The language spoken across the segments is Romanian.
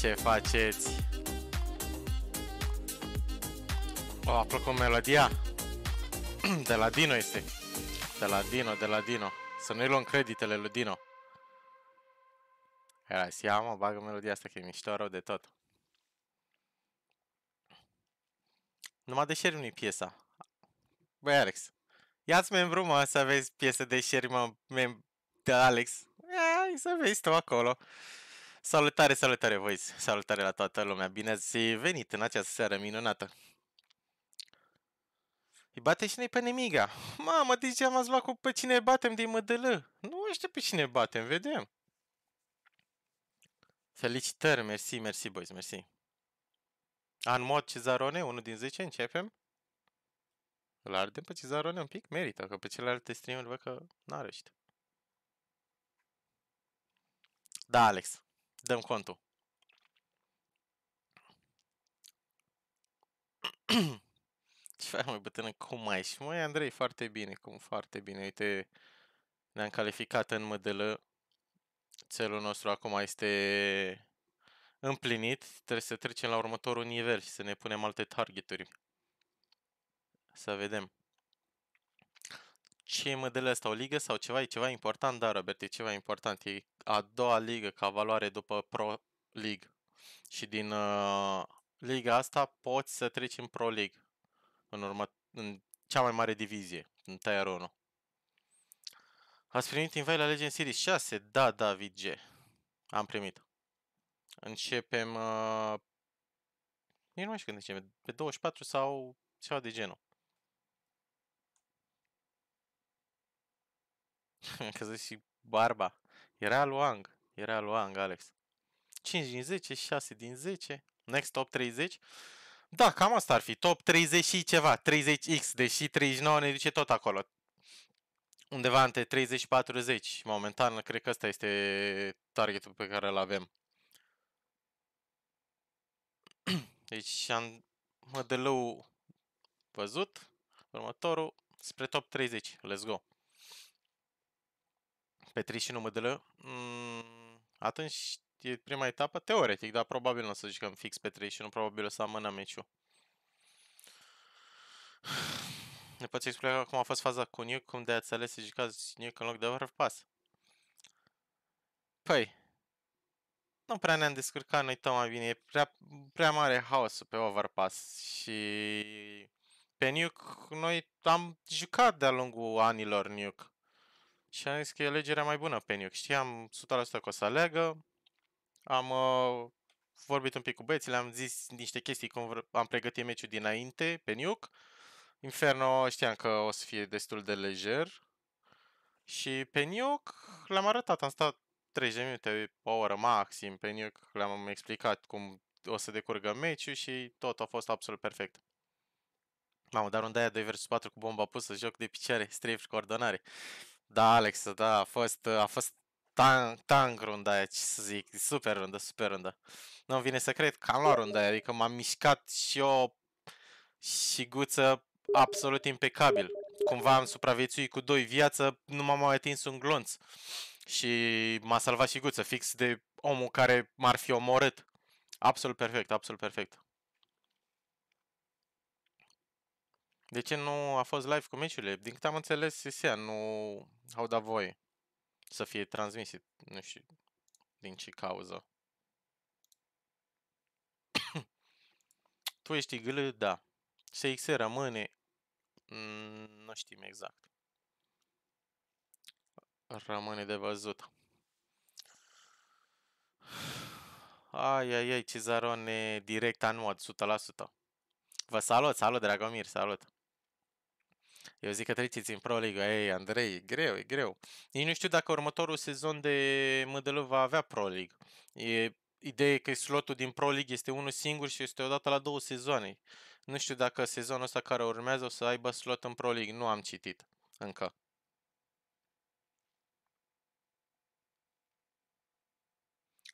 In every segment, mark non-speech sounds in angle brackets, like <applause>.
Ce faceți? O, a plăcut melodia? De la Dino este. De la Dino, de la Dino. Să nu-i luăm creditele lui Dino. Era, ia mă, bagă melodia asta că e mișto rău de tot. Numai de share nu piesa. Băi, Alex, ia-ți membru, mă, să vezi piesă de share, mă, mem de Alex. Ia, să vezi tu acolo. Salutare, salutare, voi, salutare la toată lumea. Bine ați venit în această seară minunată. Îi bate și noi pe nemiga. Mamă, deja m-ați luat cu pe cine batem din MDL. Nu știu pe cine batem, vedem. Felicitări, mersi, mersi, boys, mersi. An mod Cezarone, 1 din 10, începem. Îl ardem pe Cezarone un pic? Merită, că pe celelalte stream-uri văd că n-are ăștia. Da, Alex. Dăm contul. <clears throat> Ce faci, mai bătână? Cum ai? Și măi, Andrei, foarte bine, cum foarte bine. Uite, ne-am calificat în MDL. Țelul nostru acum este împlinit. Trebuie să trecem la următorul nivel și să ne punem alte targeturi. Să vedem. Ce e MDL ăsta? O ligă sau ceva? E ceva important? Da, Robert, e ceva important. E a doua ligă ca valoare după Pro League. Și din uh, liga asta poți să treci în Pro League în, urmă, în cea mai mare divizie, în Tier 1. Ați primit invite la Legend Series 6? Da, da, VG. Am primit. Începem... Uh... Eu nu mai știu când începem. Pe 24 sau ceva de genul. <laughs> Că zic și barba. Era Luang. Era Luang, Alex. 5 din 10, 6 din 10. Next top 30. Da, cam asta ar fi. Top 30 și ceva. 30X, deși 39 ne duce tot acolo. Undeva între 30 și 40. Momentan, cred că ăsta este targetul pe care îl avem. <clears throat> Deci am modelul văzut. Următorul spre top 30. Let's go. Pe 31 modelă. Mm, atunci e prima etapă, teoretic, dar probabil nu o să jucăm fix pe 31, probabil o să amânăm meciul. <sighs> Ne poți explica cum a fost faza cu Nuke, cum de ați ales să jucați Nuke în loc de Overpass? Păi, nu prea ne-am descurcat noi tot mai bine, e prea, prea mare haosul pe Overpass și pe Nuke noi am jucat de-a lungul anilor Nuke și am zis că e alegerea mai bună pe Nuke. Știam 100% că o să aleagă, am uh, vorbit un pic cu băieții, le-am zis niște chestii cum am pregătit meciul dinainte pe Nuke. Inferno știam că o să fie destul de lejer. Și pe Nuke le-am arătat, am stat 30 de minute, o oră maxim pe Nuke, le-am explicat cum o să decurgă meciul și tot a fost absolut perfect. Mamă, dar unde aia 2 vs 4 cu bomba pusă, joc de picioare, strafe și coordonare. Da, Alex, da, a fost, a fost tang, tang runda aia, ce să zic, super rundă, super rundă. Nu vine să cred că am luat runda aia, adică m-am mișcat și eu și guță absolut impecabil. Cumva am supraviețuit cu doi viață, nu m-am mai atins un glonț. Și m-a salvat și guță, fix de omul care m-ar fi omorât. Absolut perfect, absolut perfect. De ce nu a fost live cu meciurile? Din câte am înțeles, SSA nu au dat voie să fie transmise, nu știu din ce cauză. <coughs> tu ești gâlă? Da. SX rămâne? Mm, nu știm exact. Rămâne de văzut. Ai, ai, ai, Cizarone direct anuat, 100%. Vă salut, salut, Dragomir, salut. Eu zic că treceți în Pro League. Ei, Andrei, e greu, e greu. Nici nu știu dacă următorul sezon de MDL va avea Pro League. E ideea că slotul din Pro League este unul singur și este odată la două sezoane. Nu știu dacă sezonul ăsta care urmează o să aibă slot în Pro League. Nu am citit încă.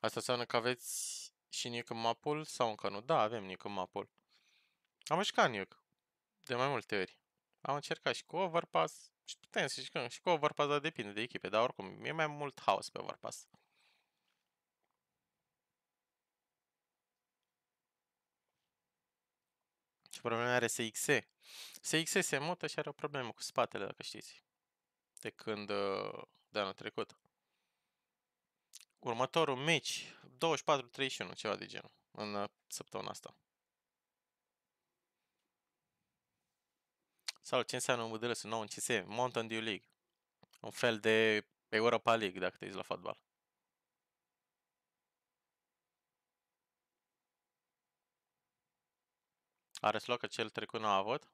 Asta înseamnă că aveți și Nuke în mapul sau încă nu? Da, avem Nuke în mapul. Am jucat Nuke de mai multe ori. Am încercat și cu Overpass și putem să zicem și cu Overpass, dar depinde de echipe, dar oricum e mai mult haos pe Overpass. Și problema are SX. SX se mută și are o problemă cu spatele, dacă știți. De când uh, de anul trecut. Următorul meci, 24-31, ceva de genul, în uh, săptămâna asta. Sau ce înseamnă MDLS nou în CS? Mountain Dew League. Un fel de Europa League, dacă te uiți la fotbal. Are loc că cel trecut nu a avut?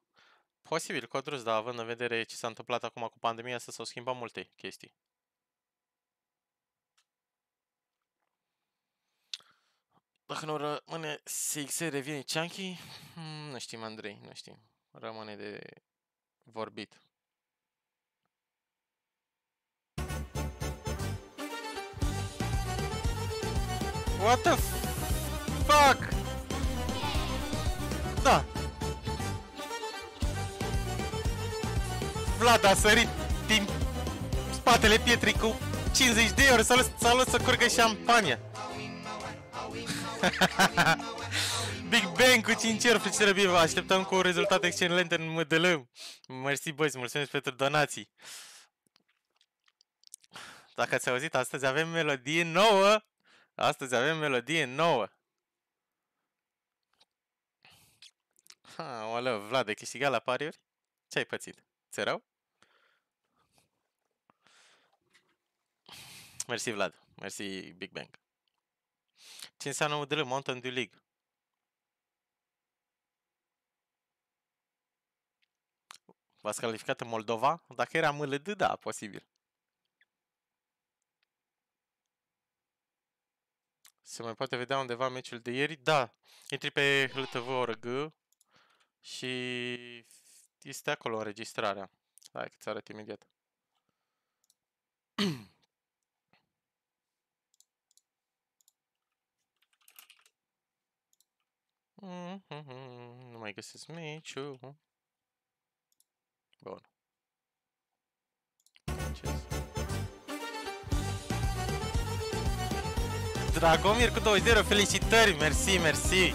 Posibil, Codrus, dar având în vedere ce s-a întâmplat acum cu pandemia, să s-au schimbat multe chestii. Dacă nu rămâne SX, revine Chunky? Hmm, nu știm, Andrei, nu știm. Rămâne de vorbit. What the fuck? Da. Vlad a sărit din spatele pietrei cu 50 de euro. S-a lăsat să curgă șampania. <laughs> Big Bang cu 5 euro, frăților Biva. Așteptăm cu un rezultat excelent în MDL. Mersi, băi, mulțumesc pentru donații. Dacă ați auzit, astăzi avem melodie nouă. Astăzi avem melodie nouă. Ha, oleu, Vlad, ai câștigat la pariuri? Ce ai pățit? Ți rău? Mersi, Vlad. Mersi, Big Bang. Ce înseamnă UDL? Mountain Dew League. V-ați calificat în Moldova? Dacă era MLD, da, posibil. Se mai poate vedea undeva meciul de ieri? Da. Intri pe HLTV.org și este acolo înregistrarea. Hai că ți arăt imediat. <clears throat> nu mai găsesc meciul. Bun. Dragomir cu 20 felicitări, mersi, mersi. <clears throat>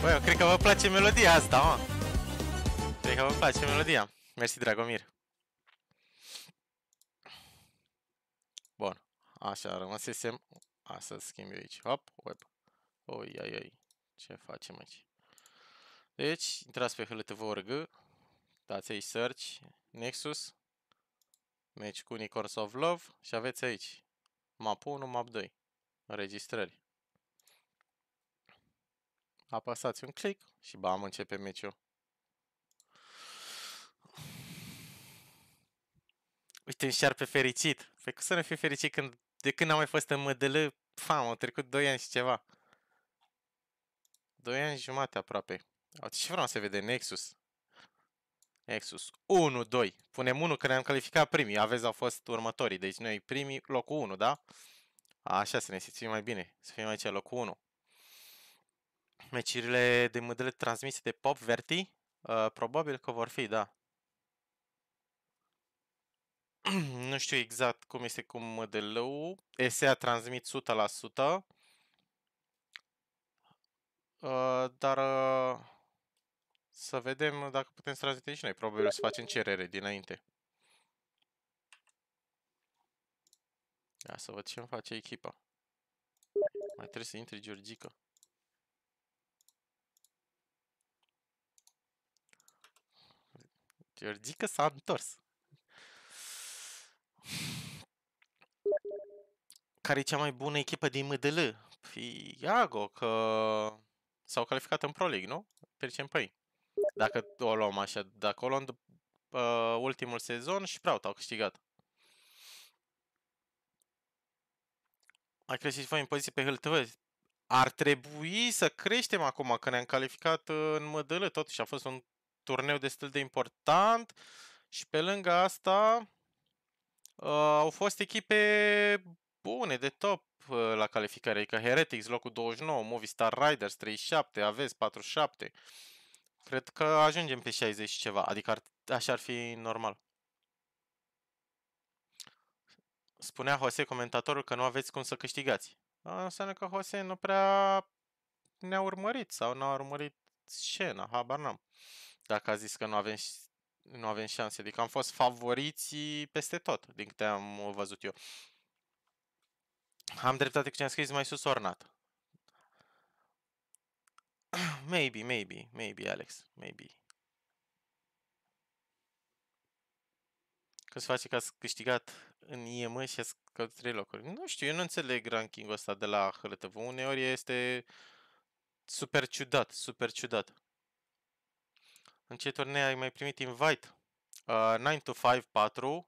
Băi, eu cred că vă place melodia asta, mă. Cred că vă place melodia. Mersi, Dragomir. Bun. Așa, rămăsesem. A, să schimb eu aici. Hop, web. Oi, ai, ai. Ce facem aici? Deci, intrați pe HLTV.org, dați aici search, Nexus, Match cu Unicorns of Love și aveți aici map 1, map 2, înregistrări. Apăsați un click și bam, începe meciul. Uite, un șarpe fericit. Păi cum să nu fie fericit când, de când am mai fost în MDL, fam, au trecut 2 ani și ceva. 2 ani și jumate aproape. Ce vreau să vede Nexus? Nexus 1, 2. Punem 1 că ne-am calificat primii. Aveți au fost următorii. Deci noi primii, locul 1, da? Așa, să ne simțim mai bine. Să fim aici locul 1. Mecirile de modele transmise de Pop Verti? Uh, probabil că vor fi, da. <clears throat> nu știu exact cum este cu modelul. ESEA transmit 100%. Uh, dar uh, să vedem dacă putem să transmitem și noi. Probabil să facem cerere dinainte. Ia să văd ce îmi face echipa. Mai trebuie să intre Georgica. Georgica s-a întors. Care e cea mai bună echipă din MDL? Păi, Iago, că s-au calificat în Pro League, nu? Trecem pe ei. Dacă o luăm așa, dacă o luăm uh, ultimul sezon și Prout au câștigat. Ai crescut voi în poziție pe HLTV. Ar trebui să creștem acum, că ne-am calificat în MDL, totuși a fost un turneu destul de important și pe lângă asta uh, au fost echipe bune, de top uh, la calificare, adică Heretics locul 29, Movistar Riders 37, Aves 47. Cred că ajungem pe 60 și ceva, adică ar, așa ar fi normal. Spunea Jose, comentatorul, că nu aveți cum să câștigați. A, Înseamnă că Jose nu prea ne-a urmărit sau n-a urmărit scena, habar n-am. Dacă a zis că nu avem, ș- nu avem șanse. Adică am fost favoriții peste tot, din câte am văzut eu. Am dreptate că ce am scris mai sus ornat. <clears throat> Maybe, maybe, maybe, Alex, maybe. Că se face că ați câștigat în IM și ați căutat trei locuri. Nu știu, eu nu înțeleg rankingul ăsta de la HLTV. Uneori este super ciudat, super ciudat. În ce turnee ai mai primit invite? Uh, 9 to 5 4.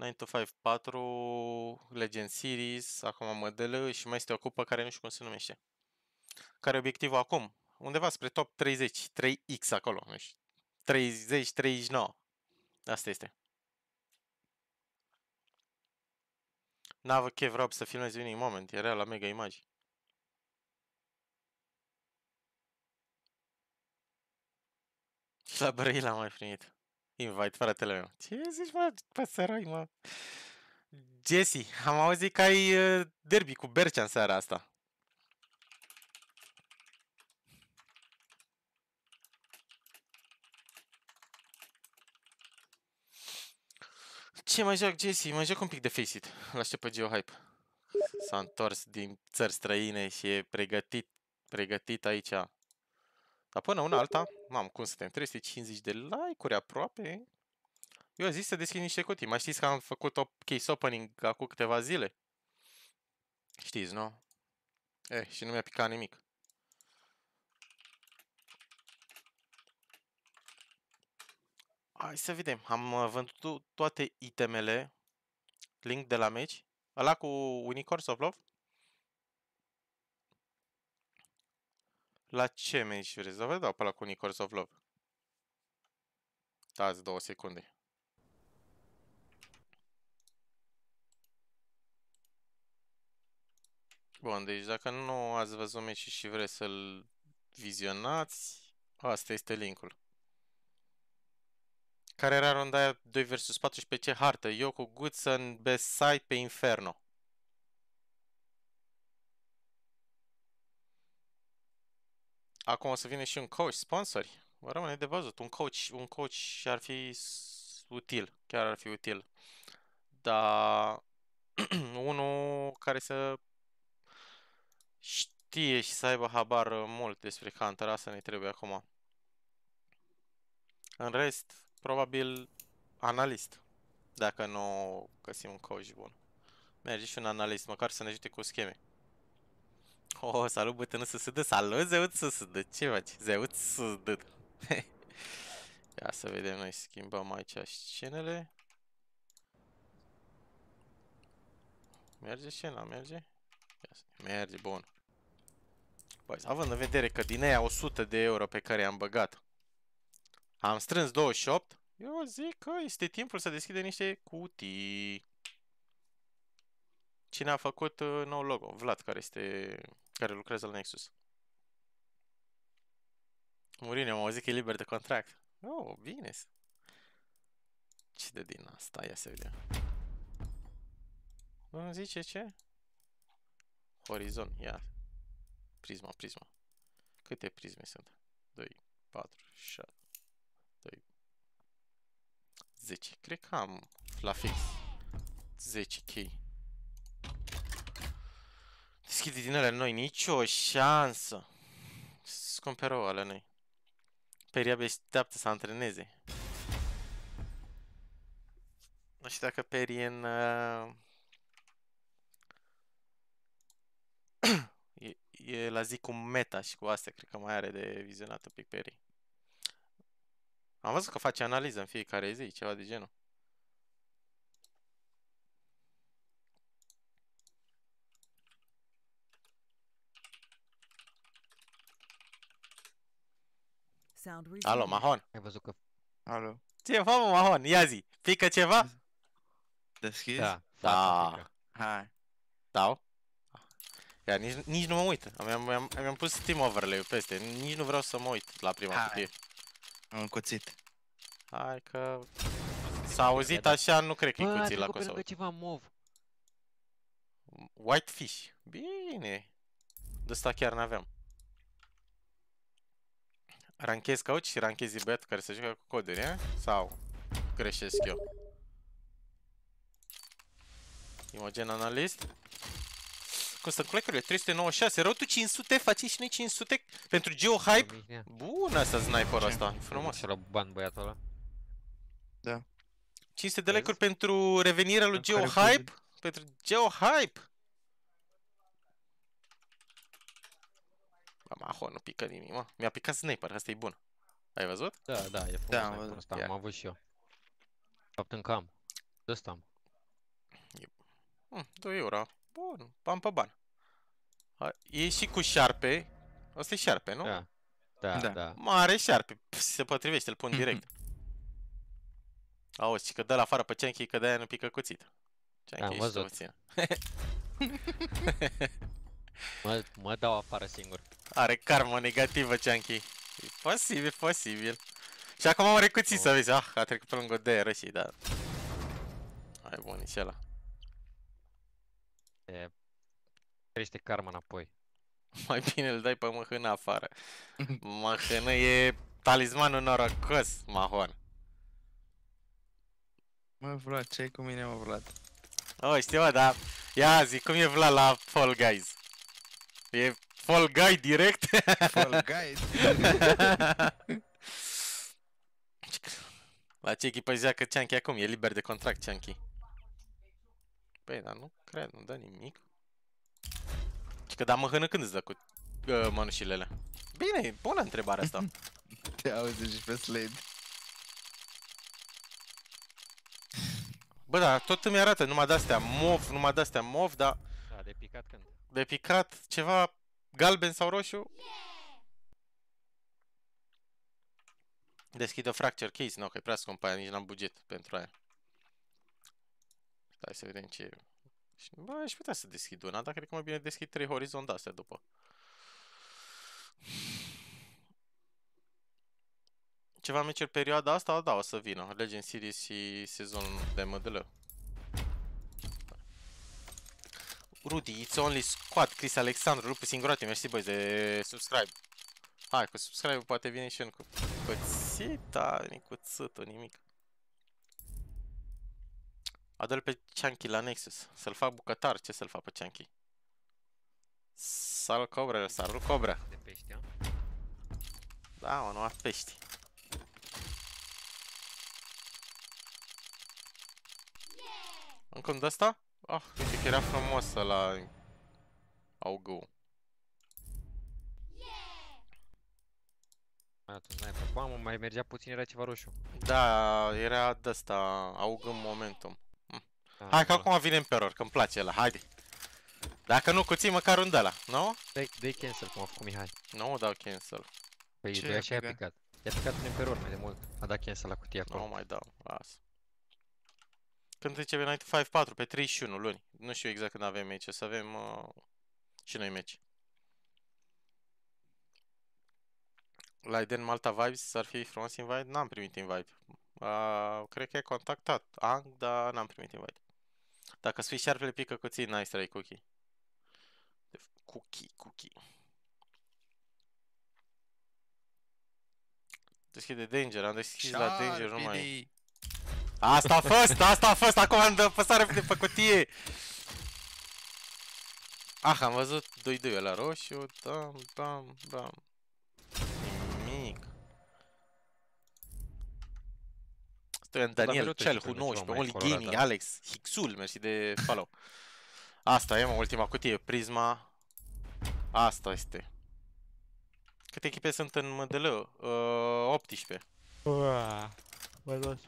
9 to 5 4 Legend Series, acum modele și mai este o cupă care nu știu cum se numește. Care e obiectivul acum? Undeva spre top 30, 3x acolo, nu știu. 30, 39. Asta este. N-a chef Rob să filmezi Winning Moment, era la mega imagini. Și la Brăila am mai primit. Invite, fratele meu. Ce zici, mă, păsăroi, mă? Jesse, am auzit că ai uh, derby cu Bercea în seara asta. Ce mai joc, Jesse? Mai joc un pic de Faceit. Îl aștept pe Geohype. S-a întors din țări străine și e pregătit, pregătit aici. Dar până una alta, <laughs> mam, cum suntem? 350 de like-uri aproape. Eu am zis să deschid niște cutii. Mai știți că am făcut o case opening acum câteva zile? Știți, nu? Eh, și nu mi-a picat nimic. Hai să vedem. Am uh, vândut to- toate itemele. Link de la meci. Ăla cu Unicorns of Love? La ce meci vreți? Să vă dau pe ăla cu Unicorns of Love. Dați două secunde. Bun, deci dacă nu ați văzut meciul și vreți să-l vizionați, asta este linkul. Care era runda aia 2 vs 4 și pe ce hartă? Eu cu Goodson, best side pe Inferno. Acum o să vină și un coach, sponsori. Vă rămâne de văzut. Un coach, un coach ar fi s- util. Chiar ar fi util. Dar <clears throat> unul care să știe și să aibă habar mult despre Counter, asta ne trebuie acum. În rest, probabil analist. Dacă nu găsim un coach bun. Merge și un analist, măcar să ne ajute cu scheme. <laughs> Oh, salut bătânul SSD, salut Zeut SSD, ce faci? Zeut SSD. <laughs> Ia să vedem, noi schimbăm aici scenele. Merge scena, merge? Ia să- Merge, bun. Băi, având în vedere că din aia 100 de euro pe care i-am băgat, am strâns 28, eu zic că este timpul să deschidem niște cutii. Cine a făcut uh, nou logo? Vlad, care este care lucrează la Nexus. Mourinho, am auzit că e liber de contract. Oh, bine. Ce de din asta? Ia să vedem. Nu zice ce? Horizon, ia. Prisma, prisma. Câte prisme sunt? 2, 4, 6, 2, 10. Cred că am la fix 10 chei. Deschide din alea noi, nicio șansă. Scumperou ale noi. Peria abia așteaptă să antreneze. Nu știu dacă Peri e în... Uh... <coughs> e, e la zi cu meta și cu astea, cred că mai are de vizionat un pic Peri. Am văzut că face analiză în fiecare zi, ceva de genul. Alo, resumed. Mahon. Ai văzut că... Alo, Ce mă, Mahon? Ia zi. Pică ceva? deschis? Da, Da. da. frică. Hai. Dau? Ia, nici, nici nu mă uit. Mi-am, mi-am, mi-am pus Steam overlay peste. Nici nu vreau să mă uit la prima Hai. cutie. Am încuțit. Hai că S-a auzit așa, nu cred că Bă, e a cuțit la trecut pe Kosovo. lângă ceva mov. Whitefish. Bine. De asta chiar n-aveam. Ranchez coach și ranchezi băiatul care se joacă cu coduri, eh? Sau greșesc eu? Imogen analist. Costă culecurile 396, rău tu 500, faci și noi 500 pentru geohype? Mihnea. Bun asta sniperul Ce? ăsta, frumos. Și la bani băiatul ăla. 500 de Vezi? like pentru revenirea lui În care geohype? Pentru geohype? Bă, maho, nu pică nimic, mă. Mi-a picat sniper, asta e bun. Ai văzut? Da, da, e frumos Da, am sniperul văzut. ăsta, Ia. am avut și eu. Fapt încă am. De ăsta am. Hm, 2 euro. Bun, bani pe bani. A, E și cu șarpe. Asta e șarpe, nu? Da. Da, Da. da. Mare șarpe. Pf, se potrivește, îl pun direct. <laughs> Auzi, și că dă la afară pe Cianchi, că de-aia nu pică cuțit. Cianchi Am ești văzut. puțin. <laughs> Mă, mă dau afară singur. Are karmă negativă, Cianchi. E posibil, posibil. Și acum am recuțit Oh. să vezi. Ah, a trecut pe lângă de rășii, da. Hai bun, nici ăla. E... Crește karma înapoi. <laughs> Mai bine îl dai pe măhână afară. <laughs> Măhână e talismanul norocos, Mahon. Mă, Vlad, ce ai cu mine, mă, Vlad? Oh, știu, mă, dar ia zi, cum e Vlad la Fall Guys? E Fall Guy direct? Fall Guys? <laughs> la ce echipă joacă Cianchi acum? E liber de contract Cianchi. Păi, dar nu cred, nu dă nimic. Și că da măhână când îți dă cu uh, mănușile alea? Bine, e bună întrebarea asta. <laughs> Te auzi și pe Slade. Bă, da, tot îmi arată numai de-astea mov, numai de-astea mov, dar Da, de picat când? De picat ceva galben sau roșu. Deschid o fracture case, nu, că e prea scump aia, nici n-am buget pentru aia. Stai să vedem ce... Și, Bă, aș putea să deschid una, dar cred că mai bine deschid trei horizont de astea după. Ceva meciuri perioada asta, da, o să vină. Legend Series și sezonul de MDL. Rudy, It's Only Squad, Chris Alexandru, Lupu Singurate, mersi băi de subscribe. Hai, cu subscribe poate vine și în cu cuțita, nici cu țâtul, nimic. Adă-l pe Chunky la Nexus, să-l fac bucătar, ce să-l fac pe Chunky? Salut Cobra, salut Cobra. De pești, a? Da, mă, numai pești. Încă un de ăsta? Ah, uite că era frumos la Augu. Mai atunci, sniper. Mamă, mai mergea puțin, era ceva roșu. Da, era de ăsta, Augă Momentum. Da, Hai că ăla. acum vine Emperor, că îmi place ăla, haide. Dacă nu cuții măcar un de ăla, nu? Dă-i dă cancel, cum a făcut Mihai. Nu dau cancel, Păi Ce de i-a așa i-a picat? picat. I-a picat un emperor mai de mult. A dat cancel la cutia nu acolo. mai dau, las. Când începe Night 5-4, pe 31 luni. Nu știu exact când avem meci, o să avem uh, și noi meci. La Eden Malta Vibes ar fi frumos invite? N-am primit invite. Uh, cred că e contactat Ang, dar n-am primit invite. Dacă sfii șarpele pică cuții, nice try cookie. De- Cookie, cookie. Deschide Danger, am deschis la Danger, nu mai... Șarpii! Asta a fost, asta a fost, acum am dă păsare de pe cutie. Ah, am văzut 2-2 la roșu, bam, bam, bam. Nimic. Stoian Dar Daniel, mereu te Celhu, surprinde 19, ceva mai Oli colorat, Gaming, da. Alex, Hixul, mersi de follow. Asta e, mă, ultima cutie, Prisma. Asta este. Câte echipe sunt în MDL? Uh, 18. Mai las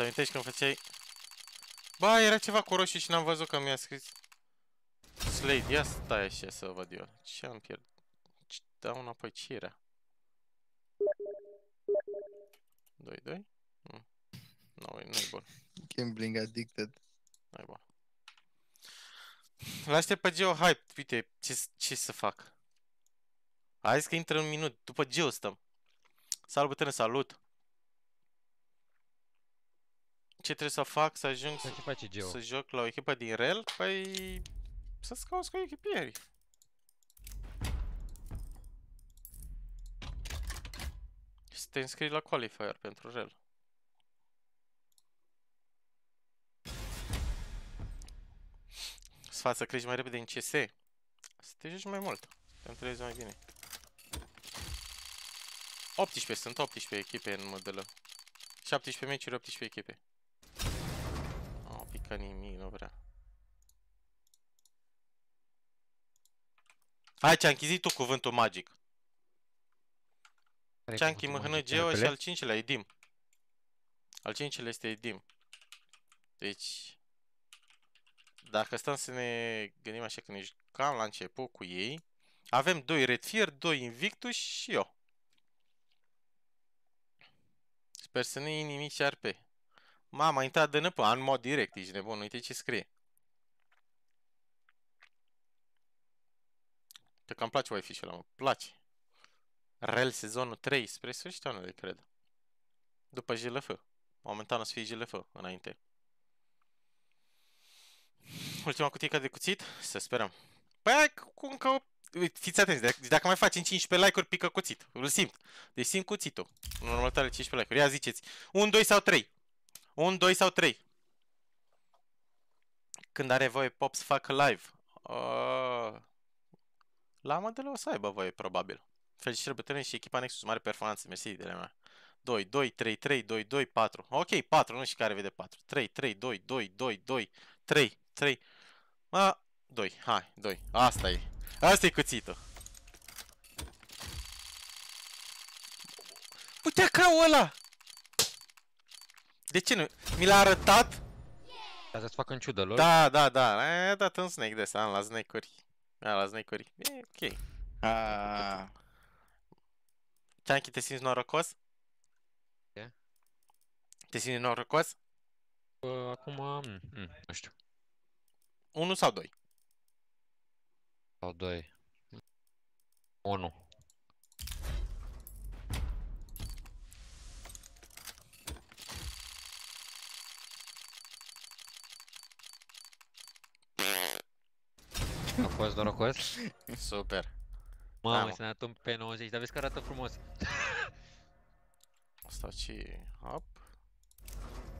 Te amintești când făceai... Ba, era ceva cu roșu și n-am văzut că mi-a scris... Slade, ia stai așa să văd eu. Ce am pierdut? Ce- Dau înapoi, ce era? 2-2? Mm. Nu, nu-i bun, Gambling addicted. nu-i bun. L aștept pe Geo Hype, uite, ce, s- ce să fac? Hai zis că intră în minut, după Geo stăm. Salut, bătăne, salut! Ce trebuie să fac să ajung Ce să, face Geo? să joc la o echipă din rel? Păi să-ți cauți cu echipierii. Și să te înscrii la qualifier pentru rel. Sfat să crești mai repede în CS. Să te joci mai mult. Te întrezi mai bine. 18, sunt 18 echipe în MDL. 17 meciuri, 18 echipe. Nu pică nimic, nu vrea. Hai, ce-a închizit tu cuvântul magic. Care e Chunky, cuvântul Mâhnă, magic? Geo și Repele? al cincilea e Dim. Al cincilea este Edim. Deci, dacă stăm să ne gândim așa că ne jucam la început cu ei, avem 2 Redfear, 2 Invictus și eu. Sper să nu iei nimic și RP. Mama, a intrat de năpă, în mod direct, ești nebun, uite ce scrie. Te cam place Wi-Fi și ăla, mă, place. Rel sezonul 3, spre sfârșitul anului, cred. După JLF. Momentan o să fie JLF înainte. Ultima cutică de cuțit? Să sperăm. Păi hai cu încă o... Uite, Fiți atenți, dacă, dacă mai facem 15 like-uri, pică cuțit. Îl simt. Deci simt cuțitul. În următoarele 15 like-uri. Ia ziceți. 1, 2 sau 3? 1, 2 sau 3? Când are voie Pop să facă live? Uh... La modele o să aibă voie, probabil. Felicitări bătrâni și echipa Nexus, mare performanță, mersi de la mea. 2, 2, 3, 3, 2, 2, 4. Ok, 4, nu știu care vede 4. 3, 3, 2, 2, 2, 2, 3, 3. A, 2, hai, 2. Asta e. Asta e cuțitul. Uite ca ăla! De ce nu? Mi l-a arătat? Ca să-ți facă în ciudă lor? Da, da, da. Ai dat un snake de ăsta, la snake-uri. A, la snake-uri. E, ok. Aaaa. Chunky, te simți norocos? Ce? Te simți norocos? Uh, acum, mm, mm, nu știu. Unu sau doi? Sau 2. 1. Norocos, norocos. Super. Mamă, Mamă. se ne atăm pe 90, dar vezi că arată frumos. <laughs> Asta ce hop.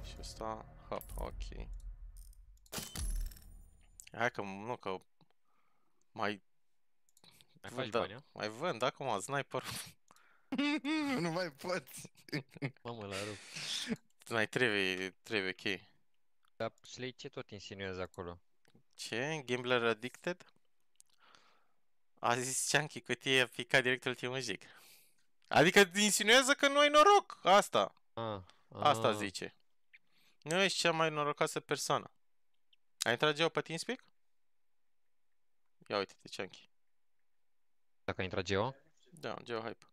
Și asta hop, ok. Hai că nu, că mai... Mai faci da, bani, Mai vând acum sniper. <laughs> nu mai pot. Mamă, la rup. Mai trebuie, trebuie chei. Dar Slay ce tot insinuează acolo? Ce? Gambler Addicted? A zis Chunky că ție a picat direct ultimul jig. Adică insinuează că nu ai noroc. Asta. Ah, Asta ah. zice. Nu ești cea mai norocoasă persoană. Ai intrat Geo pe TeamSpeak? Ia uite-te, Chunky. Dacă a intrat Geo? Da, Geo Hype.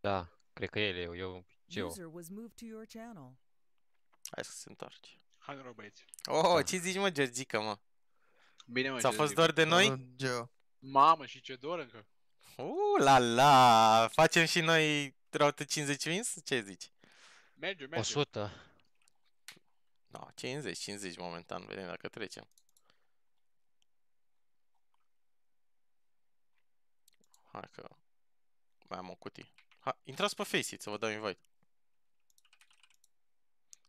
Da, cred că el e, eu, Geo. User was moved to your channel. Hai să se întoarce. Hai noroc, băieți. Oh, Da. ce zici mă, Georgica, mă? Bine, mă, Ți-a ce fost zic? doar de noi? Salut, Geo. Mamă, și ce dor încă. Uh, la la! Facem și noi Route 50 wins? Ce zici? Merge, merge. 100. No, 50, 50 momentan, vedem dacă trecem. Hai că mai am o cutie. Ha, intrați pe Faceit să vă dau invite.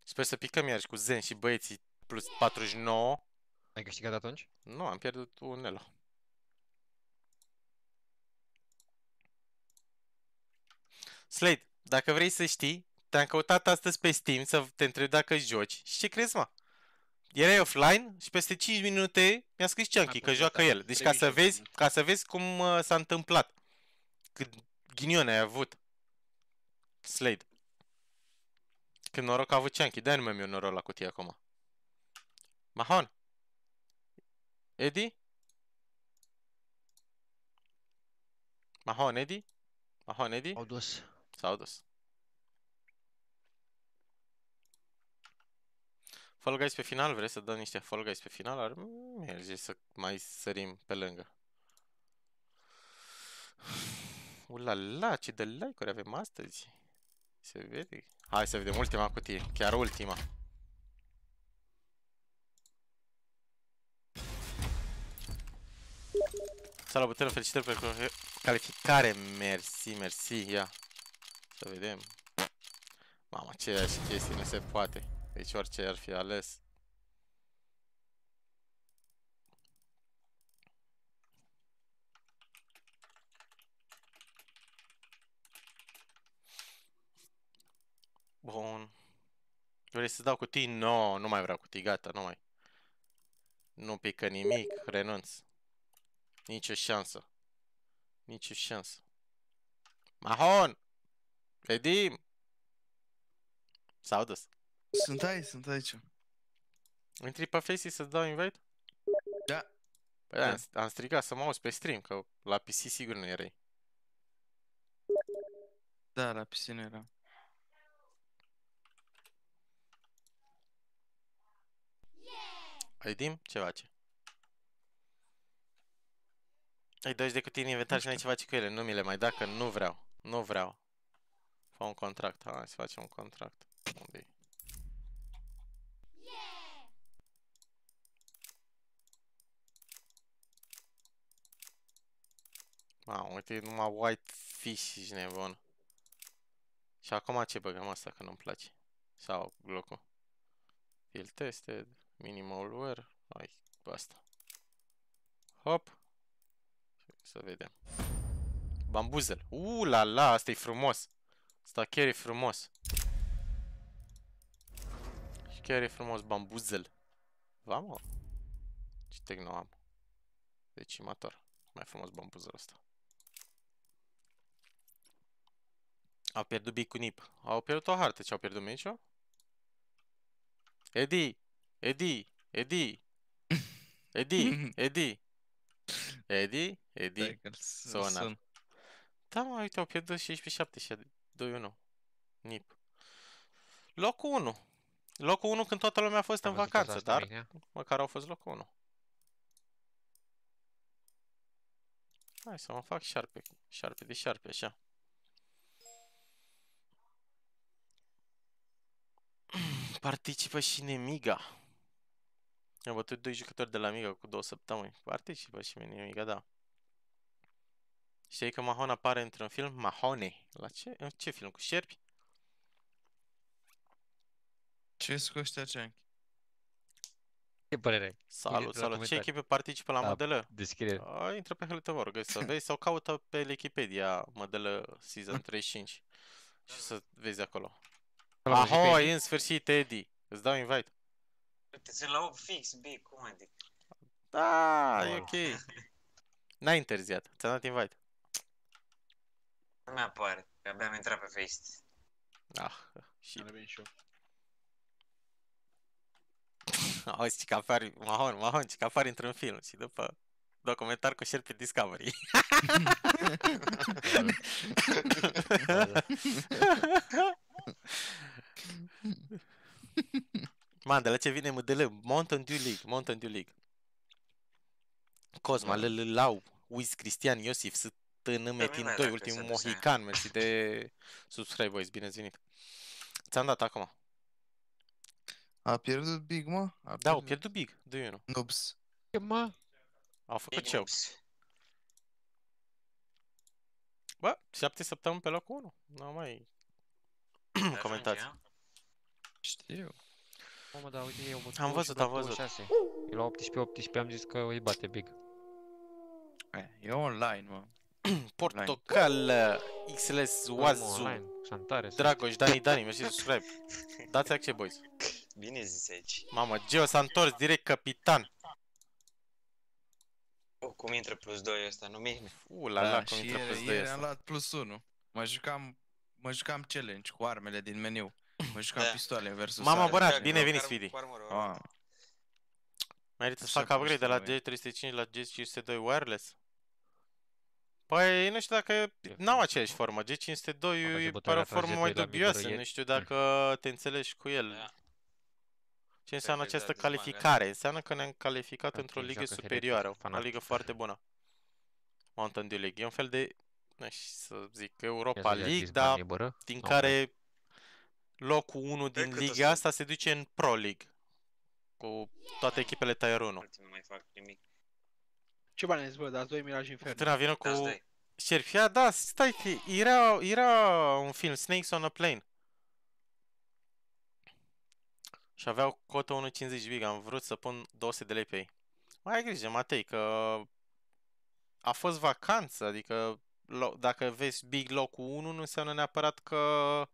Sper să picăm iarăși cu Zen și băieții plus 49. Ai câștigat atunci? Nu, am pierdut un elo. Slade, dacă vrei să știi, te-am căutat astăzi pe Steam să te întreb dacă joci. Și ce crezi, mă? Erai offline și peste 5 minute mi-a scris Chunky că pus joacă asta, el. Deci ca trebuie să și vezi, eu. ca să vezi cum uh, s-a întâmplat. Cât ghinion ai avut. Slade. Când noroc a avut Chunky, de-aia nu mi-am eu noroc la cutie acum. Mahon. Eddie? Mahon, Eddie? Mahon, Eddie? Au dus. S-au dus. Fall Guys pe final? Vrei să dăm niște Fall Guys pe final? Ar merge să mai sărim pe lângă. Ulala, ce de like-uri avem astăzi. Se vede. Hai să vedem ultima cutie. Chiar ultima. Salut, Butelă, felicitări pentru calificare. Mersi, mersi, ia. Să vedem. Mamă, aceeași chestie, nu se poate. Deci orice ar fi ales. Bun. Vrei să dau cutii? No, nu mai vreau cutii, gata, nu mai. Nu pică nimic, renunț. Nici o șansă. Nici o șansă. Mahon! Edim! S-au dus. Sunt aici, sunt aici. Intri pe Facey să dau invite? Da. Păi da, am, am strigat să mă auzi pe stream, că la PC sigur nu erai. Da, la piscină era. Edim? Ce face? Ai 20 de cutii în inventar și n-ai ce face cu ele. Nu mi le mai da, că nu vreau. Nu vreau. Fă un contract. Hai să facem un contract. unde -i? Mamă, uite, numai white fish și nebun. Și acum ce băgăm asta că nu-mi place? Sau locul? Field tested, minimal wear, hai, cu asta. Hop. Să vedem. Bambuzel. Uuu, la la, asta e frumos. Asta chiar e frumos. Și chiar e frumos, bambuzel. Vamă? Ce tehno am? Decimator. Mai frumos bambuzel ăsta. Au pierdut Big cu Nip. Au pierdut o hartă. Ce au pierdut Micio? Edi! Edi! Edi! Edi! <laughs> Edi! Edi? Edi? Stai că-l Sonar. sun. Da, mă, uite, au pierdut 16-7 și 2-1. Nip. Locul 1. Locul 1 când toată lumea a fost Am în văzut vacanță, asta, dar Mihnea. măcar au fost locul 1. Hai să mă fac șarpe, șarpe de șarpe, așa. <clears throat> Participă și Nemiga. Am bătut doi jucători de la Miga cu două săptămâni. Participă și Nemiga, da. Știi că Mahon apare într-un film? Mahone. La ce? În ce film? Cu șerpi? Ce sunt cu ăștia ce Ce părere ai? Salut, la salut. Ce comentarii. echipe participă la La modelă? Descriere. A, intră pe Hălătăvor, găsi să vezi sau caută pe Wikipedia modelă Season 35 și să vezi acolo. La Wikipedia. Ahoi, în sfârșit, Eddie. Îți dau invite. Uite, sunt la 8 fix, big, cum adică? Da, e Wow. ok. N-ai întârziat. Ți-am dat invite. Nu mi-apare, că abia am intrat pe Face. Ah, și Am venit și eu. <laughs> auzi, că apari, Mahon, Mahon, că apari într-un film și după documentar cu șerpi pe Discovery. <laughs> <laughs> Da, da. Man, de la ce vine MDL? Mountain Dew League, Mountain Dew League. Cosma, Lălălau, Wiz, Cristian, Iosif, Stână, Metin mai 2, dacă ultimul se duse. Mohican, mersi de <laughs> subscribe, boys, bine ați venit. Ți-am dat acum. A pierdut Big, mă? A Da, au pierdut big, 2-1. Noobs. Ce, mă? Au făcut Big ce? noobs. Bă, 7 săptămâni pe locul 1. Nu mai Ajunge, comentați. a? Știu. Mamă, da, uite, eu Am văzut, am văzut. Eu la 18-18 am zis că îi bate big. E, E online, mă. Portocal, XLS, Oazu, Online, Santare. Dragoș, Dani, <laughs> Dani, mersi de subscribe. Dați acce, boys. Bine zis aici. Mamă, Geo s-a întors direct capitan. Oh, cum intră plus 2 ăsta, nu mihne? U, la la, cum Da, și intră ieri, plus 2 ieri am ăsta. luat plus 1. Mă jucam, mă jucam challenge cu armele din meniu. Mă jucam Da. pistoale versus Mama, arme. bărat, Dacă bine nu, venit, care- Sfidi. cu armură, Ah, Merită să Așa fac upgrade de la cum știu, G305 la G502 wireless? Păi, nu știu dacă... N-au aceeași formă. G502 Am e văzut pare o bătălia formă Trage mai 2 la dubioasă. Migură Nu ieri. știu dacă te înțelegi cu el. Da. Ce înseamnă Perfect, această da, dezmagă. calificare? Înseamnă că ne-am calificat Ok, într-o ligă joacă Heretic, superioară. O fanatic. ligă foarte bună. Mountain Dew League. E un fel de, nu știu să zic, Ia Europa să-l ia League, Griezmann, dar e bără? din Ok. care locul 1 din cât o liga să- asta se duce în Pro League. Cu toate echipele Tier 1. Alții nu mai fac nimic. Ce bani ai zis, bă, dați doi Mirage Inferno. Tânăr vină cu Dați doi. șerfia, da, stai că era, era un film, Snakes on a Plane. Și aveau cotă 1.50 big, am vrut să pun 200 de lei pe ei. Mai ai grijă, Matei, că a fost vacanță, adică lo- dacă vezi big locul 1 nu înseamnă neapărat că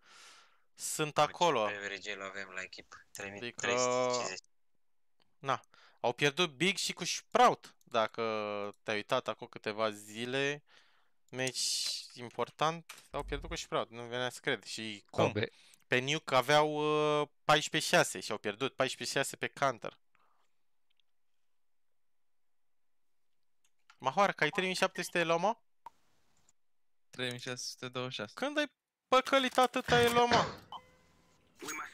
sunt acolo. Pe Virgil avem la echipă. Adică- 3350. Na, au pierdut Big și cu Sprout. Dacă te-ai uitat acum câteva zile, meci important, au pierdut cu Sprout, nu venea să cred. Și cum? Be, Pe Nuke aveau uh, 14-6 și au pierdut 14-6 pe Counter. Mahoara, că ai 3700 de loma? 3626. Când ai păcălit atâta e loma?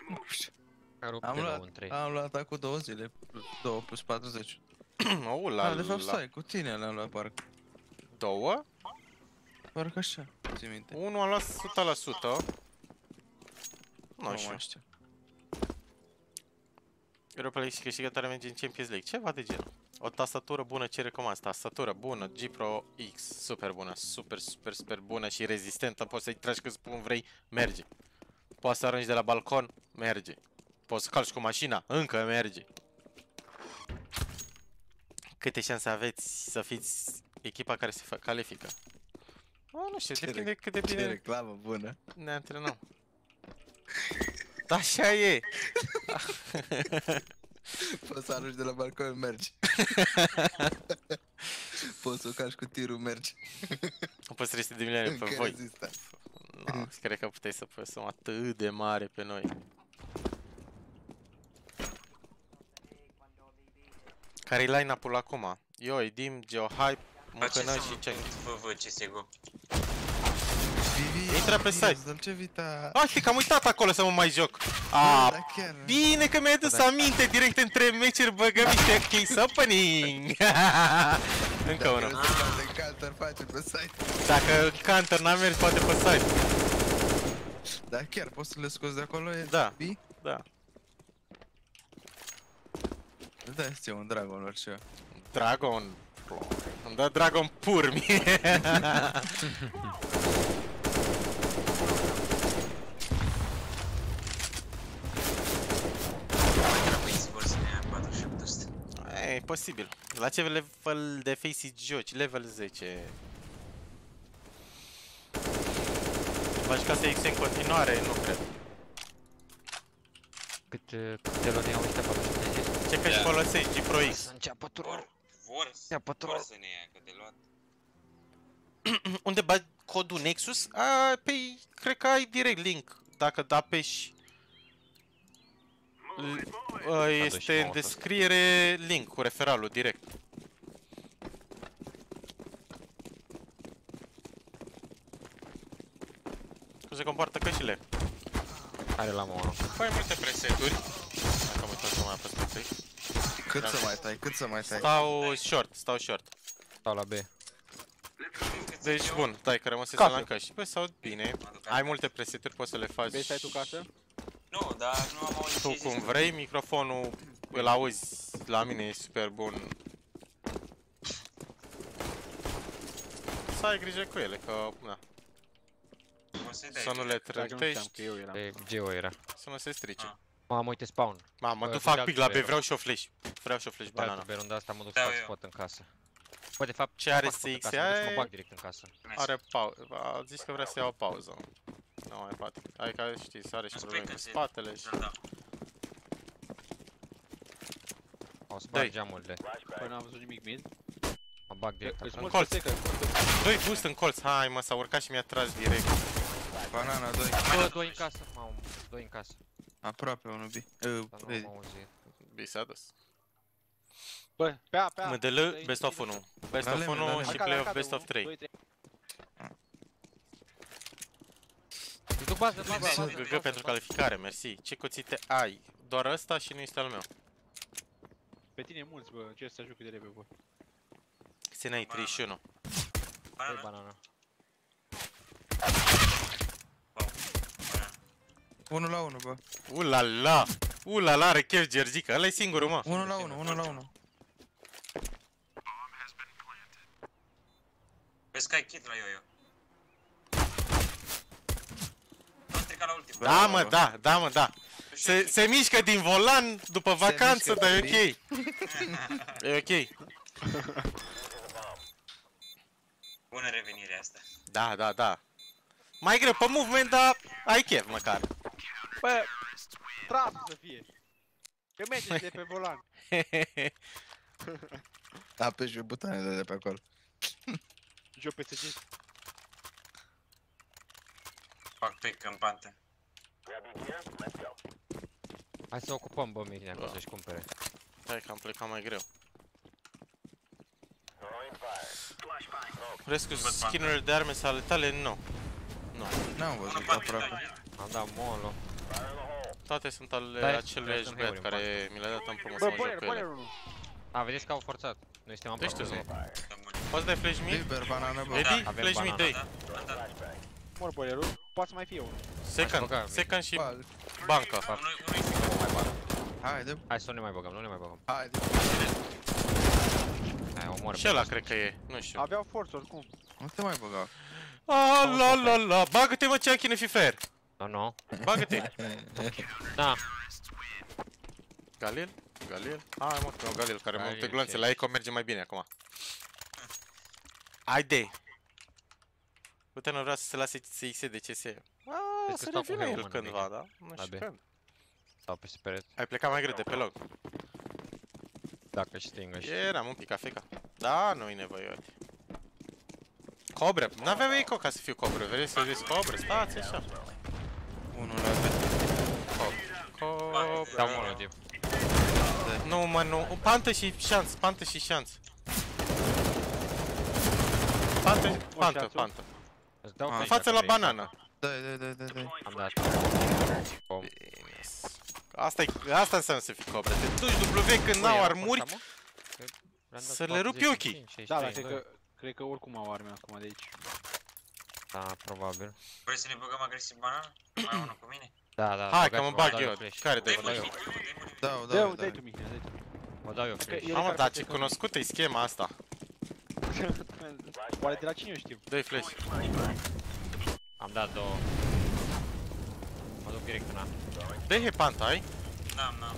Nu știu. a rupt Am de la luat, un 3. am luat acum două zile. 2 plus 40. Ula, <coughs> Da, de fapt la stai, cu tine le-am luat parcă. două? Parcă așa, ți minte. Unul am luat 100%. Nu Nu știu. mai știu. Europa League și câștigătoare merge în Champions League. Ceva de genul. O tastatură bună, ce recomand? Tastatură bună, G Pro X, super bună, super, super, super bună și rezistentă. Poți să-i tragi cât spun vrei, merge. Poți să arunci de la balcon, merge. Poți să calci cu mașina, încă merge. Câte șanse aveți să fiți echipa care se fa- califică? Oh, nu știu, Ce depinde cât de Ce bine reclamă bună. ne antrenăm. Da, așa e. <laughs> Poți să arunci de la balcon, mergi. <laughs> Poți să o calci cu tirul, mergi. Am pus 300 de milioane pe Încă voi. rezistă. No, cred că puteai să pui o sumă atât de mare pe noi. Care-i line-up-ul acum? Eu, Edim, Geohype, Mucănă și ce? VV, CSGO. Vivi, Intră pe site. Dulce Vita. Ah, știi că am uitat acolo să mă mai joc. Da, A, da, chiar. bine că mi-ai adus aminte direct între meciuri băgăm niște case opening. <laughs> Încă Dacă unul. nu se poate counter, face pe site. Dacă Counter n-a mers, poate pe site. Da, chiar, poți să le scoți de acolo? E Da. Bi? Da. Îți dai ție un dragon orice. Dragon. Îmi dă Dragon pur mie. <laughs> Mai trebuie sigur să ne ia 4700. E posibil. La ce level de face joci? Level 10. Va juca să X în continuare? Nu cred. Cât, uh, câte luni au ăștia 470? Ce că și folosești G Pro X? Să înceapă turul. Vor, vor, să- Ia pe vor troll. să ne ia, că de luat. <clears throat> Unde bagi codul Nexus? A, pe cred că ai direct link. Dacă da apeși L- a, este în mouse-ul. descriere link cu referalul direct. Cum se comportă cășile? Are la mono. Mai multe preseturi. Dacă am uitat să mai apăs pe play. Cât să mai tai, cât să mai tai? Stau short, stau short. Stau la B. Deci bun, dai că rămăsese Casă. la căști. Păi sau bine. Mă duc Ai acasă. multe preseturi, poți să le faci Vrei să ai tu casă? Nu, dar nu am auzit tu ce cum zici. vrei. Microfonul îl auzi la mine, e super bun. Să ai grijă cu ele, că na, O să-i dai să nu tu. le Dacă nu știam trântești, că eu eram. Pe Geo era. să nu se strice. Ah. Mamă, uite spawn. Mamă, Bă, tu făceam fac pic la B, zero. vreau și o flash. Vreau și o flash Da, banana. pe runda asta mă duc Da, să fac eu. spot în casă. Bă, de fapt, Ce nu are fac spot în SX? casă, mă duc să Ai- mă bag direct în casă. Are pauză, a zis că vrea să ia o pauză. Nu mai poate. Hai că știi, să are și Îmi spui probleme cu când se- spatele și... Da, da. O spart Dai. geamurile. Păi n-am văzut nimic mid. Mă bag direct Îți acolo. mult colț. pe secă. Doi boost în colț, hai mă, s-a urcat și mi-a tras direct. Banana 2. Bă, doi în casă. Mamă, doi în casă. Aproape unul B. Uh, Dar nu ready. am auzit. Bi s-a dus. Bă, pe A, pe A. MDL, Dă-i- best of 1. Best La of lemn, 1 la lemn. și Arcade, play of arcade, best of unu, 3. doi, trei. Îți duc bază, bază, bază. GG pentru calificare, mersi. Ce cuțite ai? Doar ăsta și nu este al meu. Pe tine mulți, bă, ce să joc de repede, bă. Xenei 31. Doi Banana. banana. Banana. 1 la 1, bă. Ulala! Ulala, are chef Gergica, ăla e singurul, mă. 1 la 1, 1 la 1. Pe Sky Kid la yo-yo. Am stricat la ultim. Da, mă, da, da, mă, da. Se, se mișcă din volan după vacanță, mișcă dar e pe ok. E ok. <laughs> Bună revenire asta. Da, da, da. Mai greu pe movement, dar ai chef măcar. Bă, trap să fie. Că merge de pe volan. <laughs> Apeși pe butoanele de pe acolo. Joc pe SG. Fac pick în pantă. Hai să ocupăm, bă, Mihnea, ca să-și cumpere. Hai că am plecat mai greu. Rescu skin de arme sale tale? Nu. Nu. N-am Unul văzut în pantă, aproape. da. Am dat molo. Toate sunt ale Da, acelui vreau să-mi băiat iau care mi le-a dat în promă să Bă, mă joc boiler, cu boiler ele. unul. A, vedeți că au forțat. Noi suntem Deci aproape. tu zi. Dă bun. Poți dai flash mid? Liber, banană, bă. Ready? avem Flash mid, banana. dai. Da, am dat. Mor boilerul, poate să mai fie unul. Second, băga, second și Bal. banca. Unul, unul Nu mai bag. Haide, Hai să nu ne mai băgăm, nu ne mai băgăm. haide. Hai, omor. Și ăla cred că e, nu știu. Aveau forță oricum. Nu te mai băga. Ah, la la la, bagă-te mă ce ne fi fair. Nu, nu. Bagă-te. <laughs> Da. Galil? Galil? Hai mă, că e un Galil care mă Galil, multe glonțe, ce- la Eco merge mai bine acum. Haide! Uite, nu vrea să se lase să de CS. Ah, că să stau cu revină el Heumann, cândva, bine. da? Nu La știu B. când. Stau pe speret. Ai plecat mai greu de pe loc. Dacă stingă și... Eram un pic afeca. Da, nu-i nevoie, uite. Cobră, n-aveam eco ca să fiu cobră, vrei să vezi cobră? Stați așa. Unul la B. Cobră. Dau molo, tip. Nu, mă, nu. Pantă și șanț, pantă și șanț. Pantă, pantă, șanțul. pantă. Îți dau Ah. flash În față dacă la vrei. banană. Dai, dai, dai, dai, dai. Am dat. Bom. Asta, e, asta înseamnă să fii cobră. Te duci W când n-au armuri. Să le rupi ochii. Da, dar cred că, cred că oricum au arme acum de aici. Da, probabil. Vrei să ne băgăm agresiv banana? Mai ai unul cu mine? Da, da. Hai că băgați-mă, mă vă bag dau eu. flash. Care dai Dai mă, dau flash? dai mă, dai mă. Dau, Dă-o, dau, dai dau. tu, Mihnea, dai tu. Vă dau eu flash. eu- Mamă, care dar face ce să- cunoscută e schema asta. Oare de la cine eu știu? Dă-i flash. Am dat două. Mă duc direct în A. Dă-i hepanta, ai? N-am, n-am.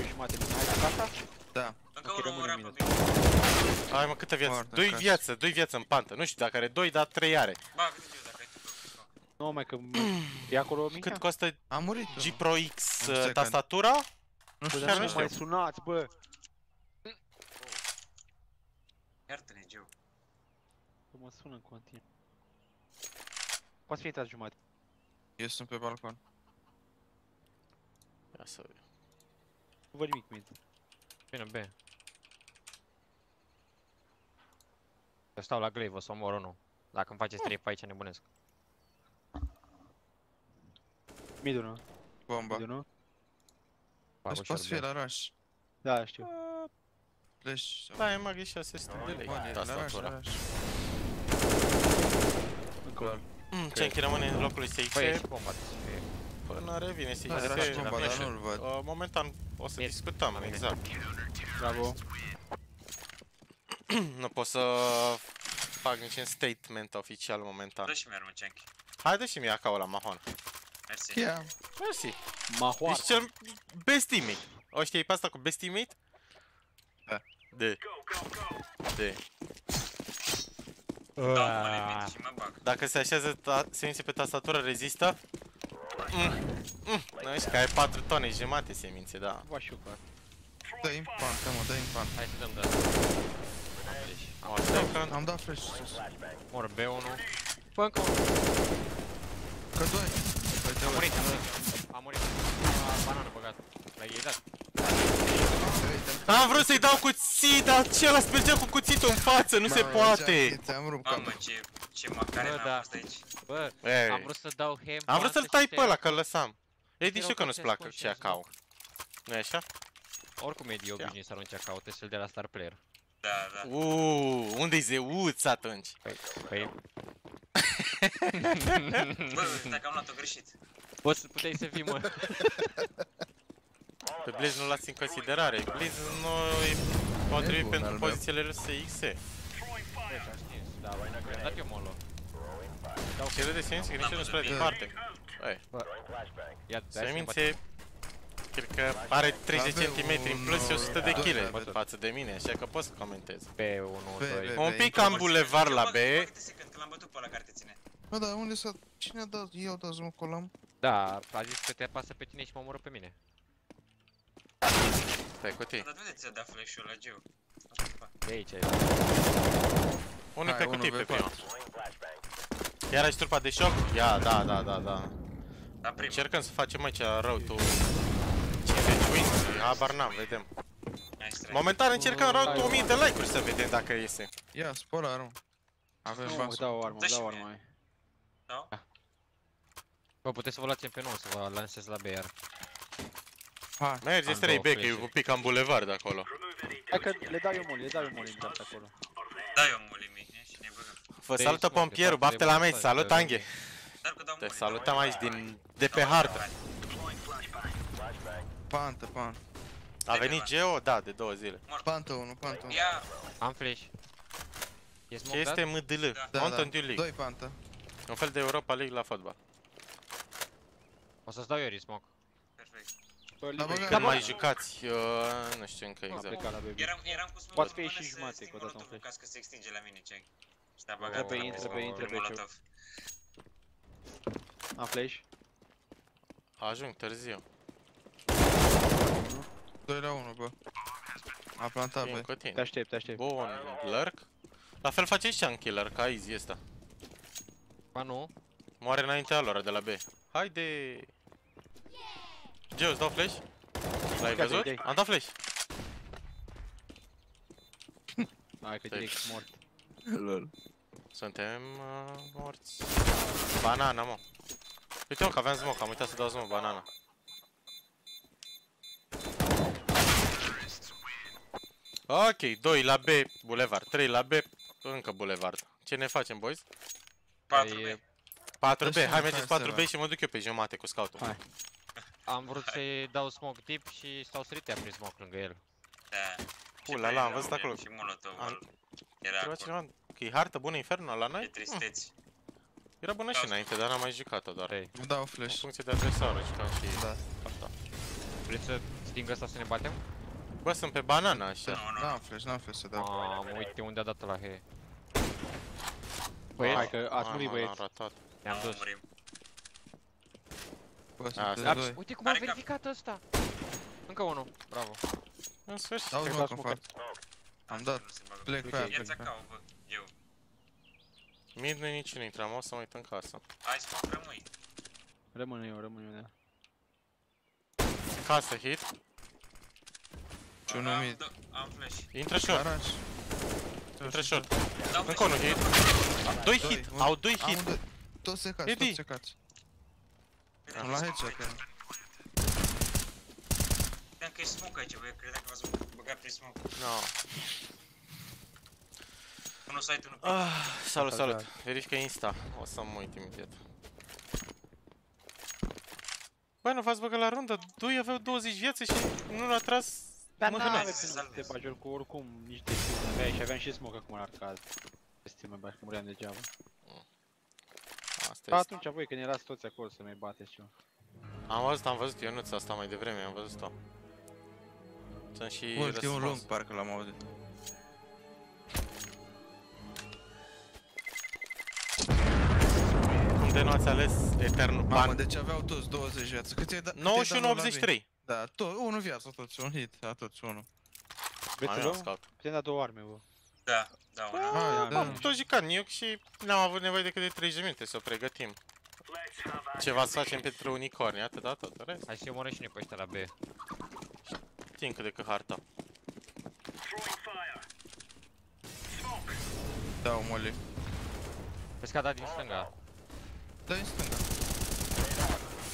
Eu jumate din hai cu asta? Da. Încă Ok, unul rămâne rapă minut. bine. Ai mă, câtă viață? Foarte Doi acasă. viață, doi viață în pantă. Nu știu dacă are doi, dar trei are. Bagă eu dacă ai tu. Nu, mai că e acolo Mihnea? Cât costă A murit. G Pro X Un uh, second. tastatura? Nu știu, nu mai sunați, bă! Iartă-ne, Geo. Că mă sună în continuu. Poți fi intrat jumătate. Eu sunt pe balcon. Ia să văd. Nu văd nimic mid. Bine, B. Eu stau la glaive, o să omor unul. Dacă îmi faceți 3 pe aici, nebunesc. Mid 1. Bomba. Mid 1. Deci Aș poți fi la oraș. Da, știu. A, pleci. Da, e mag 600 de lei. Tastatura. Încă mm, Cenchi rămâne în locul lui SX Până revine da, SX uh, Momentan o să discutăm, exact. Bravo. <clears throat> Nu pot să fac niciun statement oficial momentan. Dă și mi-armă Cenchi. Haide și mi-a ca ăla, Mahon. Mersi. Ia. Mersi. Mahoar. Ești cel best teammate. O știi pe asta cu best teammate? Da. De. De. Dau mă limit și mă bag. Dacă se așează ta- semințe pe tastatură, rezistă? Mm. Mm. Nu știu că ai 4 tone și jumate semințe, da. Vă și eu cu asta. Dă infant, mă, dă infant. Hai să dăm de O second. Am dat flash sus. Mor B1. Bă, încă unul. Că doi. Păi de A ori. murit, a murit. A murit. A, banană băgat. L-ai ei dat. Am vrut să-i dau cuțit, dar acela mergea cu cuțitul în față, nu se Mamă, poate. Ți-am rupt Mamă, capul. ce, ce macare Bă, mi-a da. fost aici. Bă, Ei. am vrut să dau hem. Am vrut să-l pantă tai și pe te- ăla, că-l lăsam. Edi, Te știu rog, că nu-ți faceți placă conștient, ceacau. nu e așa? Oricum e de obișnuit să arunci acau, te să-l de la star player. Da, da. Uuu, unde-i zeuț atunci? Păi, păi, Bă, dacă am luat-o greșit. poți, puteai să fii, mă. Pe Blaze nu luați în considerare. Blaze nu e potrivit bun, pentru al meu. pozițiile RSX. Deci am stins, da, i-am dat eu molo. Cele de sens, că nici nu spre departe. Băi, Ia, hai să ne batem. Semințe, cred că are 30 de Avem centimetri în un, plus și 100 de uh, kg doi, față de mine, așa că pot să comentez. Pe 1, Pe- 2. pe- Un pe- pic cam bulevard la B, Bagă-te secund, că l-am bătut pe ăla care te ține. Bă, dar unde s-a... Cine a dat? Eu dat mă colam? Da, a zis că te apasă pe tine și mă omoră pe mine. pe cutii. Dar de unde ți-a dat flash-ul ăla, Geo? De aici e. Unul Hai, pe cutii, unul pe pe prima. Iar ai turpa de șoc? Ia, da, da, da, da. Da, prima. Încercăm să facem aici rău, tu 50 wins, habar n-am, vedem. Nice try. Momentan încercăm rău 1000 de like-uri să vedem dacă iese. Ia, spola, rău. Avem Nu, bani. îmi dau o armă, Dă îmi și dau mie. armă mai. Nu? Bă, puteți să vă luați MP9 să vă lansez la BR. Hai. Merge Am 3 două B, că e flash-uri. un pic cam bulevard acolo. Hai că le dau eu moli, le dau eu moli în dreapta acolo. Da, eu muli mie și ne băgăm. Vă Pe salută aici, mă, pompierul, că fac bafte la de meci, montaj, salut de- Anghe. Dar că dau Te muli. salutăm aici din, de pe hartă. Pantă, pantă. A venit Geo? Da, de două zile. Pantă 1, pantă 1. Ia, Am flash. E Ce smoke este dat? MDL? Da, Mountain Dew League. Doi pantă. Un fel de Europa League la fotbal. O să-ți dau eu resmoke. perfect. Bă, Da, liber. băga- Când bă. mai jucați? Eu nu știu încă Am exact. plecat la baby. Eram, eram cu smoke Poate în fi mână și să jumate, sting că o dată un molotovul flash. ca să se extinge la mine, ce Și te-a băgat pe la intră, cu pe intră, pe molotov. Am flash. Ajung târziu. 2 la 1, bă. A plantat, Vin bă. cu Te tine. aștept, te aștept. Bun, lurk. La fel face și un killer, ca easy ăsta. Ba nu. Moare înaintea lor de la B. Haide! Geo, îți dau flash? L-ai Ia-te, văzut? ia-te. Am dat flash. <laughs> Hai că direct mort. Lol. Suntem uh, morți. Banana, mă. Uite mă că aveam smoke, am uitat să dau smoke, banana. Ok, 2 la B, Boulevard, 3 la B, încă Boulevard. Ce ne facem, boys? 4 Păi, 4B, Dă-și hai un mergeți hai să 4B și mă duc eu pe jumate cu scoutul. Hai. Am vrut să-i dau smoke deep și stau sărite a prins smoke lângă el. Da. Ula, la, am văzut acolo. Și molotovul Am- era Trebuie acolo. cineva că e hartă bună Inferno la E noi? Hm, tristeți. Era bună și înainte, dar n-am mai jucat-o doar. Trei. Îmi dau În flash. funcție de adversară jucam și Da. asta. Vreți să sting ăsta să ne batem? Bă, sunt pe banana așa. Nu, nu, N-am flash, n-am flash să dau. Mamă, uite unde a dat la he. Băi, Ah, hai că ați ah, murit m-am băieți. ratat. Ne-am nu dus. murim. Bă, A, sunt stai. doi. Uite cum a Are cap. verificat ăsta. Încă unul. Bravo. În sfârșit. Dau Cred că smoke a în smocat. față. Am dat. Nu se bagă. Plec pe Ok. aia, Ia-ți plec pe aia. acau, bă. Eu. Mid nu nici nu intram, o să mă uit în casă. Hai să mă rămâi. Rămân eu, rămân eu, da. Casă hit, Și unul Am mid. do- Am flash. intră short, Garaj. intră short. Dau Încă unul flash. hit. Doi Doi, hit, un- au doi Am hit. un doi. Toți secați, Edi. toți secați. Am la headshot, că... Credeam că e smoke aici, bă. Eu credeam că v-ați băgat prin smoke. No. Unul site, unul pe. Ah, salut, Da, salut. da. Verifică Insta. O să mă uit imediat. Băi, nu v-ați băgat la rundă? Doi aveau 20 viață și nu l-a tras dar mă, n-am de bajul cu oricum nici de smoke aveai și aveam și smoke acum în arcad. Este mai baj, că muream degeaba. Mm. Asta da, atunci voi când erați toți acolo să mai bateți ceva. Am văzut, am văzut Ionuț asta mai devreme, am văzut-o. Sunt și Ultimul lung parcă l-am auzit. Unde nu ați ales Eternul Pan? Mamă, deci aveau toți 20 viață. Cât ai da- dat? 91-83. Da, tot, unul viață, toți, un hit, da, toți, unul. Vreți Am să eu luăm? scout. Putem da două arme, bă. Da, da, una. Hai, da. Am tot jucat Nuke și n-am avut nevoie decât de 30 de minute să o pregătim. Ceva să facem pentru unicorni, atât, atât, în rest. Hai să-i omorăm și noi pe ăștia la B. Știm cât de cât harta. Da, o moli. Vezi că a dat din stânga. Da, în stânga.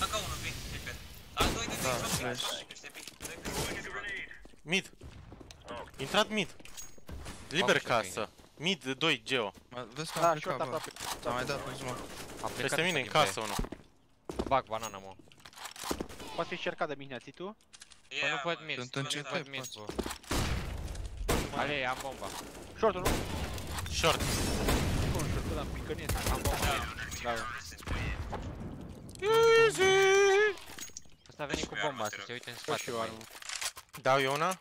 Încă unul, pic, pic. A, doi, doi, Da, doi, doi, flash. doi, ăștia pic, doi, pic, doi, pic. Mid. Intrat mid. Liber Mamă, ce casă. Mid 2 Geo. Ma- Vezi că Da, am short plecat, bă. aproape. Am mai dat un smoke. A plecat Peste mine în ăsta din B. casă unul. Bag banana, mă. Poate fi cercat de Mihnea, ții tu? Bă, nu Ia, pot mă, mid, Sunt nu încet, pot mid, poți. bă. Ale, am bomba. Short-ul, nu? Short. Nu, short-ul, dar picănie. Am bomba. Bravo. Easy! Ăsta a venit cu Deci, bomba, armă, să te se uite în Pot spate. și eu mai. armă. Dau eu una?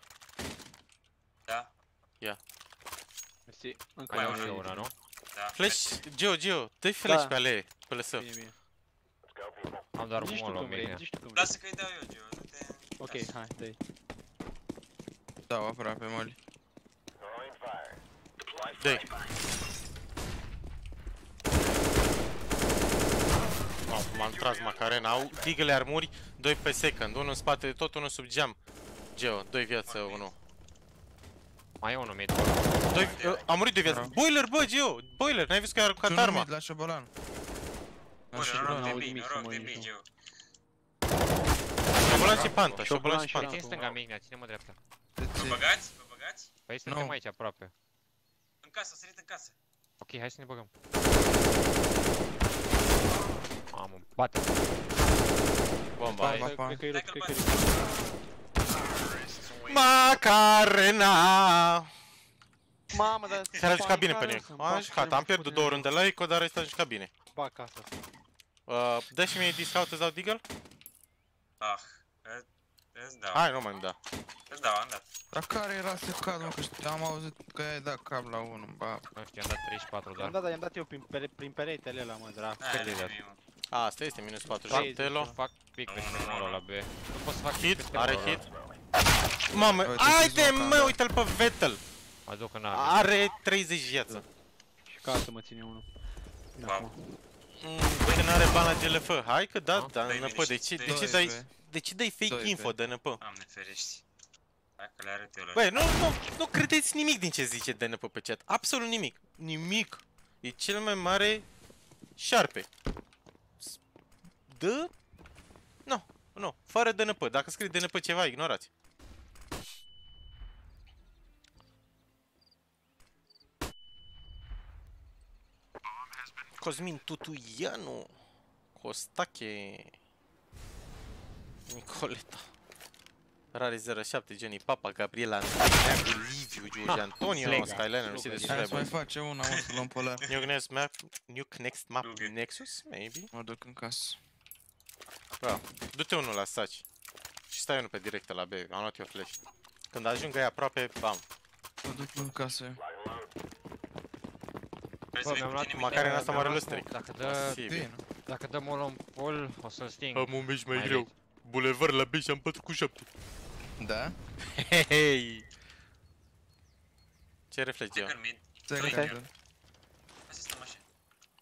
Da, Mersi. Încă Mai Mai am și una. eu una, nu? da. Flash, Geo, Geo, dă-i flash Da. pe ale, pe lăsă. Bine, bine. Am doar Zici tu un cum molo vrei, mine. zici tu cum vrei. Lasă că-i dau eu, Gio. du-te în Ok, casă. hai, dă-i. Dau aproape, Moli. Dă-i. Mamă, m-am tras Macarena, au digăle armuri, 2 pe second, unul în spate, tot unul sub geam. Geo, 2 viață, 1. Mai e unul mid. Doi, uh, a murit de viață. Bravo. Boiler, bă, Geo! Boiler, n-ai văzut că a aruncat arma? La șobolan. La Bun, șobolan. noroc de n-aud B, nimic să noroc mă de uit, B, nu. Gio. Șobolan și panta, Șobolan șobolan și și panta. Țin Acum. stânga Mignea, ține-mă dreapta. Vă băgați? Vă băgați? Păi suntem Nu. aici aproape. În casă, sărit în casă. Ok, hai să ne băgăm. Mamă, bate. Bomba Ba, ai. ba. Cred că- Cred că e rupt, Hai cred că-l că e rupt. Macarena! Mamă, dar... Chiar a jucat bine pe Care Nick. sunt? A Bag jucat, care am mă pierdut pune două în- runde la Eco, dar ăsta a jucat bine. Bag casa. Uh, dă și mie discount, îți dau Deagle? Ah, î- îți dau. Hai, nu mai îmi da. Îți dau, am dat. Dar care era secad, mă, că știu- am auzit că ai dat cap la unul, ba. Nu știu, am dat 34 I-am doar. dat, dar i-am dat eu prin, pere, prin peretele ăla, mă, drag. Aia de de dat? Primul. A, asta este, minus 47 Treizeci, elo. Fac pic pe molo la B. Nu pot să fac Hit, peste are molo ăla. hit. Mamă, Uite, haide Zizou, mă, da. uite-l pe Vettel. Mă duc în arme. Are 30 viață. Și casa mă ține unul. Wow. Acum. Mm, Uite, n-are bani la GLF. Hai că da, Ah, da, doi NP, de ce, de ce doi dai, pe- de ce dai fake doi info pe- de NP? Doamne ferești. Hai că le arăt eu lor. Băi, nu, nu, nu credeți nimic din ce zice DNP pe chat. Absolut nimic. Nimic. E cel mai mare șarpe. S- Dă? Nu, nu, fără DNP. Dacă scrie DNP ceva, ignorați. Cosmin Tutuianu Costache Nicoleta Rare 07, Jenny Papa, Gabriela Andreea, Liviu, George Antonio, Slega. Skyliner, nu știu de Slugă, Hai să mai subscribe. face una, mă, să luăm pe ăla. New Next Map, New Next Map Lughe. Nexus, maybe? Mă duc în casă. Da. Du-te unul la saci. Și stai unul pe directă la B, am luat eu flash. Când ajung ai aproape, bam. Mă duc în casă. Vrei Bă, să mi-am vii cu luat tine, Măcar în Mihai? asta mi-am mare luat lustric. smoke. Dacă dă, Posibil. Bine. dacă dă molo în pol, o să-l sting. Am un meci mai Mai greu. late. Boulevard la B și am 4 cu 7. Da? Hei! Ce reflex, Geo? Second mid. Second. Hai să stăm așa.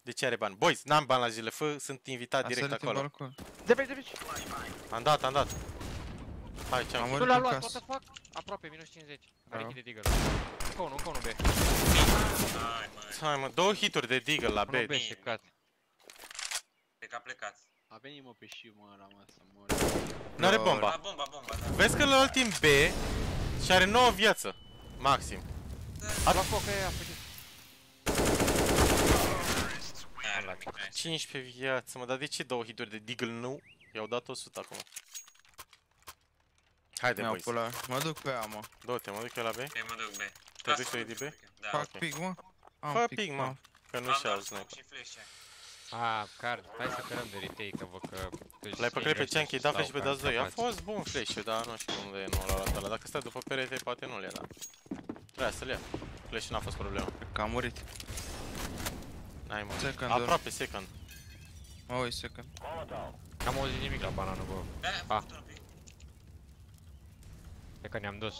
De ce are bani? Boys, n-am bani la GLF, sunt invitat A direct sărit în acolo. balcon. De pe, de pe. Am dat, am dat. Hai, ce-am Am făcut? Nu murit l-a în luat, what casă. the fuck? Aproape, minus 50. Are Bravo. hit de digger. Încă unul, încă unul B. Hai, mă. Hai mă, două hituri de Deagle la B. Unul B secat. Cred că a plecat. A venit mă pe și mă ăla mă să mor. N-are Lol. bomba. La bomba, bomba, da. Vezi că la alt timp B și are 9 viață. Maxim. A luat foc, e, a fugit. Aia, Ăla, nimic, nice. 15 viață, mă, dar de ce două hituri de Deagle nu? I-au dat 100 acum. Haide, Mi-au boys. pula. Mă duc pe ea, mă. Du-te, mă duc eu la B. Ok, mă duc B. Te duci tu de B? Da. Fac ok. pic, mă. Am Fă pic, mă. mă. Că nu Am și al doar sniper. smoke și flash. Ah, card. Hai să cărăm de retake, că văd că... L-ai păcălit pe Chunky, da flash pe dați 2. A fost bun flash dar nu știu unde e nu l-a luat ăla. Dacă stai după perete, poate nu-l ia, da. Trebuia să-l ia. Flash n-a fost problema. Că am murit. N-ai mă. Second doar. Aproape second. Mă uit second. N-am auzit nimic la banană, bă. Da, Ah. am făcut un pic. E că ne-am dus.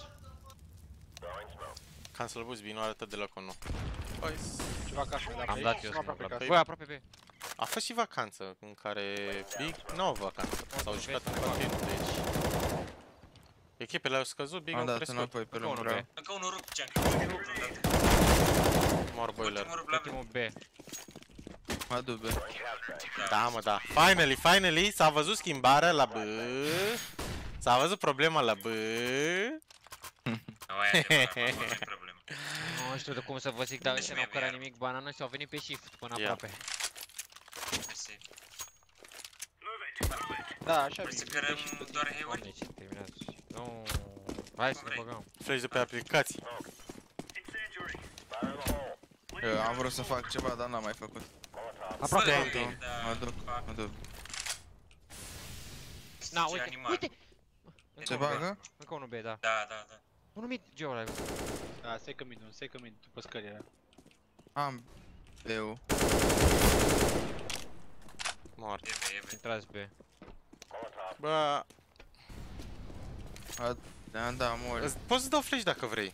Cancel boost, bine, nu arată deloc un nu. Boys. Ceva ca așa, dar Am pe dat aici, eu nu smoke aproape la casă. B. Băi, aproape B. A fost și vacanță în care Big nu au vacanță. S-au Vezi, jucat în vezi, continuu, deci... Echipele au scăzut, Big Am au dat crescut. înapoi pe Încă lângă unul bravo. B. Încă unul rup, Chunk. Mor boiler. Ultimul rup la B. Ultimul B. Mă duc be. Da, mă, da. Finally, finally, s-a văzut schimbarea la B. S-a văzut problema la B. Nu, aia e adevărat, acolo nu e problemă. Nu știu de cum să vă zic, dar Deci ăștia mie n-au cărat mi-ar- nimic banană și au venit pe shift până Ia. aproape. Mersi. Da, așa Vrei să vine. cărăm pe și pe doar Doamne, Hayward? ce terminați. Nu. Hai să ne vrei. băgăm. Flash de pe aplicații. Eu am vrut să fac ceva, dar n-am mai făcut. Aproape. Fă, TNT. da, Mă duc, fac. mă duc. Na, Ce uite, animal. uite! Se Încă unul B. bagă? Încă unul B, da. Da, da, da. Unul mid, Geo ăla. Da, stai că mid, stai că mid, după scările. Am eu. Mort. E be, e be. Intrați B. Bă, Da, da, mori. îți- poți să dau flash dacă vrei.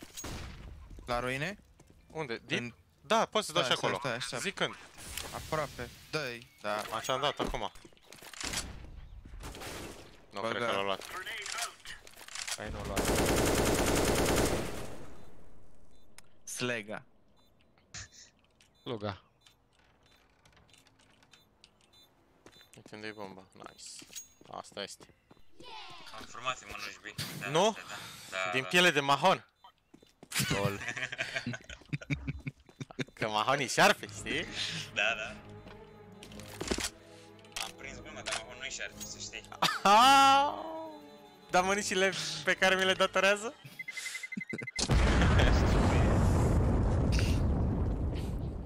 La ruine? Unde? Deep? În- Da, poți să dau și Stai, stai, acolo. stai, așteaptă. Zic când. Aproape. Dă-i. Da. Așa am dat acum. Nu Băga. cred că l-a luat. Hai nu o luat. Slega. Luga. Uite unde e bomba. Nice. Asta este. Am format mănuși B. Da, Nu? Da, da, da, Din da. piele de mahon. Lol. <laughs> Că mahon e șarpe, știi? Da, da. Am prins glumă, dar mă nu-i șarpe, să știi. Aaaa! Da mânicile pe care mi le datorează? <laughs>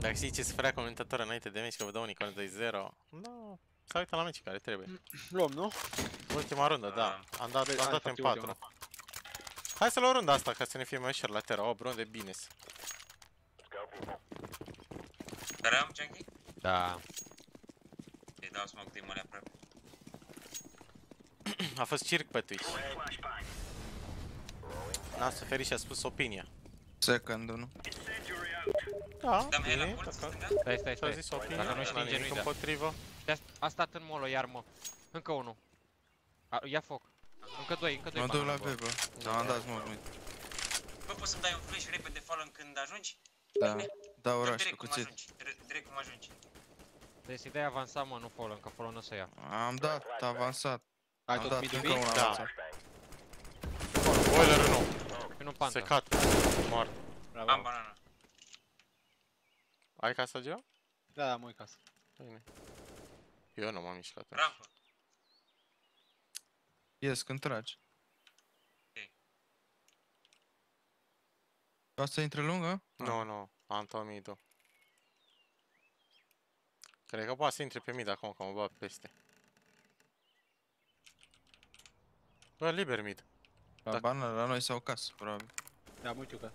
Dacă știi ce spunea comentatorul înainte de meci că vă dau Unicorn 2-0 Nu, s-a uitat la meci care trebuie Luăm, nu? Ultima rundă, da, am dat, Băi, am hai, dat în fac 4 ultima. Hai să luăm runda asta ca să ne fie mai ușor la Terra, o bro, de bine Dar am Chunky? Da. Îi dau smoke din mări aproape. <clears throat> A fost circ pe Twitch N-a suferit și a spus opinia Second, nu? Da, Dăm hai la bine, colț, dacă stânga? Stai, stai, și-a stai. zis opinia, Dacă nu știi n-a nimic ingenuit, da. împotrivă De-a- A stat în molo, iar mă. Încă unul. A, ia foc. Încă doi, încă doi. Mă duc la banane, B, bă. bă. Da, am dat smoke mid. Bă, poți să-mi dai un flash repede fallen când ajungi? Da. Dau Dă rush direct cu cum cuțit. ajungi. Dire- Direct cum ajungi. Deci să-i dai avansat, mă, nu follow, că follow nu o să ia. Am dat, avansat. Ai Am tot dat mid încă B? una Da. avansat. Boilerul nu, Și nu pantă. secat, mort Bravo. Am banana. Ai casa, Geo? Da, da, mă uit casă. Bine. Eu nu m-am mișcat. Rampă. Ies când tragi. Ok. Poate să intre lungă? Nu, nu, am tot mid Cred că poate să intre pe mid acum, că mă bat peste. Bă, liber mid. La Da. bană, la noi sau casă, probabil. Da, mă uit eu ca.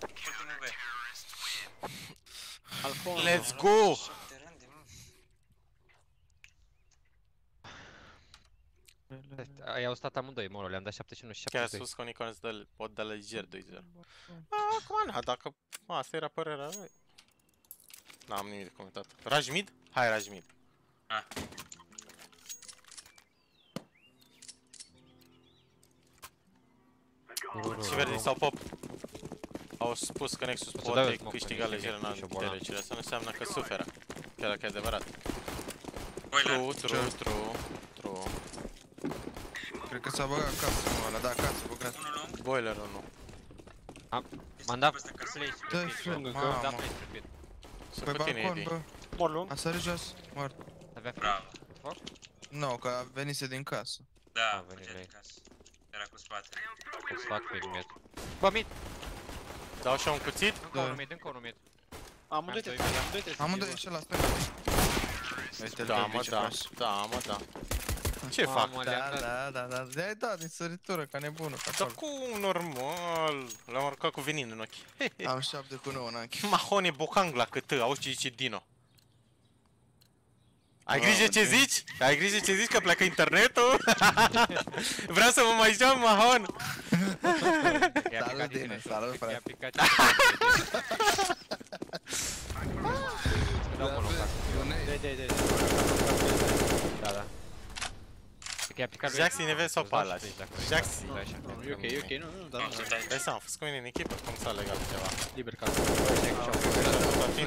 Ultimul B. Alfon. Let's go! Șapte rânde, mă. Ai au stat amândoi, molo, le-am dat 71 și Chiar a 72. spus că Unicorn îți dă, pot da leger 2-0. A, acum, na, dacă asta era părerea lui. N-am nimic de comentat. Raj mid? Hai, Raj mid. Ah. Și Verdi sau Pop au spus că Nexus O să dau eu poate smoke câștiga în leger în niște bolan. anumite regi. Asta nu înseamnă că suferă. Chiar dacă e adevărat. Boiler. True, true, true, true. Cred că s-a băgat casă, mă, ăla, da, casă, băgat. Unul lung. Boilerul nu. M-am dat Peste casă. place Dă-i spre pit, flash, bă. mamă. Am dat place spre pit. Sunt Pe cu tine, balcon, Edi. bă. Mor lung. A sărit jos, mort. Avea flash. Bravo. Nu, că a venise din casă. Da, A venit făcea lei. din casă. Era cu spatele. Îți fac pe mid. Bă, mid! Dau și eu un cuțit? Încă Da. unul mid, încă unul mid. Amândoi Am trebuie, amândoi trebuie. Amândoi să ieși la stânga. Uite-l Da, pe mă, ce da. faci. Da, mă, da. Ce fac? Mamă, le-am Da, dat. da, da, da. De-ai dat din săritură, ca nebunul, pe Dar acolo. cu normal. L-am aruncat cu venin în ochi. Am 7 cu 9 în anchi. Mahone bocang la cât, auzi ce zice Dino. Ai Mamă, grijă ce Dino. zici? Ai grijă ce zici că pleacă internetul? <laughs> Vreau să mă mai joc Mahon. E Salut, aplicat Dine, din salut, E frate. aplicat din <laughs> Dau mă loc Dai, dai, dai. Da, da. E că e aplicat lui- Jaxi ne vezi sau Îți dau și Palace? place dacă vrei. Jaxi. Da, așa. Nu, e ok, e ok, nu, nu, da, Nu, nu, sunt da. aici. Dai seama, am fost cu mine în echipă, cum s-a legat ceva. Liber casă.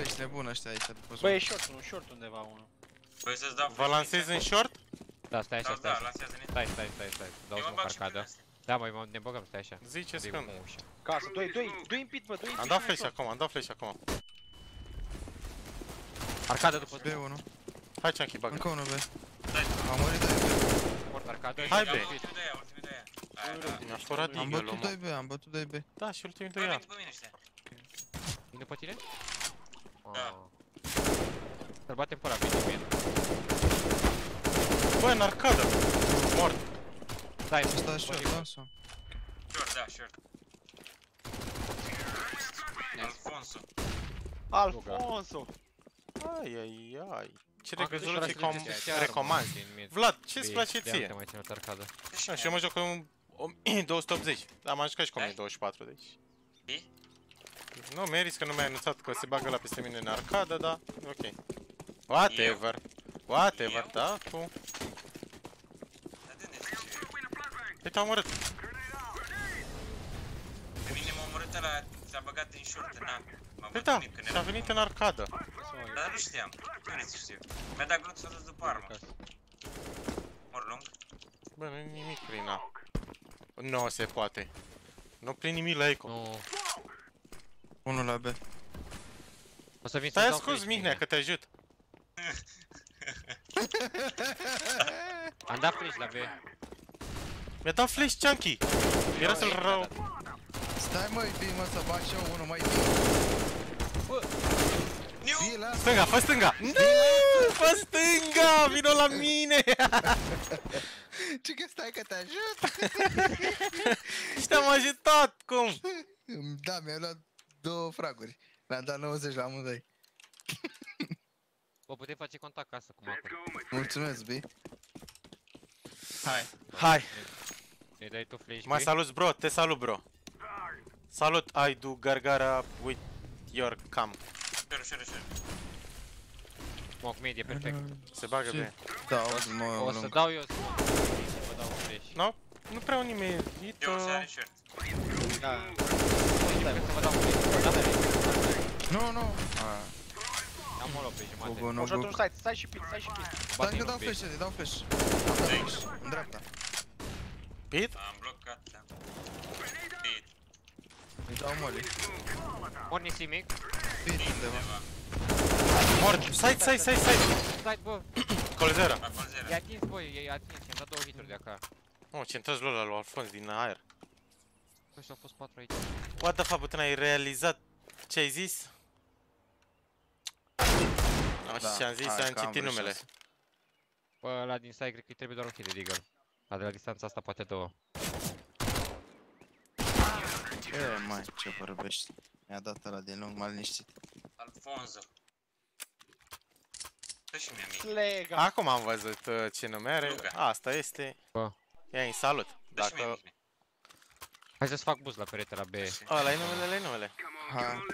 Ești nebun ăștia aici, după Băi, e short, un short undeva unul. Păi să-ți dau Vă flash lansezi în aici? short? Da, stai așa, Da, stai da, așa. lansează-ne. Stai, stai, stai, stai. Dau Eu mă smoke bag și arcadă. prin astea. Da, mai mă- ne băgăm, stai așa. Ziceți Dei când. mă ușa. Casă, doi, doi, doi în pit, bă, doi în Am pit. dat nu flash short. acum, am dat flash acum. Arcadă după B1. Hai Chunky, bagă. Încă unul B. Dai. Am murit de B. sport arcadă. Hai, și be. am fit. Ultimul de aia, ultimul de aia. Aia, da. Mi-a furat Am Eagle-ul, bătut mă. 2B, am bătut 2B. Da, și ultimii Băi, doi vin A. după mine ăștia. Vine pe tine? Da. Ah. Să-l batem pe ăla, bine, bine. Bă, în arcadă! Mort! Stai, Ăsta short, potrivă. da? Sau? Short, da, short. Alfonso. Alfonso! Ai, ai, ai. Ce Am crezut rezoluție că com zice chiar, recomanzi? mă, din mid. Vlad, ce-ți Bine, place de-aia ție? te mai ținut arcadă. Nu știu, eu mă joc cu un 1280. <clears throat> Dar m-am jucat și cu Dai? 1024, deci... Știi? Nu, meriți că nu mi-ai anunțat că se bagă la peste mine în arcadă, da? Ok. Whatever. Whatever, Eu? da? Tu. Dar de unde zici? Păi te-am omorât. Pe mine m-a omorât ăla, s-a băgat în short, n-am. M-a Păi văzut da, mine când și-a eram venit cu- în arcadă. Dar nu știam. De unde să știu? Mi-a dat glonț s-a dus după armă. Mor lung. Bă, nu e nimic prin A. Nu se poate. Nu prin nimic la eco. Nu. Unul la B. O să vin Stai să-ți dau ascuns, flash, Mihnea, că te ajut. Am dat flash la B. Mi-a dat flash Chunky. Era să-l Ei, rău. da, da. Stai măi, bii mă să bag și eu unul mai Niu! Bii, lasă! Stânga, fă stânga! Nu, fă stânga! Vino la mine! <laughs> Ce că stai că te ajut? <laughs> Și te-am ajutat! Cum? Da, mi-ai luat două fraguri. Mi-am dat 90 la amândoi. Bă, putem face contact acasă cum acum. Mulțumesc, Bi. Hai. Hai! Ne dai tu flash, Mă B? salut, bro! Te salut, bro! Salut, I do gargara with your cam. Ușor, ușor, ușor. Smoke mid, e perfect. Se bagă Ce? bine. Da, aud, mă, O să lung. dau eu smoke și să vă dau flash. Nu? Nu prea un nimerit. Eu și are short. Da. Stai, să vă dau flash. Da, da, Nu, nu. A, Am o pe jumate. Hugo, nu, Moș, atunci Hugo. stai, stai și pin, stai și pin. Stai Bate că un dau pic. flash, îi dau flash. Am dat flash. În dreapta. Pit? Am blocat, da. Bit, Îi dau molly. Morni simic. Bit undeva. undeva. Mort! Side, side, side, side! Stai, bă. <coughs> Colzera! Acolo zero. E atins, bă, e atins. I-am dat două hituri de acá. Oh, ce întâlți lor la lui Alfons din aer. Bă, și au fost patru aici. What the fuck, bătân, ai realizat ce ai zis? No, Da, și am zis, hai am că am citit vreo numele. șanse. Bă, ăla din side cred că îi trebuie doar un hit de deagle. Dar de la distanța asta poate două. E, mai, ce vorbești? Mi-a dat ăla din lung, m-a liniștit. Alfonso. Dă și mie mie. Slega! Acum am văzut uh, ce nume are. Luca. Asta este. Bă. Ia în salut. Dă și mie Dacă... mie. Hai să-ți fac boost la perete la B. Ăla e numele, ăla e numele. Hai.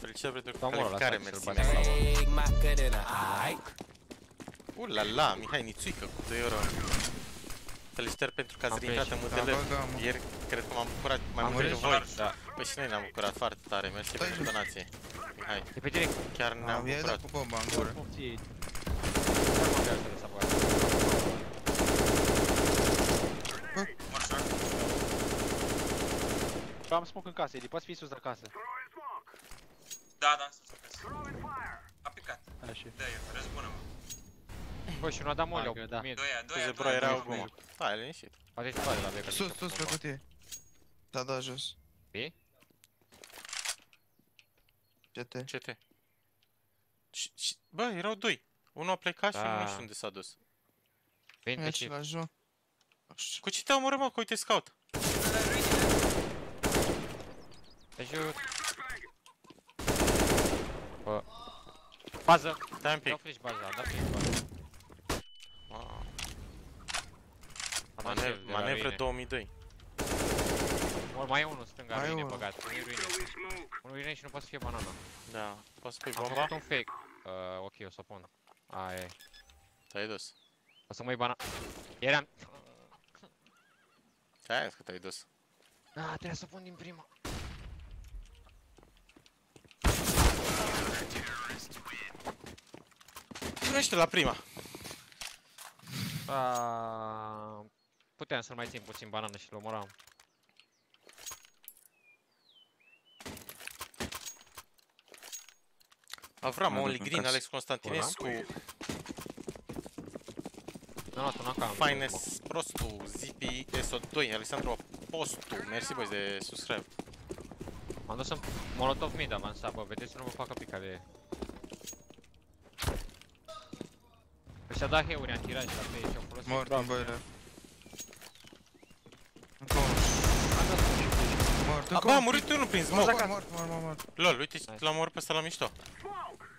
Felicitări pentru Dau mă, calificare, lăsați mersi. să-l mersi. bate. Big Maca than a aight. Uh la la, Mihai Nițuică cu 2 euro. Felicitări pentru că ați Am reintrat în pleșit. modele. Da, băgam. Ieri cred că m-am bucurat mai Am mult decât murit. voi. Da. Păi și noi ne-am bucurat foarte tare. Mersi Stai pentru jos. donație. Mihai, E pe direct. chiar ne-am Am i-ai dat bucurat. cu bomba în gură. Poftiți. Chiar mă vreau să le sabot. Mor short. Am smoke în casă, Eli, poți fi sus de casă. Da, da, sus acasă. A picat. Așa. Da, eu, răzbună-mă. Bă, și nu a dat mole, Parcă, da. mid. Doia, doia, Scuze, bro, doia. era o doia. glumă. Stai, liniștit. Poate și bate la B. că Sus, zice sus, pe bomba. cutie. Da, da, jos. B? CT. CT. Și- și- Bă, erau doi. Unul a plecat și Da. unul nu știu unde s-a dus. Vente Mergi și... la jo. Așa. Cu ce te-au omorât, mă? Că uite scout. Te ajut. Bă. Bază. Stai un pic. Dau flash baza, dau flash baza. Mamă, Am dat Manev- shield de la Manevră ruine. 2002. Or, mai e unul stânga, Mai e ruine unul. băgat. Unul e ruine. Unul e ruine și nu poate să fie banana. Da. Poți să pui Am bomba? făcut un fake. Uh, ok, o să o pun. Aia e. Te-ai dus. O să mă iei banana. Eram... Te-ai că te-ai dus. Ah, trebuie să o pun din prima. Primește la prima. Ah, puteam să-l mai țin puțin banană și-l omoram. Avram, Mă duc Only în Green, casă. Alex Constantinescu. Mi-am luat un AK. Finest Prostu, Zippy, SO2, Alexandru Postu. Mersi boys de subscribe. M-am dus în Molotov mid avansat, bă, vedeți să nu vă facă pica de... Ăștia da heuri antiraj la pe ei și au folosit... Mort Bravo. în boiler. Încă unul. Mort, A, încă bă, a unul. murit unul prin Mort, smoke. mort, mort, mort, mort. Lol, uite, Nice. l-am omorât pe ăsta la mișto.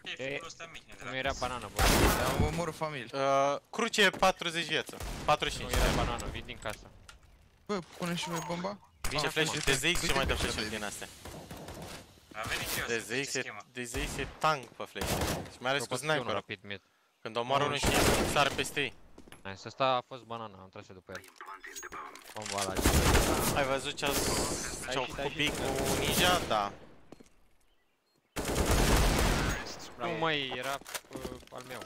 E E- figurul ăsta mic, ne Nu era banană, bă. Am omorât familie. Uh, cruce 40 viață. 45. Nu era banană, vin din casă. Bă, pune și voi bomba? Vine Ah, flash, uite, DZX ce uite mai dă ce flash vede. din astea. A venit și eu să DZX ce e, schemă. DZX e tank pe flash. Și mai ales cu Eu pot fi unul sniper. rapid mid. Când omoară unul și sar peste ei. Nice, ăsta a fost banana, am tras eu după el. Bomba la Ai văzut ce-au ce-au ieșit, ai făcut ieșit, cu Ninja? Da. Nu măi, era uh, al meu.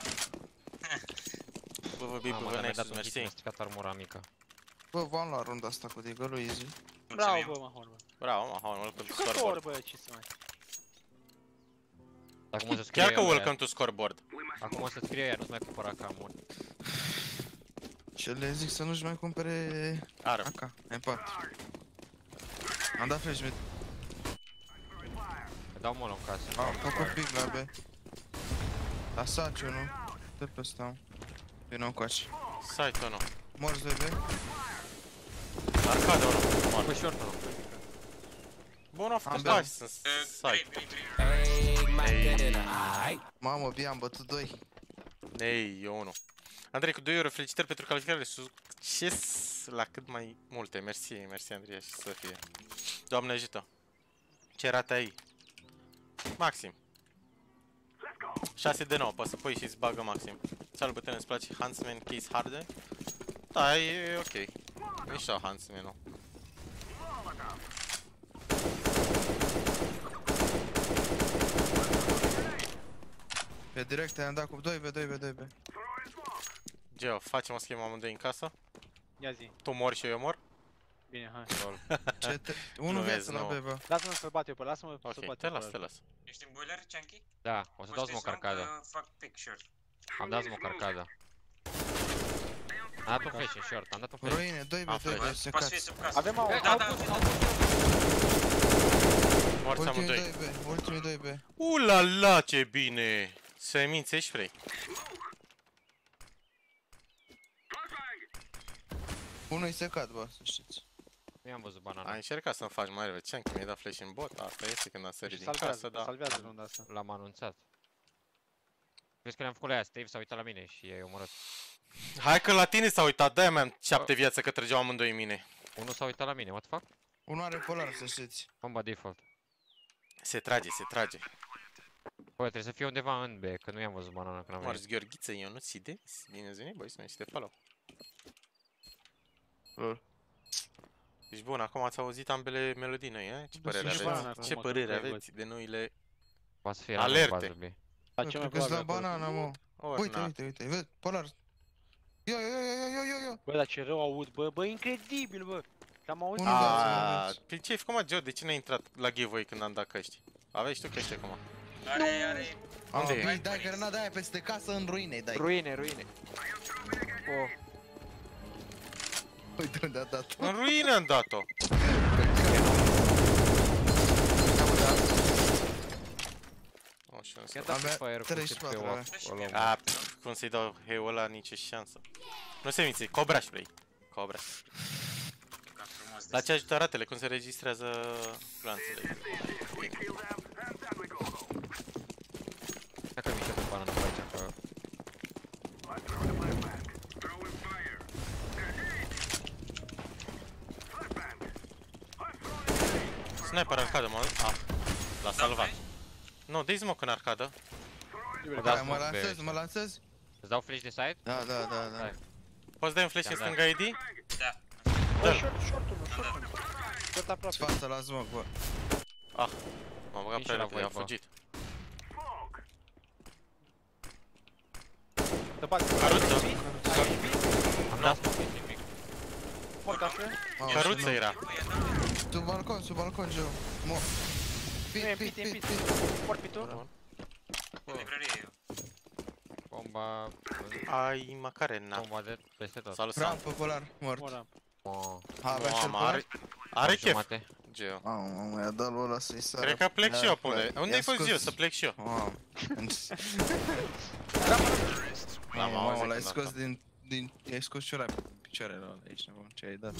<laughs> Bă, vă bip, Mamă, vă dar mi-a dat Nexus, un hit, mersi. mi-a stricat armura mică. Bă, v-am luat runda asta cu Deagle-ul easy. Bravo, Mulțumim. bă, Mahon, bă. Bravo, mă, hai, welcome to Scoreboard, scoreboard. bă, ce să mai... Acum o să scrie Chiar că ea, welcome to scoreboard. Acum o să scrie ea, nu-ți mai cumpăra ca mult. Și le zic să nu-și mai cumpere Ară. AK, M4. Am dat flash mid. Îi dau molo în casă. Au făcut pic la B. La Saciu, nu? De pe ăsta. Vino încoace. Site-ul nu. Morți de B. Arcade unul. Păi Moare. short ul Bun, au făcut Ambele. pași, sunt Uh, site. green, green, green. Big Mac in it. Aight. Mamă, bine, am bătut 2. Ei, eu unu. Andrei, cu 2 euro, felicitări pentru calificare, succes la cât mai multe. Mersi, mersi Andrei și să fie. Doamne ajută. Ce rata ai? Maxim. 6 de 9, poți să pui și îți bagă maxim. Salut bătăne, îți place Huntsman Case Harde? Da, e ok. Mișto Huntsman-ul. Pe direct i-am dat cu 2 B, 2 B, 2 B. Geo, facem o schemă amândoi în casă? Ia zi. Tu mori și eu mor? Bine, hai. Ce te... <laughs> Unu Nu viață vezi, la nu. B, bă. Lasă-mă să-l bat eu pe lasă-mă să-l Ok, bat te eu pe las, te ăla. las. Ești în boiler, Chunky? Da, o să dau smoke arcada. Că fac pick short. Am dat smoke arcada. Am dat un flash în short, am dat un flash. Ruine, 2 B, Am 2 B, flash. se Poți fi cați. sub casă. Avem au... Bă, Da, au da. pus, au pus. Morți Ultimii amândoi. 2 B, ultimii 2 B. Ula la, ce bine! Semințe ești frei. Unul i secat, bă, să știți. Nu i-am văzut banana. Ai încercat să-mi faci mai repede. Ce-am că mi-ai dat flash în bot? Asta este când am sărit Și din salvează, casă, da. salvează runda asta. L-am anunțat. Vezi că le-am făcut la aia, Steve s-a uitat la mine și i-ai omorât. Hai că la tine s-a uitat, de-aia mi-am șapte viață că trăgeau amândoi în mine. Unul s-a uitat la mine, what the fuck? Unul are polar, să știți. Bomba default. Se trage, se trage. Bă, trebuie să fie undeva în B, că nu i-am văzut banana când am venit. Morți Gheorghiță, eu nu ți de? Bine ați venit, băi, să ne follow. Lol. Deci bun, acum ați auzit ambele melodii noi, eh? Ce Da, părere sunt și aveți? banana, Ce acum, părere că trebuie aveți de noile Poate să fie Alerte. la bază B. La Bă, ce mai cred că-s la probabil acolo. banana, mă. ori Uite, na. uite, uite, vezi, polar. Yo, yo, yo, yo, yo, yo, yo. Bă, dar ce rău aud, bă, bă, incredibil, bă. Am auzit. Unul viață, Aaaa, aveți. pe ce ai făcut, mă, Geo? De ce n-ai intrat la giveaway când am dat căști? Aveți tu căști acum. Are, are... Unde Ah, e? bine, dai granada aia peste casă în ruine, dai. Ruine, ruine. Oh, Uite unde a dat. În ruine am dat-o. O, și un I-a stop. dat Avea fire cu 34 CP-ul avea. acolo. A, pf, cum să-i dau heu ăla, nicio șansă. Nu se minți, Cobra spray. Cobra. Ca frumos La de ce ajută aratele? Cum se registrează glanțele? Dacă mișcă pe banana pe aici, că... Sniper arcadă, mă. Ah, l-a salvat. ai? Nu, dă-i smoke în arcadă. Da, Da, mă smoke lansez, pe- mă lansez. Îți dau flash de side? Da, da, da, da. Hai. Poți dai un flash în Da, da. stânga ID? Da. bă, Dă-l. short, short-ul, nu, short-ul. Short aproape. Fața la smoke, bă. Ah, m-am băgat Nici prea la repede, a voi, bă. fugit. Dă bate. Căruță. Am dat smoke de nimic. Mortașul. Mamă, Căruță și nu. era. Bă, i-a dat. Sub balcon, sub balcon, Joe. Mo. Nu e Pit, pit, pit, e pit, pit. pit. Mort pitul. În librărie eu. Bomba bomba... Ai macarena. Bomba de peste tot. Salut, Ramp, Sam. pe polar, mort. Ora. Oh, Ha, avea și el Mamă, are, polar? are chef, jumate. Geo. Mamă, mamă, i-a dat lui ăla să-i sară. Cred că plec și Ia, eu pe unde. plec. Unde Ia ai fost scos. eu să plec și eu? Mamă. <laughs> L-am Mamă, auzit mamă, l-ai când scos am din... din... I-ai scos ciora pe picioarele ăla aici, nebun, ce ai dat?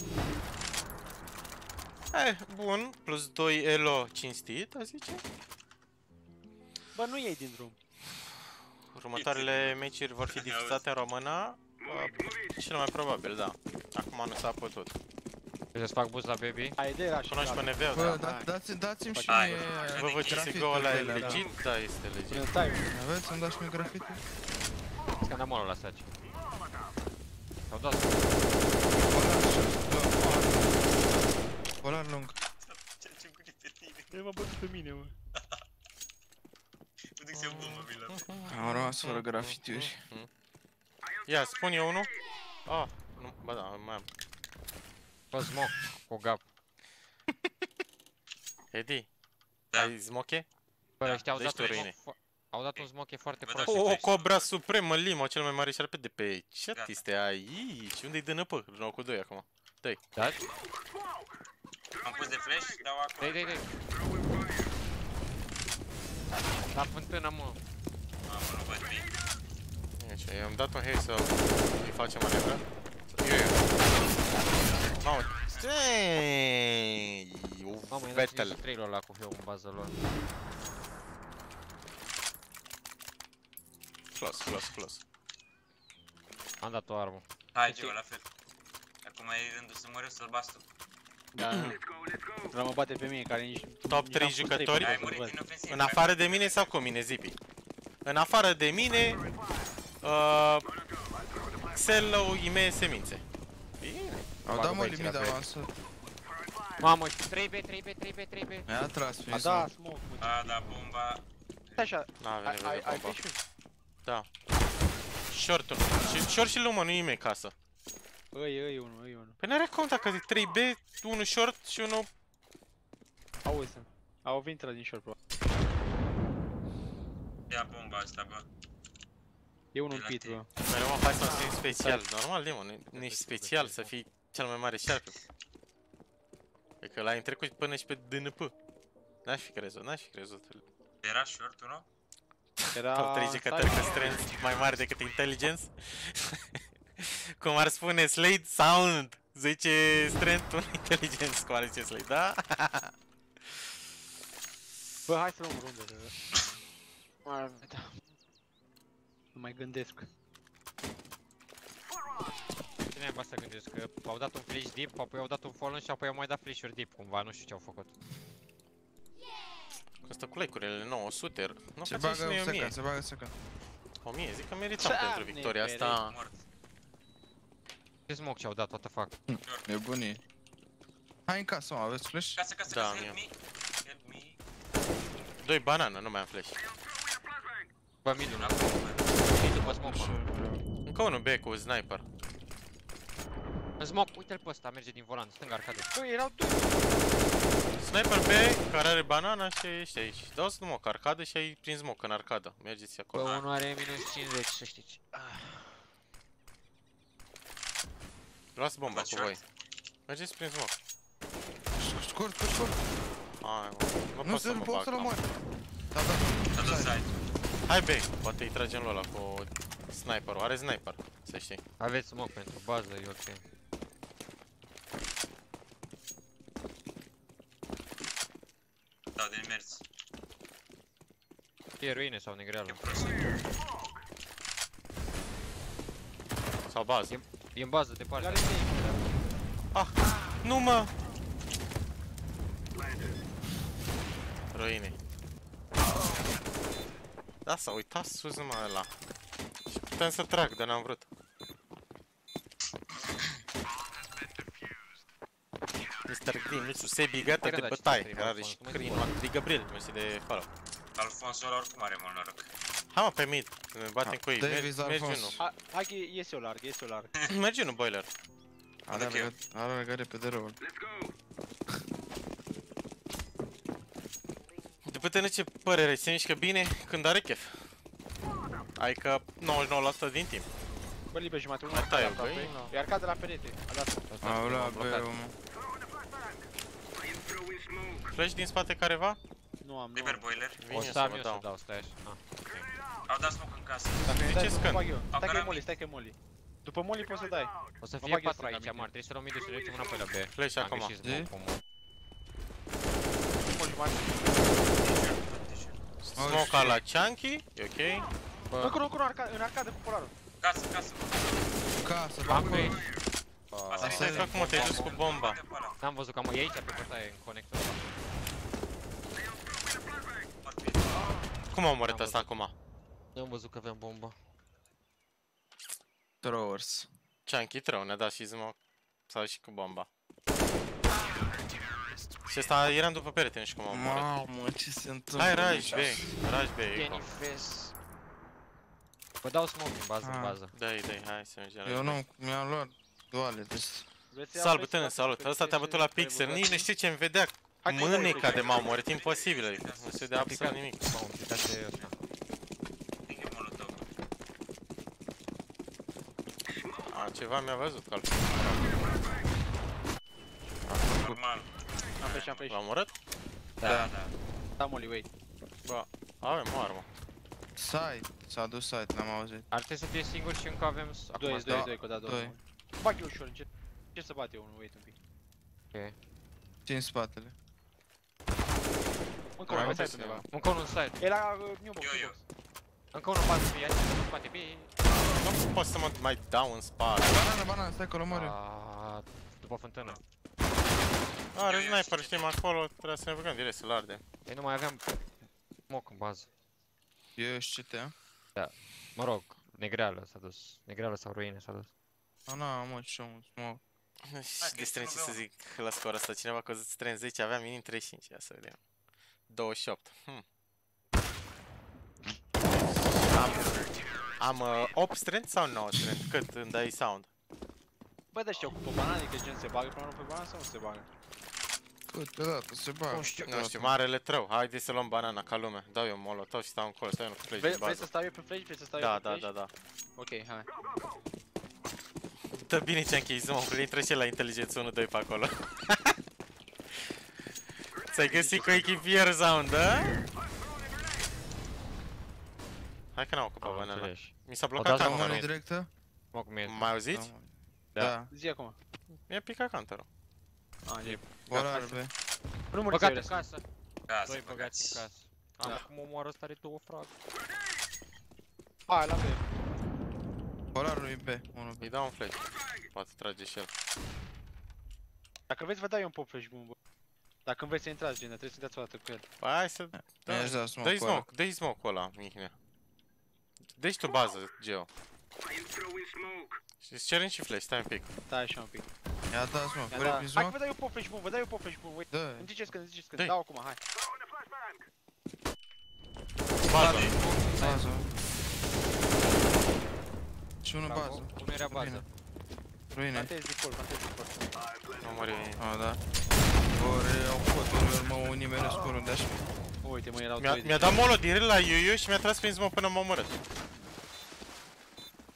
Eh, bun, plus 2 elo cinstit, a zice. Bă, nu iei din drum. Următoarele meciuri vor fi difuzate în română. Uh, Cel mai probabil, da. Acum nu s-a putut. Trebuie să fac boost la baby. Ai de era și Cunoști pe gata. NV-ul, Bă, da. da- dați- dați-mi și Hai. mie... Bă, vă ce grafit ul ăla pe e ele, da. legit? Da, este legit. Până stai, Aveți? Îmi dați mie grafit? Scandamolul la saci. S-au dat. Polar lung. Ce ce cu pe tine? el m-a bătut pe mine, mă. Nu duc să iau bombă, vi la Am rămas fără grafitiuri. Ia, spun eu unul. Ah, nu, ba da, mai am. Fă smoke cu gap. Edi, Da. ai smoke? Bă, Da, ăștia au deci dat tu un ruine. Smoke fo- Au dat un smoke foarte Vă prost. dau și O, flash. Cobra Supremă Limo, cel mai mare șarpe de pe aici. Ce Gata. este aici? Unde-i DNP? Nou cu 2 acum. Da? Am pus de flash, dau acolo. Dai, dai, dai. La fântână, mă. Mamă, nu văd bine. Deci, eu am dat un hei să îi facem manevra. Eu, eu. Mamă, Ei, Mamă, i-a dat Vettel. trailerul ăla cu eu în bază lor. Close, close, close. Am dat o armă. Hai, Geo, la fel. Acum e rândul să mor eu să-l bastu. Da. Vreau mă bate pe mine, care nici... Top nici trei n-am fost jucători? trei Ai pe murit văd. din ofensiv. În afară de mine sau cu mine, Zipi? În afară de mine, uh, Xello, Ime, Semințe. Bine. Au Bagă dat mă băieții limit de la avansă. Mamă, 3B, 3B, 3B, 3B. Mi-a tras prin A, da, zon. smoke, mă. A, da, bomba. Stai așa, N-avea ai, nevoie ai, de ai bomba. flash Da. Short-ul. Și, short și lumă, nu nimic casă. Îi, îi, unul, îi, unul. Păi n-are cum dacă zic 3B, unul short și unul... Auzi, au venit ăla din short, probabil. Ia bomba asta, bă. E unul la pit, tine. bă. Mereu mă faci să fii special. Normal, Demon, nu- nu ești special să fii cel mai mare șarpe. E că l-ai trecut până și pe DNP. N-aș fi crezut, n-aș fi crezut. Era short unul? Era... Top 3 jucători cu strength mai mari decât intelligence. <laughs> Cum ar spune Slade, sound. Zice strength, un intelligence, cum ar zice Slade, da? <laughs> Bă, hai să luăm runde de... Ar- Da. Nu mai gândesc. Ce ne să gândesc? Că au dat un flash deep, apoi au dat un fallen și apoi au mai dat flash-uri deep cumva, nu știu ce au făcut. Costă cu like-urile 900. Nu Se faceți și bagă noi 1000. seca, se bagă seca. 1000, zic că merităm Doamne pentru victoria asta. Mort. Ce smoke ce-au dat, what the fuck? Nebunii. Hai în casă, mă, aveți flash? Casă, casă, Da, casă, am help eu. me. Help me. Doi banană, nu mai am flash. Bă, mid La una, bombă. mid după smoke. Și vreau. Încă unul B cu sniper. În smoke, uite-l pe ăsta, merge din volan, stânga arcadă. Bă, erau doi. Sniper B, care are banana și ești aici. Dau smoke arcadă și ai prin smoke în arcadă. Mergeți Bă, acolo. unul are minus 50, să știți. Luați bomba Bă, cu short. voi. Mergeți prin smoke. Scurt, scurt, scurt. Hai, mă. Nu, Nu pot se să nu mă pot bag. să-l am. omor. Da, da. A dat side. Hai B, poate îi tragem lui ăla cu sniperul. Are sniper, să știi. Aveți smoke pentru bază, e ok. Dau de mers. E ruine sau negreală. Sau bază. E în bază, departe. Care e? Ah, nu mă! Ruine. Da, s-a uitat sus mă ăla. Și puteam să trag, dar n-am vrut. Mr. Green, nu știu, Sebi gata Hai, de da, bătaie, ce care are trebuie, și Alfonso, Green, mai Mac, de Gabriel, mersi de follow. Alfonso ăla oricum are mult noroc. Hai mă pe mid, ne batem cu ei, Davis, mergi, mergi Alfonso. unul. Ha- Hai că iese o larg, iese o larg. <laughs> Mergi unul, boiler. Are Duc eu. alergat, are alergat repede răul. <laughs> După tine ce părere, se mișcă bine când are chef? Adică 99% din timp. Bă, liber jumate, unul Asta arcade e, aproape. băi. E arcade de la perete. A dat Au luat am blocat. B, mă. Flash din spate careva? Nu am, nu Liber am. boiler. O Vine să să am mă eu să dau. dau, stai așa. Ah. Au dat smoke în casă. Dacă Stai, ziceți să mă când? bag eu. Stai că e Apăram molly, stai că e molly. După molly poți să dai. O să Mă fie bag eu 4 stânga, aici, mine. mari, trebuie să luăm midul și ne ducem înapoi la B. Flash Am acum. ieșit Zi? smoke-ul, mă. Molly jumate. Smoke la Chunky, e ok. Bă, Încă unul, încă unul arcade, în arcade cu polarul. Casă, casă. Casă, am bă. aici. Asta Asta e e. că acum te-ai dus cu bomba. Bate pe ăla. N-am văzut că am e aici pe bătaie în conector. Mort bine. Cum a omorât Am asta acum? Nu am văzut că aveam bomba. Throwers. Chunky trău, ne-a dat și smoke. Sau și cu bomba. Și ăsta eram după perete, nu știu cum a omorât. Mamă, ce se întâmplă? Hai, Raj, B. Raj, B, Kenny Eco. Fes. Vă dau smoke în bază, în Ah. bază. Dai, dai, hai să mergem. Eu nu, mi-am luat Doamne, deci- Salut, tână, salut. Asta te-a bătut la pixel. Nici nu știu ce-mi vedea mâneca de m-a murit. Imposibil, adică nu se dea absolut nimic. M-au picat de ăsta. A, ceva mi-a văzut că altfel. Normal. Am pești, am pești. L-am urât? Da, da. Da, Molly, wait. Ba, avem o armă. Side, s-a dus side, n-am auzit. Ar trebui să fie singur și încă avem... 2, 2, 2, cu da, 2. Bag eu ușor, încet. Ce să bate eu unul, wait un pic. Ok. Țin spatele. Încă Mai unul, multe stai undeva. Încă unul în side. E la uh, new box, Eu, new eu. box. Încă unul în bază, fie aici, în spate, bine. Nu pot să mă mai dau în spate. Banana, banana, stai acolo, moare. Ah, După fântână. Are Eu, eu sniper, știu. știm acolo, trebuie să ne băgăm direct să-l arde. Ei, nu mai aveam smoke în bază. Eu și te Mă rog, negreală s-a dus. Negreală sau ruine s-a dus. A, na, mă, ce un smoke. Și de strâng ce să vreau. zic la scorul ăsta, cineva că strâng 10, aveam minim 35, ia să vedem. 28. Hm. Am, am uh, 8 strength sau 9 strength? Cât îmi dai sound? Bă, dar știu, ocupă banane, că gen se bagă până la urmă pe banane sau nu se bagă? Câteodată se bagă. Nu știu, Nu știu, marele trău. Haide să luăm banana ca lume. Dau eu molotov și stau încolo, stai eu cu flash Vrei, din vrei să bază. stau eu pe flash? Vrei să stau Da, eu pe da, flash? da, da. Ok, hai. Dă bine ce-a închis, mă, că intră și la inteligență 1-2 pe acolo. <laughs> Ți-ai găsit cu echipier sound, da? Hai că n-am ocupat Am banana. înțeles. Mi s-a O blocat dați Am counterul. unul directă? Smoke mid. Mai auziți? Da. Da. Zi acum. Mi-a picat counterul. Ah, e. Polar B. Nu mă Băgat în rog casă. Casă, Doi băgați în casă. Am Da. acum omoară ăsta are două frag. Hai, la B. Polarul e B. Unul B. Îi dau un flash. Poate trage și el. Dacă vreți, vă dau eu un pop flash bun, bă. Dacă îmi vreți să intrați, gen, trebuie să intrați o dată cu el. Păi hai să... Mi-aș da Dă-i smoke ăla. smoke, dă-i smoke ăla, Mihnea. Dă-i tu bază, Geo. Și îți cerem și flash, stai un pic. Da, așa un pic. I-a dat smoke. Ia Vrei da. prin Hai că smoke? vă dau eu pop flash bun, vă dau eu pop flash bun, wait. Da. Îmi ziceți când, îmi ziceți când. Dă-i. Dau acum, hai. Bază. Bază. Și unul Bravo. bază. Unul era bază. Ruine. Plantez default, plantez default. Nu mori. A, da. Ori au făcut, mă unimeresc oriunde așa. Uite, mă, erau Mi-a, doi. mi-a dat molo direct la Iuiu și mi-a tras prin smoke până m-a omorât.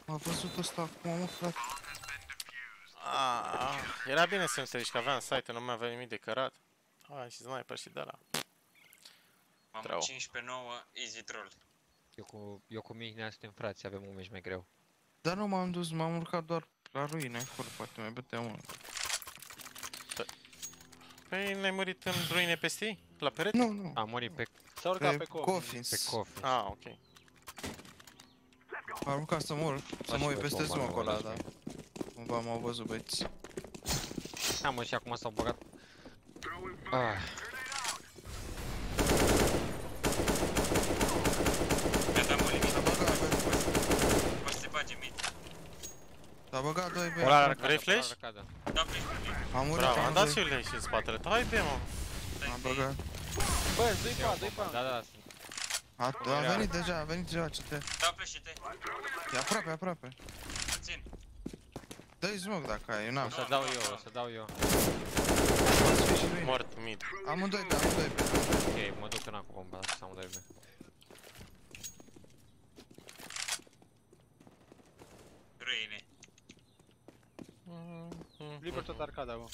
A văzut ăsta acum, mă, frate. Ah, era bine să nu te ridici, că aveam site, nu mai avea nimic de cărat. Hai și sniper și de la. Mamă, Trău. 15 9, easy troll. Eu cu, eu cu Mihnea suntem frați, avem un meci mai greu. Dar nu m-am dus, m-am urcat doar la ruine acolo, poate mai băteam unul. Păi n-ai murit în ruine peste ei? La perete? Nu, nu. Am murit pe, S-a urcat Pe pe cof. coffins. pe coffin. Ah, ok. Am aruncat să mor, să și mă uit pe peste bomba smoke ăla, acolo, da. Cumva m-au văzut băieți. Da, mă, și acum s-au băgat. Ah, Mi-a dat mă limit. S-a băgat, bă, Poți să te bage mid. S-a băgat doi pe Polar Vrei arcadă, flash? polar arcadă. Da, flash pe mid. Am murit, Bravo, am dat doi. și eu le și în spatele tău. Hai be, mă. Dai Am flash. băgat. Bă, doi pe A, doi pe Da, A. da, sunt. A, a venit deja, a venit deja, ce te... Dau flash și te. E aproape, aproape. Țin. Dă-i smoke dacă ai, eu n-am. O să dau eu, o să dau eu. Poți fi și ruine. Mort mid. Amândoi pe, amândoi pe. Ok, mă duc în cu bomba, să am 2 B. tot arcada, bă.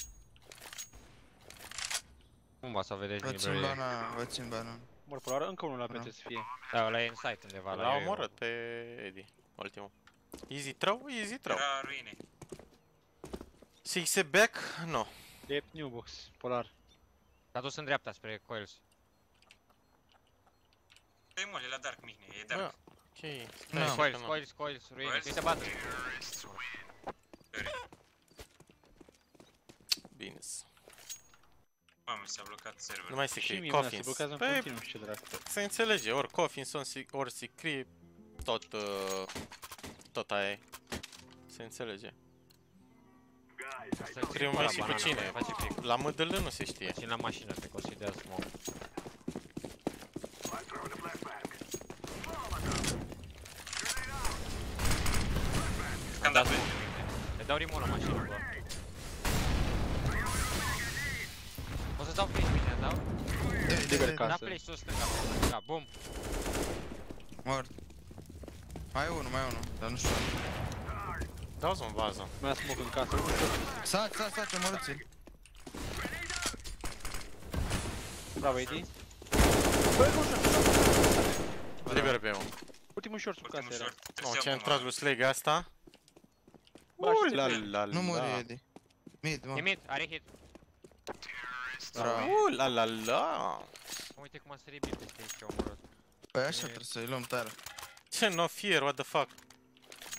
Cum va să vedeți Vă țin nivelul? bana, vă țin bana. Mor poloară, încă unul la Da. PT să fie. Da, ăla e în site undeva la L-a eu. omorât pe Eddie, ultimul. Easy throw, easy throw. Era ruine. Six back? Nu. E new box, polar. S-a dus în dreapta spre Coils. Dă-i mole la Dark Mihne, e Bă, Dark. ok. Nu. Stai, Coils, că nu. Coils, Coils, ruine. Coils? Uite, bată. Bine. Mamă, s-a blocat Nu serverul. mai se Și scrie mie mâna se Coffins. blochează în Păi, continuu, ce dracu. se înțelege, ori Coffins, ori- ori Secret, tot, uh, tot aia e. Se înțelege. Să-l țin Scriu cu mai ăla, și pe banana, cine? Face pic. La MDL nu se știe. Țin la mașină, cred că o să-i dea smoke. Scandal. Le dau rimul la mașină, bă. Să-ți dau flash, bine, dau? Dă-i, Liber dă-i, ca- Da Casă. flash sus stânga, sus stânga, bum. mort. Mai e unul, mai e unul, dar nu știu. Dau-ți un vază. Mi-a smoke în casă. unul tot. Sac, sac, sac, omorâți-l. Bravo, Edi. Băi, nu știu. Liber pe un. Ultimul short sub Ultimul casă era. short. Nu, Târziu ce a acum. intrat lui Slag asta. Bă, aștept Ui, la pe el. la Nu muri, la. Edi. Mid, mă. E mid, are hit. Bravo. Ui, la la la. Uite cum a sărit bine peste aici, omorât. Păi așa trebuie să-i luăm tare. Ce no fear, what the fuck?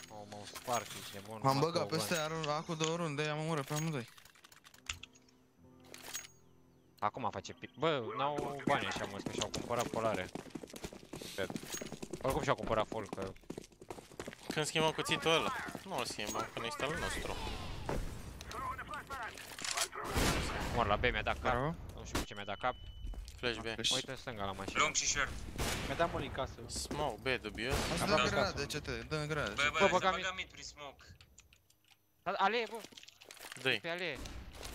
Oh, m-au spart, ești nebun. M-am numai băgat două peste aia, acum două runde, i-am omorât pe amândoi. Acum face pic. Bă, n-au bani așa mulți, că și-au cumpărat polare. Cred. Oricum și-au cumpărat full, că... Când schimbăm cuțitul ăla? Nu îl schimbăm, că nu este al nostru. Mor, la B mi-a dat cap. Bravo. Nu știu cu ce mi-a dat cap. Flash B. Mă uit în stânga la mașină. Lung și short. Mi-a dat moli în casă. Smoke B, dubios. Asta Am dă dat granade, casă. ce te, dă granade. Bă, Bă, bă, băga s-a mid. băgat mid prin smoke. Da, Ale, bă, Dă-i. pe ale.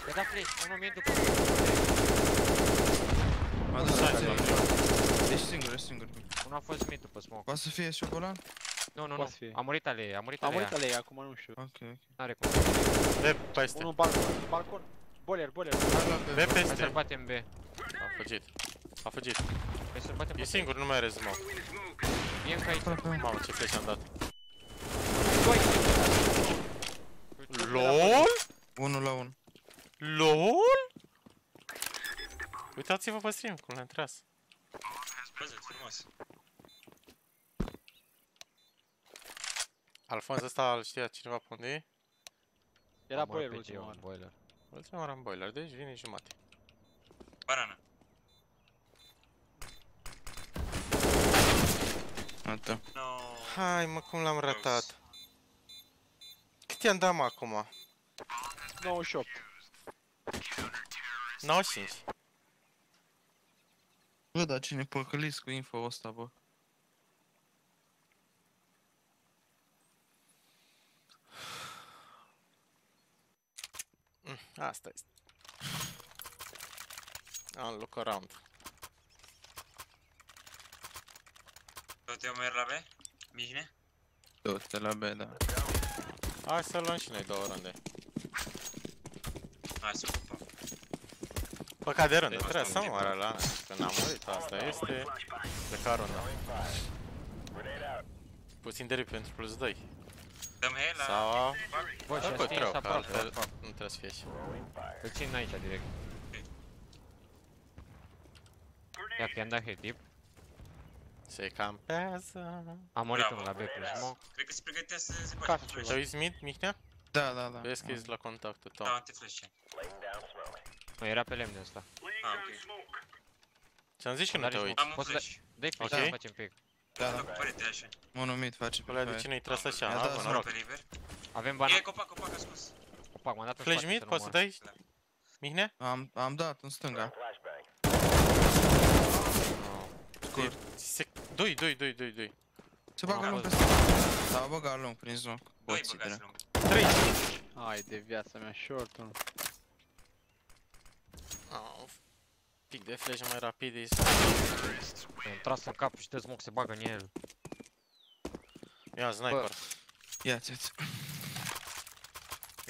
Mi-a dat flash, unul mie după. M-a dus Hai, să hai. Ești singur, ești singur. Unul a fost mid după smoke. Poate să fie și golan? Nu, nu, nu. Poate fi. A murit ale, a murit Am ale. murit alei, acum nu știu. Ok, ok. N-are cum. B peste. Unul balcon, balcon. Boiler, boiler. Hai la B pe Hai să-l peste. batem B. A fugit. A fugit. Hai să-l batem E pe singur, nu mai are smoke. Mie încă aici. Mamă, ce flash am dat. Doi! LOL? 1 la 1. LOL? Uitați-vă pe stream cum l-am tras. Văzut, frumos. Alfonso ăsta îl știa cineva pe unde e? Era Am boiler RPG, ultima un oară. boiler. Ultima oară în boiler, deci vine jumate. Banana. Atât. No. Hai mă, cum l-am ratat. Cât i-am dat mă acum? 98. 95. Bă, dar cine păcăliți cu info ăsta, bă? Asta este. Am look around. Tot eu merg la B? Mihne? Du-te la B, da. Hai să luăm și noi două runde. Hai să ocupăm. Păcat de rând, Deci, trebuie să asta moară la că n-am murit, asta este. De ca runda. Puțin de rip pentru plus 2. Dăm he la... Sau... Bă, și Făcut asta e rău, să că apar, altfel nu trebuie să fie și. Îl țin aici direct. Ia că i-am dat hit tip. Se campează. Am murit Bravo. unul la B prin smoke. Cred că se pregătea să se Casă bage cu ceva. Te uiți mid, Mihnea? Da, da, da. Vezi că ești la contactul tău. Da, anti-flash. Nu, era pe lemne ăsta. Ah, ok. Ți-am zis că nu Dar te nici uiți. Am un Poți să dai- flash. Dai flash Ok. să facem pic. Da, Da, da. cu perete așa. Unul mid face pe Ăla de fire. ce nu-i tras așa? Mi-a A, dat bă, smoke noroc. Pe liber. Avem E bana. copac, copac ascuns. Copac, m-a dat în Flash spate mid, să nu poți să moară. dai? Mihnea? Am, am dat în stânga. Scurt. Se... Doi, doi, doi, doi, doi. Se bagă Am lung pe văzut. stânga. Da, băga lung prin zoc. Doi Boții băgați de lung. Trei. Ai de viața mea, short-ul. pic de flash mai rapid e să... Am tras în cap și Tezmoc se bagă în el. Ia sniper. Ia, ți ți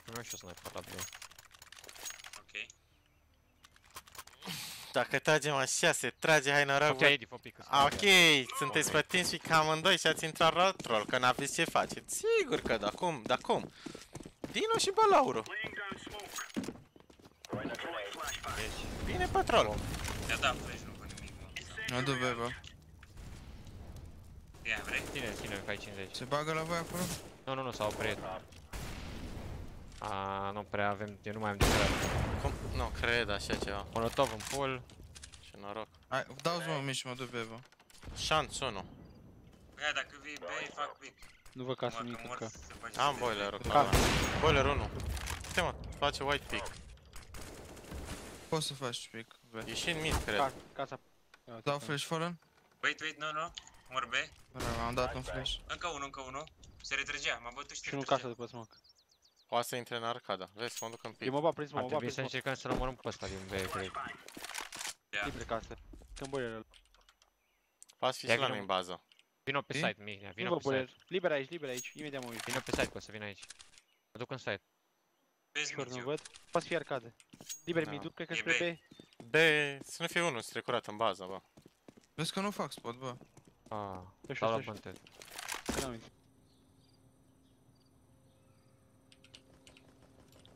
Primeam și eu sniper la bine. Ok. Dacă tragem așa, se trage, hai norocul. Ok, Edif, un pic. Ah, ok, sunteți plătiți și cam amândoi și ați intrat la troll, că n-aveți ce faceți. Sigur că da, cum, da cum. Dino și Balauro. Bine pe troll. I-a dat flash, nu cu nimic, mă. Mă duc B, bă. Ia, vrei? Ține, ține, că ai 50. Se bagă la voi acolo? Nu, nu, nu, s-a oprit. A, nu prea avem, eu nu mai am de creat. Cum? Nu cred așa ceva. Molotov în full. Ce noroc. Hai, dau-ți mă mici, mă duc B, bă. Șanț 1. Ia, dacă vii B, fac quick. Nu văd casă Mă, nimic că în mor cap. să faci Am să- boilerul Da. ca Boiler 1. Uite mă, face white pick. Poți să faci pic B. Ieși în mid, cred. Ca- Casa. Ia uite, Dau ca- flash fallen? Wait, wait, nu, nu. Mor B. Bravo, am dat un flash. Încă unul, încă unul. Se retrăgea, m-a bătut și se Și nu retrăgea. casă după smoke. O să intre în arcada. Vezi, mă duc în Eu pic. mă bat prins, mă Ar bat trebui prins, să mă. încercăm să-l omorâm pe ăsta din B, cred. Ia. Libre casă. Când boiler. Pas fi Ia și la vină, noi în mă. bază. Vino pe Zi? site, Mihnea, Nu vino vă pe site. boiler. Liber aici, liber aici. Imediat mă uit. Vino pe site, că o să vin aici. Mă duc în site. Vezi Sper, nu minciu. văd. Poate fi arcade. Liber Da. mid cred că E spre B. B, să nu fie unul strecurat în bază, bă. Vezi că nu fac spot, bă. Ah, Stai stau la stai, bunted. Că n-am intrat.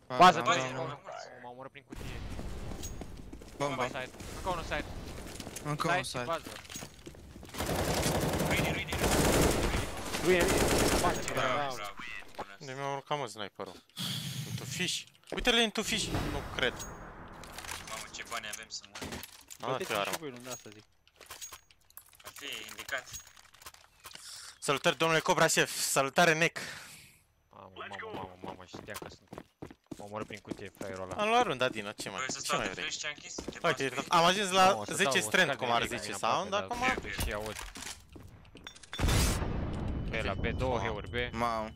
Pa, Bază, am bază, bază, dat bază. unul. m-am omorât prin cutie. Bomba. Site, încă unul site. Încă un Site și side. bază. Ruine, ruine, ruine. Ruine, ruine. Bate, Bravo. bravo. Bravo. Bună. De mi-am urcat mă sniperul. Into fish. Uite-le into fish. Nu cred. Mamă, ce bani avem să mor. Am dat Băteți eu și armă. voi, nu de asta zic. Ar fi indicat. Salutări, domnule Cobra Chef. Salutare, Nec. Mamă, mamă, mamă, mamă, știam că sunt. M-am omorât prin cutie fraierul ăla. Am luat runda din ce mai, Vrei să ce stau mai de vrei? flash ce-a închis? Te Uite, bați uite, cu am ajuns la Mamă, o să 10 dau- o să strand, trag cum de ar mic, zice vine sound, aproape, acum... dar uite Și aud. Pe la B, două Mamă. heuri B. Mamă.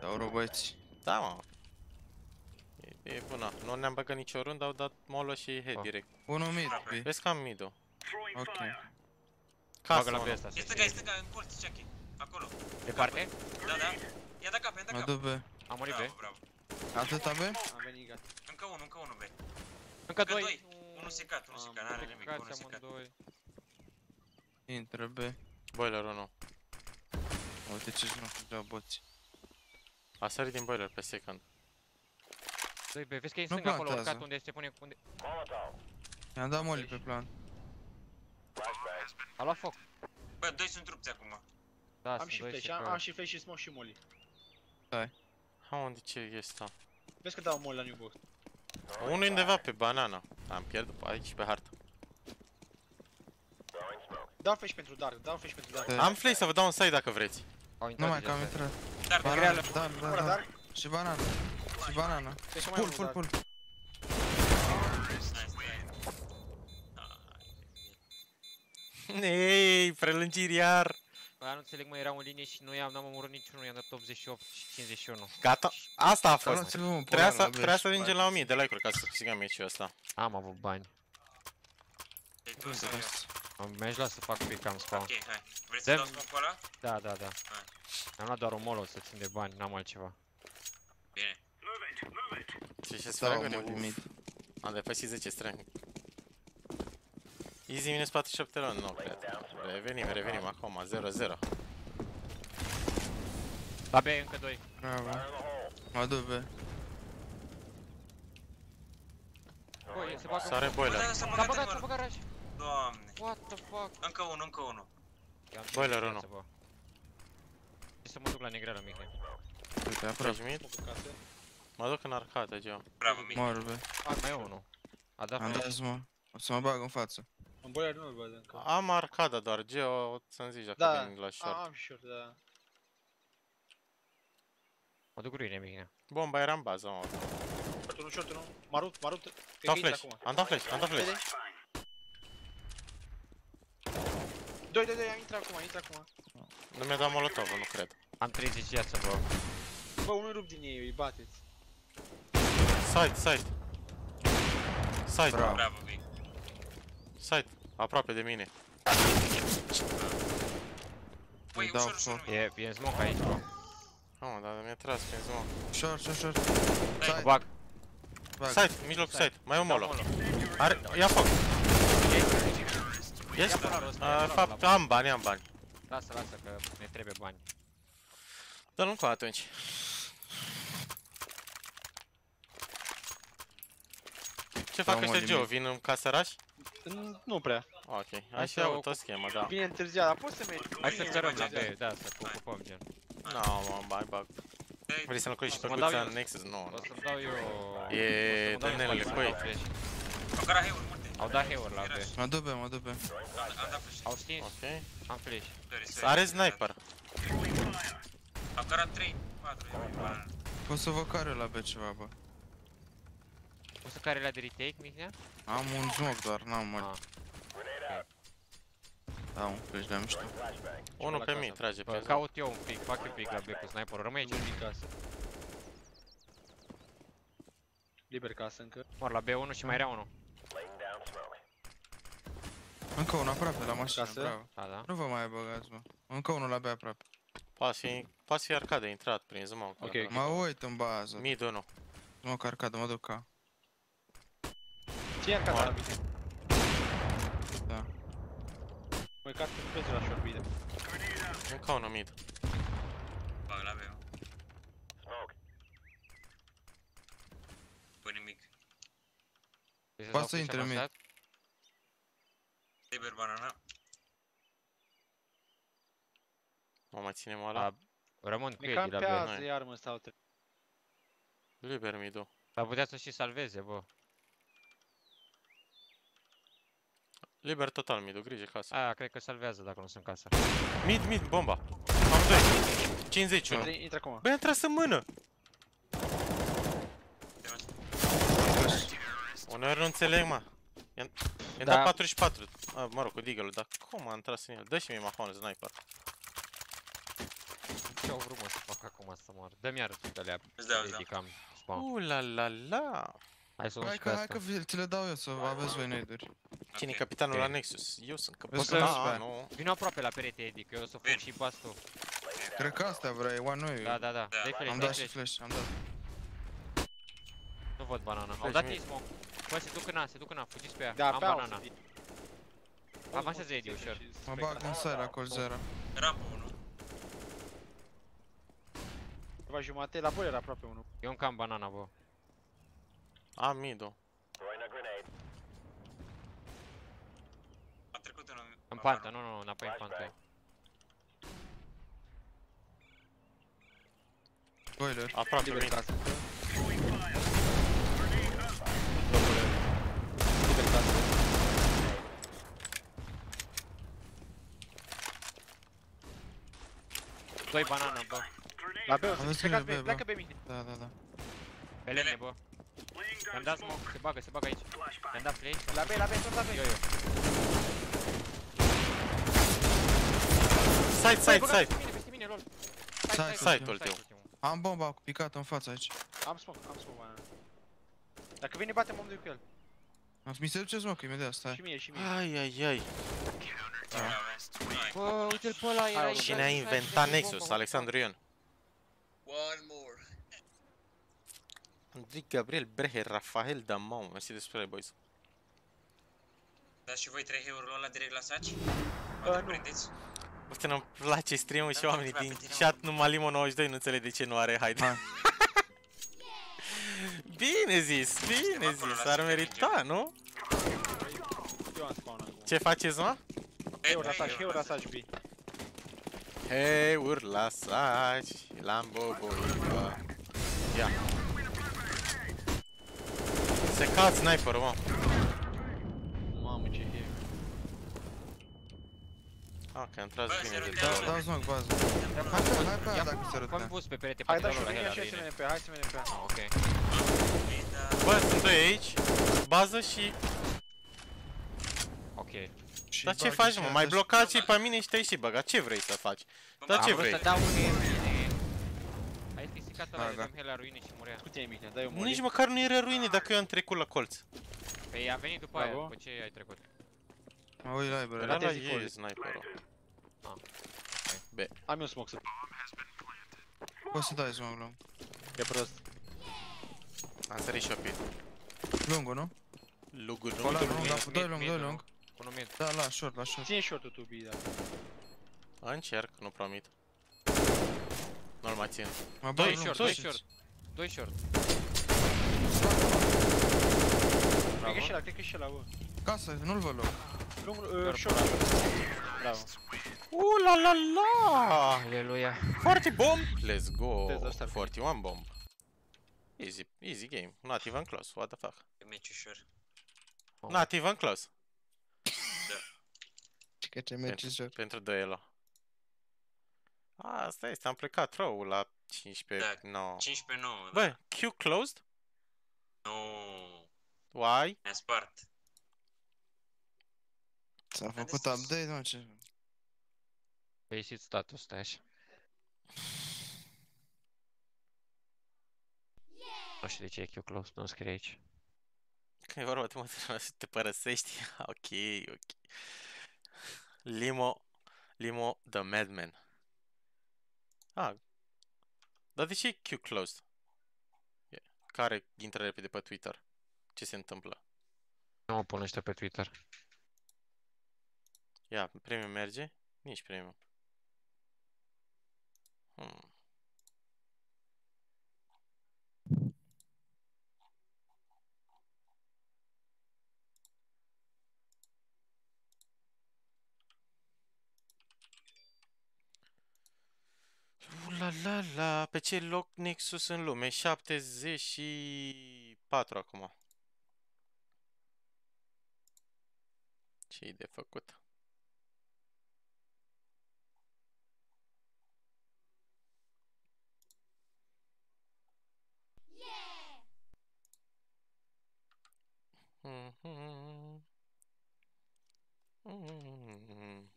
Dau robăți. Da, mă. E, e bună. Nu ne-am băgat nicio rundă, au dat molo și head Ah. direct. Unul mid, B. Vezi că am mid-ul. Ok. Casă, Bagă la B mă. ăsta. E stânga, e stânga, în colț, Chucky. Acolo. Departe? Da, da. Ia da cap, ia da Mă cap. duc B. Am murit B. Bravo, bravo. Atâta B? Am venit gata. Încă unul, încă unul, be. Încă Încă doi. doi. Unul secat, unul secat, n-are nimic, unul Cați secat. amândoi. Intră B. Boiler 1. Uite ce-și nu dau boți. A sărit din boiler pe second. Doi B. Vezi că e în Nu stânga acolo, plantează. urcat unde se pune... Unde... I-am dat molly pe plan. A luat foc. Bă, doi sunt rupți acum. Da, Am sunt și doi flash, și am, pe- am și flash și smoke și molly. Ha, unde ce e ăsta? Vezi că dau molly la new box. Unul e undeva pe banana. Am pierdut pe aici pe hartă. Dau flash pentru Dark, dau flash pentru Dark. Da. Am flay să vă dau un side dacă vreți. Au intrat Numai că deja am site. intrat. Dar, Banana, greală. da, da, Fără da. Dark, Și banana. Și banana. flash mai Full, mult full, Dark. full. nice, nice. Ei, prelungiri iar. Bă, nu înțeleg, mă, eram în linie și nu i-am, n-am omorât niciunul, i-am dat 88 și 51. Gata. Asta a fost. Luați-vă mă Trebuia pula să, la B trebuia și să ajungem faci. la 1000 de like-uri ca să câștigăm meciul ăsta. Am avut bani. Deci tu sau eu? Am mergi la să fac pick, am spawn. Ok, hai. Vreți să Dăm- dau smoke ăla? Da, da, da. Hai. Am luat doar un molo să țin de bani, n-am altceva. Bine. Ce și Dau sfără molly mid. Am depășit 10 strâng. Easy minus 47 run, nu cred. Revenim, revenim acum, 0-0. La B încă doi. Bravo. Mă duc B. Bă, se bagă... Sare Bă, boiler. da, s-a S-a băgat băgat, s-a în băgat raj. Doamne. What the fuck? Încă unul, încă unul. I-am Boiler trei unu. viață, bă. Și să mă duc la negreală, Mihai. Uite, aproape. Mă duc în arcadă, Geo. Bravo, mic. Mor B. Ah, mai e unul. A dat Am flash. dat mă. O să mă bag în față. În boiler nu-l văd încă. Am arcada doar, Geo, să-mi zici dacă Da, vin la a, short. am short, da. Mă duc ruine, Mihai. Bomba era în bază, mă. Short, unul, short, unul. Marut, Marut. cred Dau că intră flash, acum. am dat flash, am dat flash. Vede? Doi, doi, doi, am intrat acum, intră acum. Nu mi-a dat molotov, nu cred. Am 30 viață, bă. Bă, unul rup din ei, îi bateți. Side, side. Side, Bravo. Bravo, mic. side. Aproape de mine. Băi, Îi dau ușor, ușor, foc. mic. E, e în smoke aici, bă. Mamă, dar mi-a tras prin smoke. Short, short, short. Mă Side, bag. bag. Side, mijloc side. Mai e un Dau molo. molo. Are, ia foc. Ia Ești? polarul ăsta, Uh, ia polarul fapt, la am bani, am bani. Lasă, lasă, că ne trebuie bani. Dă-l încă atunci. Ce fac Omul ăștia nimic. Geo? Vin în casăraș? N- Nu prea. Ok, Hai hai să să iau o- tot schema, da. Vine întârziat, dar poți să mergi. Hai să Vine sperăm la întârziat. B, da, să ocupăm gen. Nu, mă, bai bag. Vrei să înlocuiești și O să pe mă dau guța eu. în Nexus? Nu, O nu. să-mi dau eu... E o să-mi dau eu dănele, flash, băi. dau flash. Au cara heuri multe. Au dat heuri la B. Mă duc pe, mă duc pe. Am am dat flash. Au stins, Ok. am flash. Sorry, sorry. Are sniper. Au cara 3, 4. Pot să vă care la B ceva, bă. O să care la de retake, Mihnea? Am un smoke doar, n-am mă. Ah. Da, un flash de mișto. Unul la pe casă. mine, trage Bă, pe zonă. caut eu un pic, fac un pic la B cu sniperul, rămâi aici. Din casă. Liber casă încă. Mor la B1 și mai era unul. Încă unul aproape la mașină, Casă? bravo. Da, da. Nu vă mai băgați, mă. Încă unul la B aproape. Poate fi, poate fi arcade intrat prin smoke. Ok, da. ok. Mă uit în bază. Mid 1. Smoke arcadă, mă duc ca. Ce arcada la bine? Da. Măi, ca pe la șorbide. Încă unul mid. Bag la B. Bă, nimic. Vrei Poate dau să flash intre mid. avansat? Liber banana. Mă mai ținem Da, ala. rămân cu Ne ei de la B. campează noi. iar mă stau tre- Liber mid-ul. Dar putea să și salveze, bă. Liber total mid-ul, grijă casă. Aia, cred că salvează dacă nu sunt în casă. Mid, mid, bomba. Am 2. 50 1. Intră- Intră acum. Băi, am tras în mână. Uneori nu înțeleg, mă. I-am i-am Da. dat 44. A, mă rog, cu deagle dar cum am tras în el? Dă și mie mahon sniper. Ce au vrut mă să fac acum să mor? Dă-mi iar alea Îți dau, îți dau. ridicam spawn. Uh, la la la. Hai să o luăm Hai și pe că, hai asta. că vi- ți le dau eu să aveți voi neduri. Cine e Ok. capitanul Ok. la Nexus? Eu sunt Vezi capitanul. că- Da, nu. Vino aproape la perete, Edi, că eu o să Vin. fug și bas tu. Cred că asta vrei, one way. Da, da, da. Da. Dai flash, Am dai dat și flash. flash, am dat. Nu văd banana. Au Flash dat mid. ei smoke. Bă, se duc în A, se duc în A, fugiți pe ea. Da, Am pe au banana. să fie. Avansează Edi ușor. Mă bag în side acolo zero. Rampă 1. Ceva jumate, la boiler aproape unul. Eu încă am banana, bă. Am mid-ul. A trecut în... În pantă, nu, nu, înapoi în pantă. Boiler. Aproape Liber mid. casă. Liber casă. Doi banana, bă. La B, o să Aveți plecați mine, pe, B, pleacă bă. pe mine. Da, da, da. Pe lemne, bă. I-am dat smoke, se bagă, se bagă aici. I-am dat flash. La B, la B, tot la B. Yo, yo. Side, side, Băgați side. Peste mine, peste mine, lol. Side, side-ul tău. ultimul. Am bomba picată în față aici. Am smoke, am smoke, banana. Dacă vine, batem om de cu el. Am- Mi se duce smoke imediat, stai. Și mie, și mie. Ai, ai, ai. Bă, uite-l pe ăla, era Hai, aici. Cine a aici, inventat aici, Nexus? bomba, Alexandru Ion. One more. Andrei Gabriel Breher, Rafael Damau. Mersi despre boys. Dați și voi 3 euro ăla direct la saci? Bă, Mă nu. prindeți? Uite, nu-mi place stream-ul și Da, oamenii da, din pe tine, chat numai Limo92 nu înțeleg de ce nu are haide. Hai. <laughs> Bine zis, bine acolo zis, la ar Super merita, nu? Eu am spawn acum. Ce faceți, mă? Heu rasaj, heu rasaj B. Hei, urla saci, Lambo boica. Ia. Se cad sniper, mă. Mamă, ce e. Ah, că am tras Bă, bine se de rutează. două Da, ori. dau smoke bază. Hai pe, hai pe aia dacă se Fă-mi rutea. boost pe perete, Hai, poate da dau și la mine Hela și să bine. ne pe, hai să ne pe. Ah, ok. Bă, sunt doi aici, bază și... Ok. Și Dar ce bag faci, și mă? aia Mai de- blocat și pe mine și te-ai și băgat. Ce vrei să faci? Dar Am ce vrut vrei? să dau un bine. Ai pisicat ăla, Da, îi da. dăm Hela ruine și murea. Cu tine, Mihnea, dai o Nici măcar nu era ruine dacă eu am trecut la colț. Păi a venit după aia, Bravo. după ce ai trecut. Mă uit la library. Era la te zic ei ori. sniperul. Am eu smoke să... Poți să dai smoke lung. E prost. Am sărit și-o pe Lungul, nu? Lugul Ăla nu lung, Mid, la mid, doi lung, mid, doi nu? lung. Unul mid. Da, la short, la short. Ține short-ul tu, B, da. Încerc, nu promit. Nu-l mai țin. Mă Doi bag lung, short, doi doi știți. short. Doi short. Cred că e și ăla, cred că e și ăla, bă. Casă, nu-l văd lung. Lung, uh, Doar short. Bravo. Uh, la la la! Aleluia. 40 bomb! Let's go! Test ăsta ar fi. 41 bomb. Easy, easy game. Not even close, what the fuck. E meci ușor. Not even close. Ce că ce mergi joc. Pentru duelo. Asta este, am plecat rău la 15, Da. 9. 15 9. Bă, Q closed? Nu. Why? Ne-a spart. S-a de făcut sus. update, mă, ce... Basic status, stai așa. Nu știu de ce e Q close, nu scrie aici. Când e vorba de mă să te părăsești, <laughs> ok, ok. Limo, Limo the Madman. Ah, dar de ce e Q closed? E- Care intră repede pe Twitter? Ce se întâmplă? Nu mă pun ăștia pe Twitter. Ia, premium merge? Nici premium. Hmm. Uh, La la la, pe ce loc Nexus în lume? 74 acum. Ce-i de făcut? Mhm. Mhm.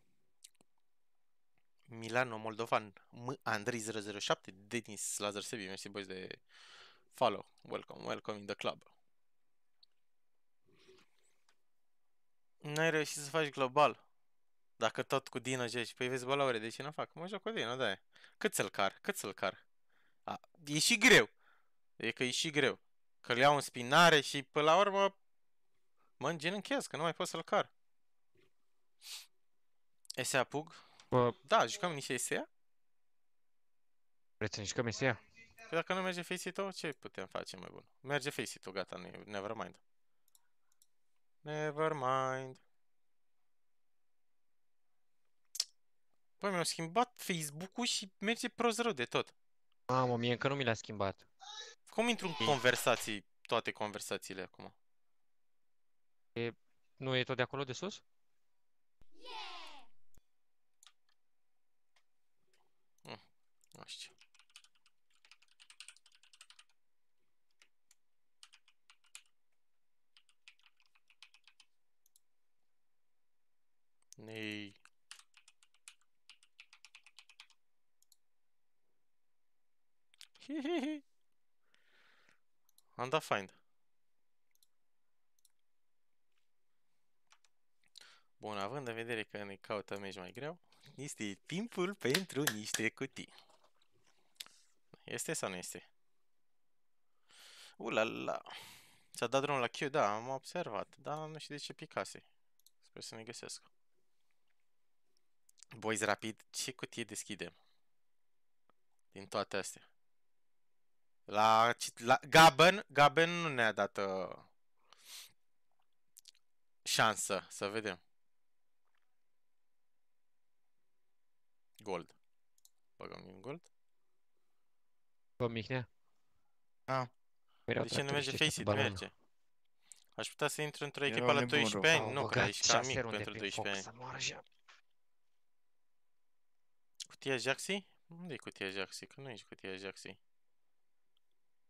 Milano Moldovan M. Andrei 007 Denis Lazar Sebi Mersi boys de follow Welcome, welcome in the club N-ai reușit să faci global Dacă tot cu Dino joci Păi vezi balaure, de ce nu fac? Mă joc cu Dino, da Cât să-l car? Cât să-l car? A, e și greu E că e și greu Că-l iau în spinare și până la urmă Mă îngenunchez, că nu mai pot să-l car Esea Pug? Bă, Da, jucăm niște Esea? vreți să mișcăm Isia? Păi dacă nu merge face ce putem face mai bun? Merge face gata, nu, never mind. Never mind. Păi mi-au schimbat Facebook-ul și merge prost rău de tot. Mamă, mie încă nu mi l-a schimbat. Cum intru în conversații, toate conversațiile acum? Nu e tot de acolo de sus? Nu știu. Nei. Hihihi. Am dat find. Bun, având în vedere că ne caută meci mai greu, este timpul pentru niște cutii. Este sau nu este? Ula la. Ți-a dat drumul la Q? Da, am observat. Dar nu știu de ce picase. Sper să ne găsesc. Boys, rapid, ce cutie deschidem? Din toate astea. La, ci- la Gaben, Gaben nu ne-a dat uh, șansă să vedem. Gold. Băgăm din gold. Bă, Mihnea? A. Mereu De ce nu merge tractoriști Face cu It? bananul. Merge. Aș putea să intru într-o Erau echipă la nebun, 12 rău. ani? Au Nu, că băgat ești cam șase mic runde pentru prin 12 foc ani. să moară așa. Cutia Jaxi? Unde e cutia Jaxi? Că nu ești cutia Jaxi.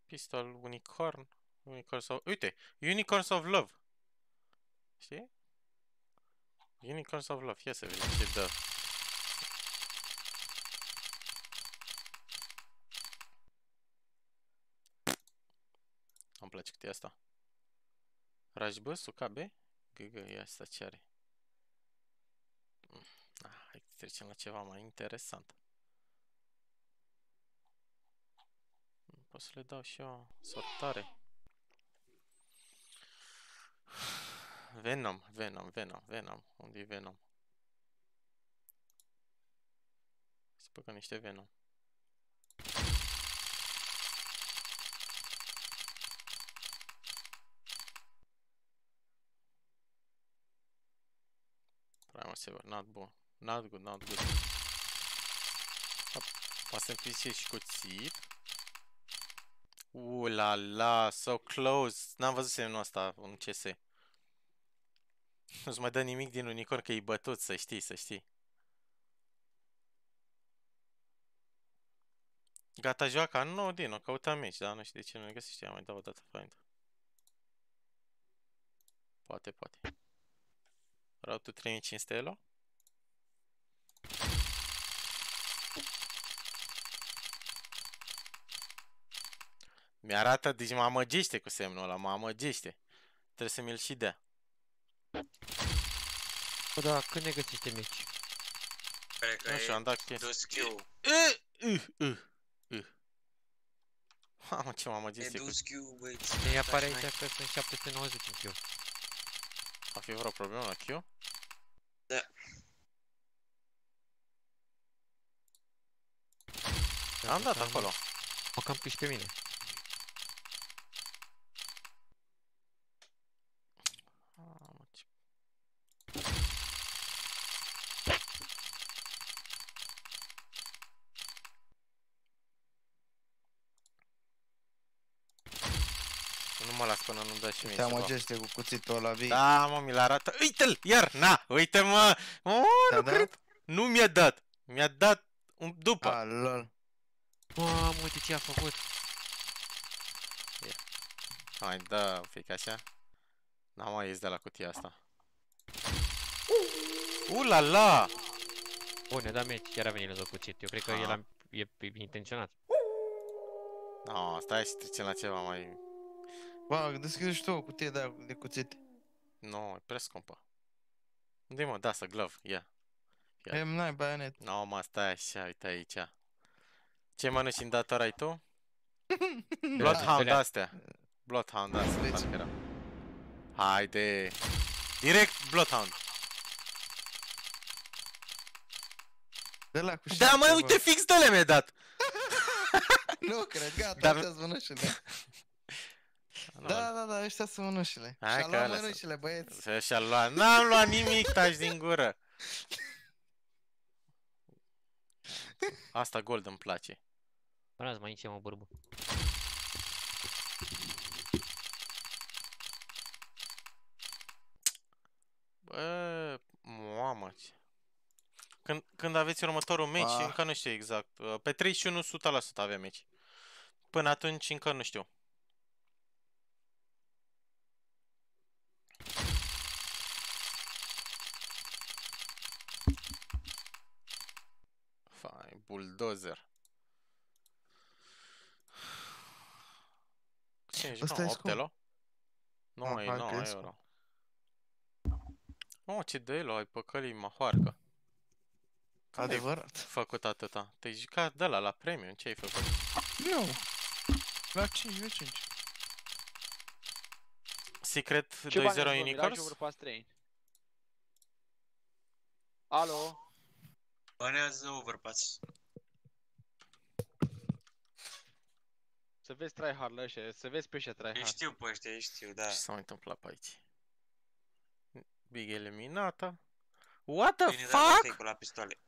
Pistol, Unicorn. Unicorns of... Uite! Unicorns of Love. Știi? Unicorns of Love. Ia să vedem ce dă. Îmi place cutia asta. Rajbă, Suka B? GG, ia asta ce are. Ah, hai să trecem la ceva mai interesant. Pot să le dau și eu sortare. Venom, Venom, Venom, Venom. Unde e Venom? Să băgăm niște Venom. Primal Saber, not bun. Not good, not good. Hop, Poate să-mi fie și cuțit. Uh, la la, so close. N-am văzut semnul ăsta în CS. Nu-ți mai dă nimic din unicorn că e bătut, să știi, să știi. Gata, joaca? Nu, Dino, căutam aici, dar nu știu de ce nu le găsește. Ia mai dau o dată find. Poate, poate. Route to 3500 elo? Mi-arată, deci mă amăgește cu semnul ăla, mă amăgește. Trebuie să mi-l și dea. Bă, da, când ne găsește mici? Cred că Nu știu, e am dat chestia. dus Q. Uh, uh, uh, uh. Mamă, ce mă E amăgește cu... dus Q, băieți. Ne apare Dați aici că sunt 790 în Q. A fi vreo problemă la Q? Am dat acolo. Mă cam piși pe mine. Mamă, ce... Nu mă las până nu-mi dă și mie Te ceva. amăgește cu cuțitul ăla vii. Da, mă, mi-l arată. Uite-l, iar, na, uite mă. Oh, Te-a nu dat? cred. Nu mi-a dat. Mi-a dat un după. Ah, lol. Mamă, uite ce a făcut. Hai, da, un pic așa. N-am mai ies de la cutia asta. Uh, la la! Bun, ne-a dat meci, chiar a venit lângă cuțit. Eu cred că el Ah. a, e, e intenționat. No, stai și trecem la ceva mai... Bă, deschide și tu o cutie de, de cuțite. Nu, e prea scumpă. unde mă? Da, să glove, ia. Ia. E, n-ai baionet. No, mă, stai așa, uite aici. Ce mănânci în dator ai tu? <laughs> Bloodhound Pelea. astea. Bloodhound astea, Deci- parcă erau. Haide. Direct Bloodhound. De la cu Da, șapte, mai bă. uite, fix de le mi-a dat. <laughs> Nu, cred, gata, Dar- astea sunt mânușile. Da, da, da, ăștia sunt mânușile. Hai Și-a că luat alea sunt. mânușile, băieți. Să și-a luat. N-am luat nimic, taci din gură. Asta gold îmi place. Bă, lasă mai nici mă bârbă. Bă, mamă. ce- Când, când aveți următorul meci, Ah. încă nu știu exact. Uh, Pe 31 100% avem meci. Până atunci încă nu știu. Fai, bulldozer. Ce ești, Ăsta mă, e 8 scump. elo? Nu, Ah, e hai 9 că e euro. Mă, ce de elo ai păcălit, mă, hoarcă. Când ai Adevărat. făcut atâta? Te-ai jucat de la, la premium, ce ai făcut? Nu. La 5 v 5. Secret Ce bani 2-0 ați bă, Mirage Unicorns? Overpass Train? Alo? Banează overpass. Să vezi tryhard la ăștia, să vezi pe ăștia Îi tryhard. știu pe ăștia, îi știu, da. Ce s-a mai întâmplat pe aici? Big eliminată. What the Bine, da, fuck? fake la pistoale.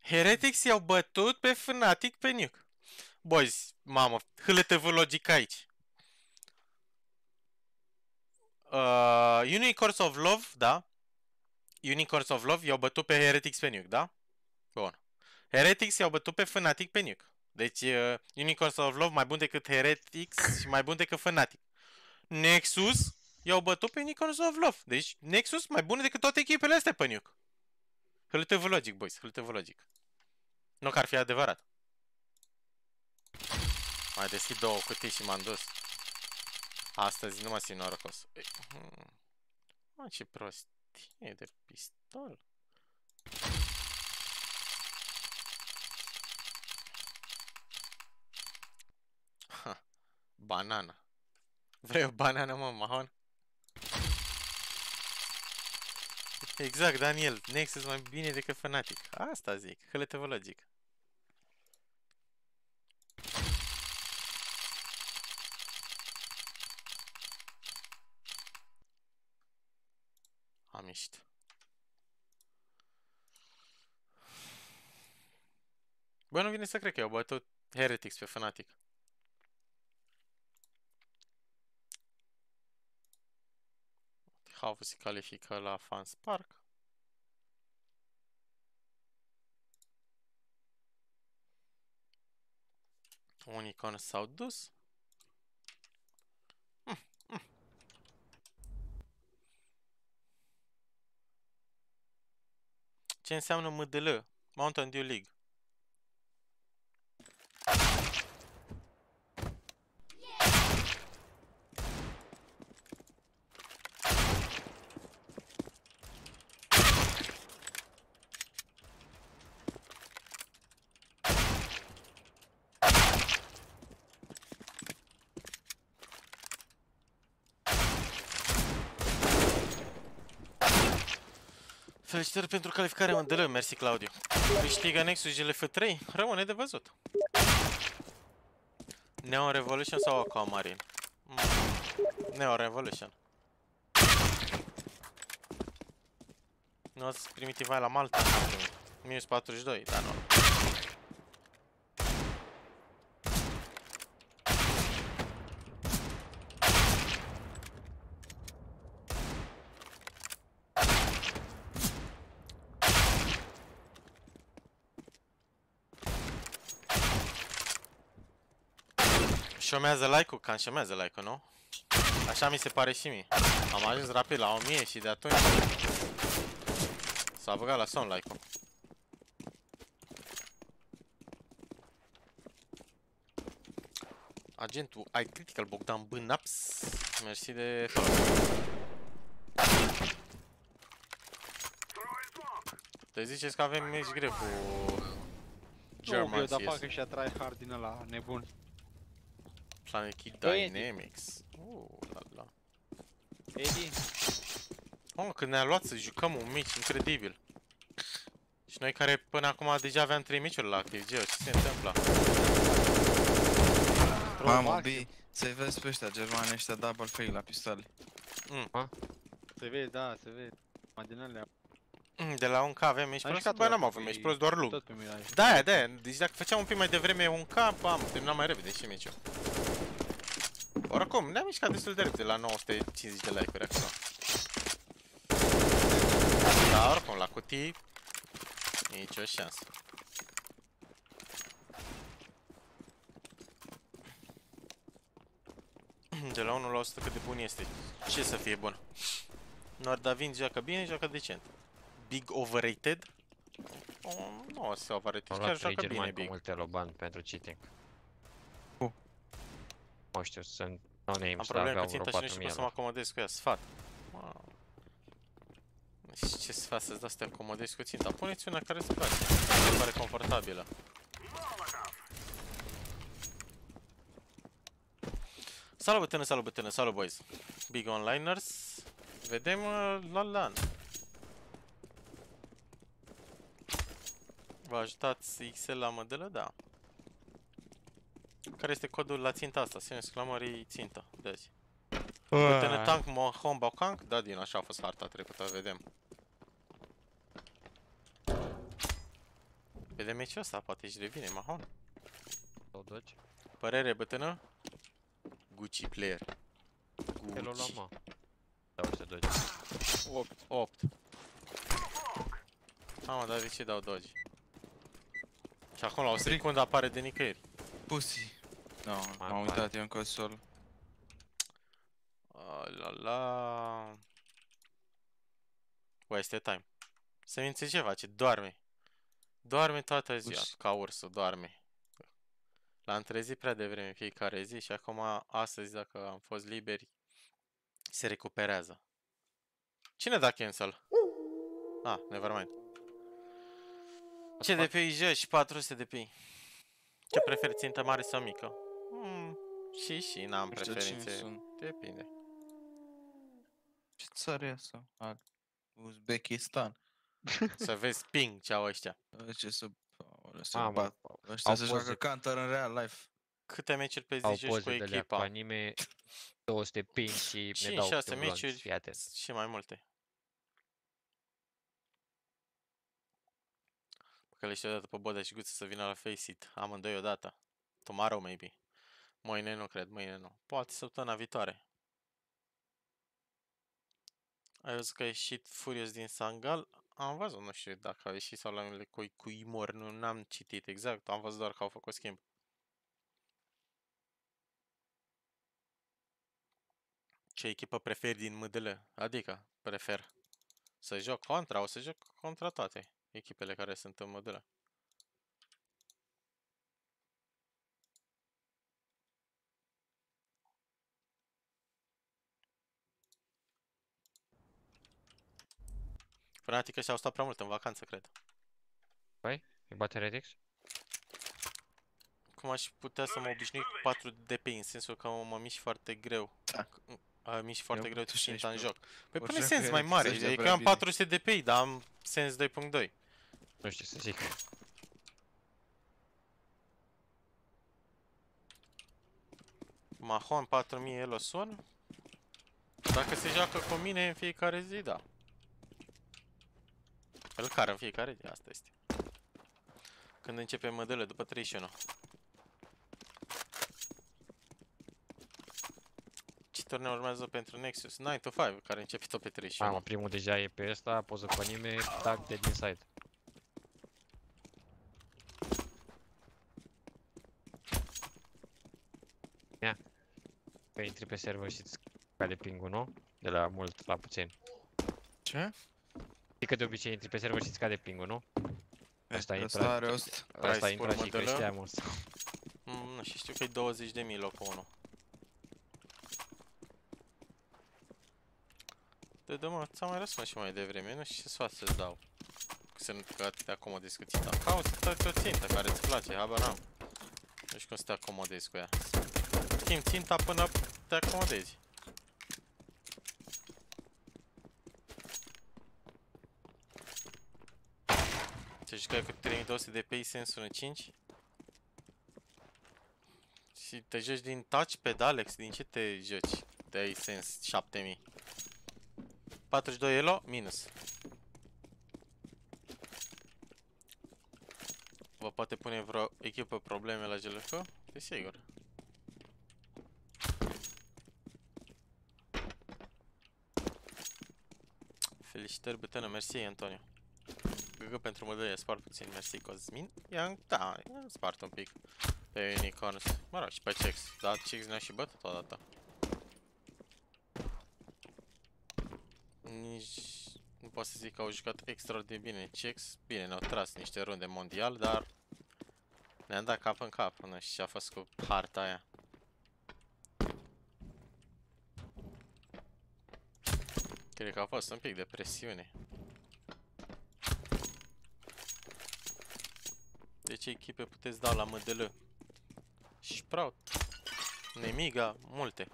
Heretics i-au bătut pe Fnatic pe Nuke. Boys, mamă, hâlete-vă logic aici. Uh, Unicorns of Love, da? Unicorns of Love i-au bătut pe Heretics pe Nuke, da? Bun. Heretics i-au bătut pe Fnatic pe Nuke. Deci uh, Unicorns of Love mai bun decât Heretics și mai bun decât Fnatic. Nexus i-au bătut pe Unicorns of Love. Deci Nexus mai bun decât toate echipele astea pe Nuke. Hâlete-vă logic, boys, hâlete-vă logic. Nu că ar fi adevărat. Mai deschid două cutii și m-am dus. Astăzi nu mă simt norocos. Ei, hmm. Mă, ce prostie de pistol. Ha, banana. Vrei o banană, mă, Mahon? Exact, Daniel. Nexus mai bine decât Fnatic. Asta zic. Hălete-vă logic. Am ieșit. Bă, nu vine să cred că au bătut Heretics pe Fnatic. Havu se califică la Fans Park. Unicorn s-au dus. Mm, mm. Ce înseamnă MDL? Mountain Dew League. Felicitări pentru calificarea MDL, mersi Claudiu. Câștigă Nexus GLF3? Rămâne de văzut. Neon Revolution sau Aquamarine? Mm. Neon Revolution. Nu ați primit invite la Malta? N-am primit. Minus 42, dar nu. Șomează like-ul, cam șomează like-ul, nu? Așa mi se pare și mie. Am ajuns rapid la 1000 și de atunci s-a băgat la somn like-ul. Agentul ai critical Bogdan Bânaps. Mersi de follow. Te ziceți că avem meci greu cu Nu, German eu, dar CS. fac ăștia tryhard din ăla nebun. Planet Kid Băi, Edi. Dynamics. Uh, la la. Edi, Mamă, când ne-a luat să jucăm un meci incredibil. Și noi care până acum deja aveam 3 meciuri la ActiveGeo, ce se întâmplă? pro Mamă, maxim. B, să-i vezi pe ăștia germani ăștia double fake la pistoale. Se vede, da, se vede. Mai din alea. Mm, De la un K avem meci Am prost? jucat Bă, n-am odată avut cu meci ei, prost, doar lung. Tot pe Miraj. Da, da, deci dacă făceam un pic mai devreme un K, am terminat mai repede și meciul. Oricum, ne-am mișcat destul de repede la 950 de like-uri acolo. Da, oricum, la cutii, nicio șansă. De la 1 la 100 cât de bun este. Ce să fie bun? Nordavin joacă bine, joacă decent. Big overrated? Oh, nu o să overrated, Au chiar luat trei joacă bine germani cu Big. multe loban pentru cheating. Cu? Nu știu, sunt no-names, Am dar probleme aveau cu vreo ținta și nu știu 4000 cum să mă acomodez cu ea. Sfat. Wow. Și ce sfat să-ți dau să te acomodezi cu ținta? Puneți una care îți place. Se pare confortabilă. Salut bătână, salut bătână, salut boys. Big Onliners. Vedem uh, la LAN. Vă ajutați XL la modelă? Da. Care este codul la ținta asta? Semn exclamării țintă de azi. Bătână tank mo homba tank? Da, din așa a fost harta trecută, vedem. Vedem meciul ăsta, poate își revine Mahon. Sau doci? Părere, bătână? Gucci player. El o lua, Gucci. mă. Da, ăștia doci. 8. Mamă, dar de ce dau dodge? Și acum la o secundă apare de nicăieri. Pussy. Nu, no, Mai m-am apare. uitat eu în consol. Ah, la la. Waste time. Să minți ce face, doarme. Doarme toată ziua, Uși. ca ursul, doarme. L-am trezit prea devreme fiecare zi și acum, astăzi, dacă am fost liberi, se recuperează. Cine da cancel? Ah, nevermind. Ce de pe joci? 400 de pi. Ce preferi, țintă mare sau mică? Mm, și și n-am Nu știu cine preferințe. sunt. Depinde. Ce țară e asta? A, Uzbekistan. Să vezi ping ce au ăștia. Ce să... aoleu, Se Mamă, bat. au- Ăștia au se joacă poze. counter în real life. Câte meciuri pe zi au joci cu poze de alea cu echipa? anime, 200 ping și <laughs> ne 5, dau 6 un blanc, meciuri fii atent. și mai multe. Că le știu odată pe Bodea și Guță să vină la Face It. Amândoi odată. Tomorrow, maybe. Mâine nu cred, mâine nu. Poate săptămâna viitoare. Ai văzut că a ieșit Furious din Sangal? Am văzut, nu știu dacă a ieșit sau la unele cu, cu Imor, nu n-am citit exact, am văzut doar că au făcut schimb. Ce echipă preferi din MDL? Adică, prefer să joc contra, o să joc contra toate echipele care sunt în MDL. Fnatic ăștia au stat prea mult în vacanță, cred. Îi bate Redix? Cum aș putea să mă obișnui cu 4 DP în sensul că mă mișc foarte greu. Da. A, mișc foarte Eu greu cu ținta în 16. joc. Păi O pune joacă sens <laughs> mai Erik mare, ăștia adică prea eu am bine. 400 DPI, dar am sens 2.2. Nu știu să zic. Mahon 4000 Eloson. Dacă se joacă cu mine în fiecare zi, da. Îl car în fiecare zi, asta este. Când începe modele, după 31. Ce turneu urmează pentru Nexus? 9 to 5, care începe tot pe 31. Mamă, primul deja e pe ăsta, poză cu anime, tag de din site. Ia. Că intri pe server și îți cade ping nu? De la mult la puțin. Ce? Știi că de obicei intri pe server și îți cade ping nu? Asta Eh, intră- Asta are rost. Price Asta intră for și modelă? creștea mult. <laughs> Mm, nu știu, știu că e 20.000 locul 1. De dă mă, ți-am mai răspuns și mai devreme, nu știu ce sfat să-ți dau. Că să nu că te acomodezi cu ținta. Cauți o țintă care îți place, habar n-am. Nu știu cum să te acomodezi cu ea. Schimb ținta până te acomodezi. Te jucai cu 3200 de PI Sensul 5? Și te joci din touchpad, Alex? Din ce te joci? De ai sens 7000. 42 elo, minus. Vă poate pune vreo echipă probleme la GLF? Desigur. Felicitări, Butenă, mersi, Antonio. GG pentru mădăie, spart puțin, mersi, Cosmin. I-am, da, i-am spart un pic pe unicorns. Mă rog, și pe Chex. Dar Chex ne-a și bătut odată. Nici nu pot să zic că au jucat extraordinar de bine Chex. Bine, ne-au tras niște runde mondial, dar ne-am dat cap în cap. Nu știu ce a fost cu harta aia. Cred că a fost un pic de presiune. De ce echipe puteți da la MDL? Sprout, Nemiga, multe.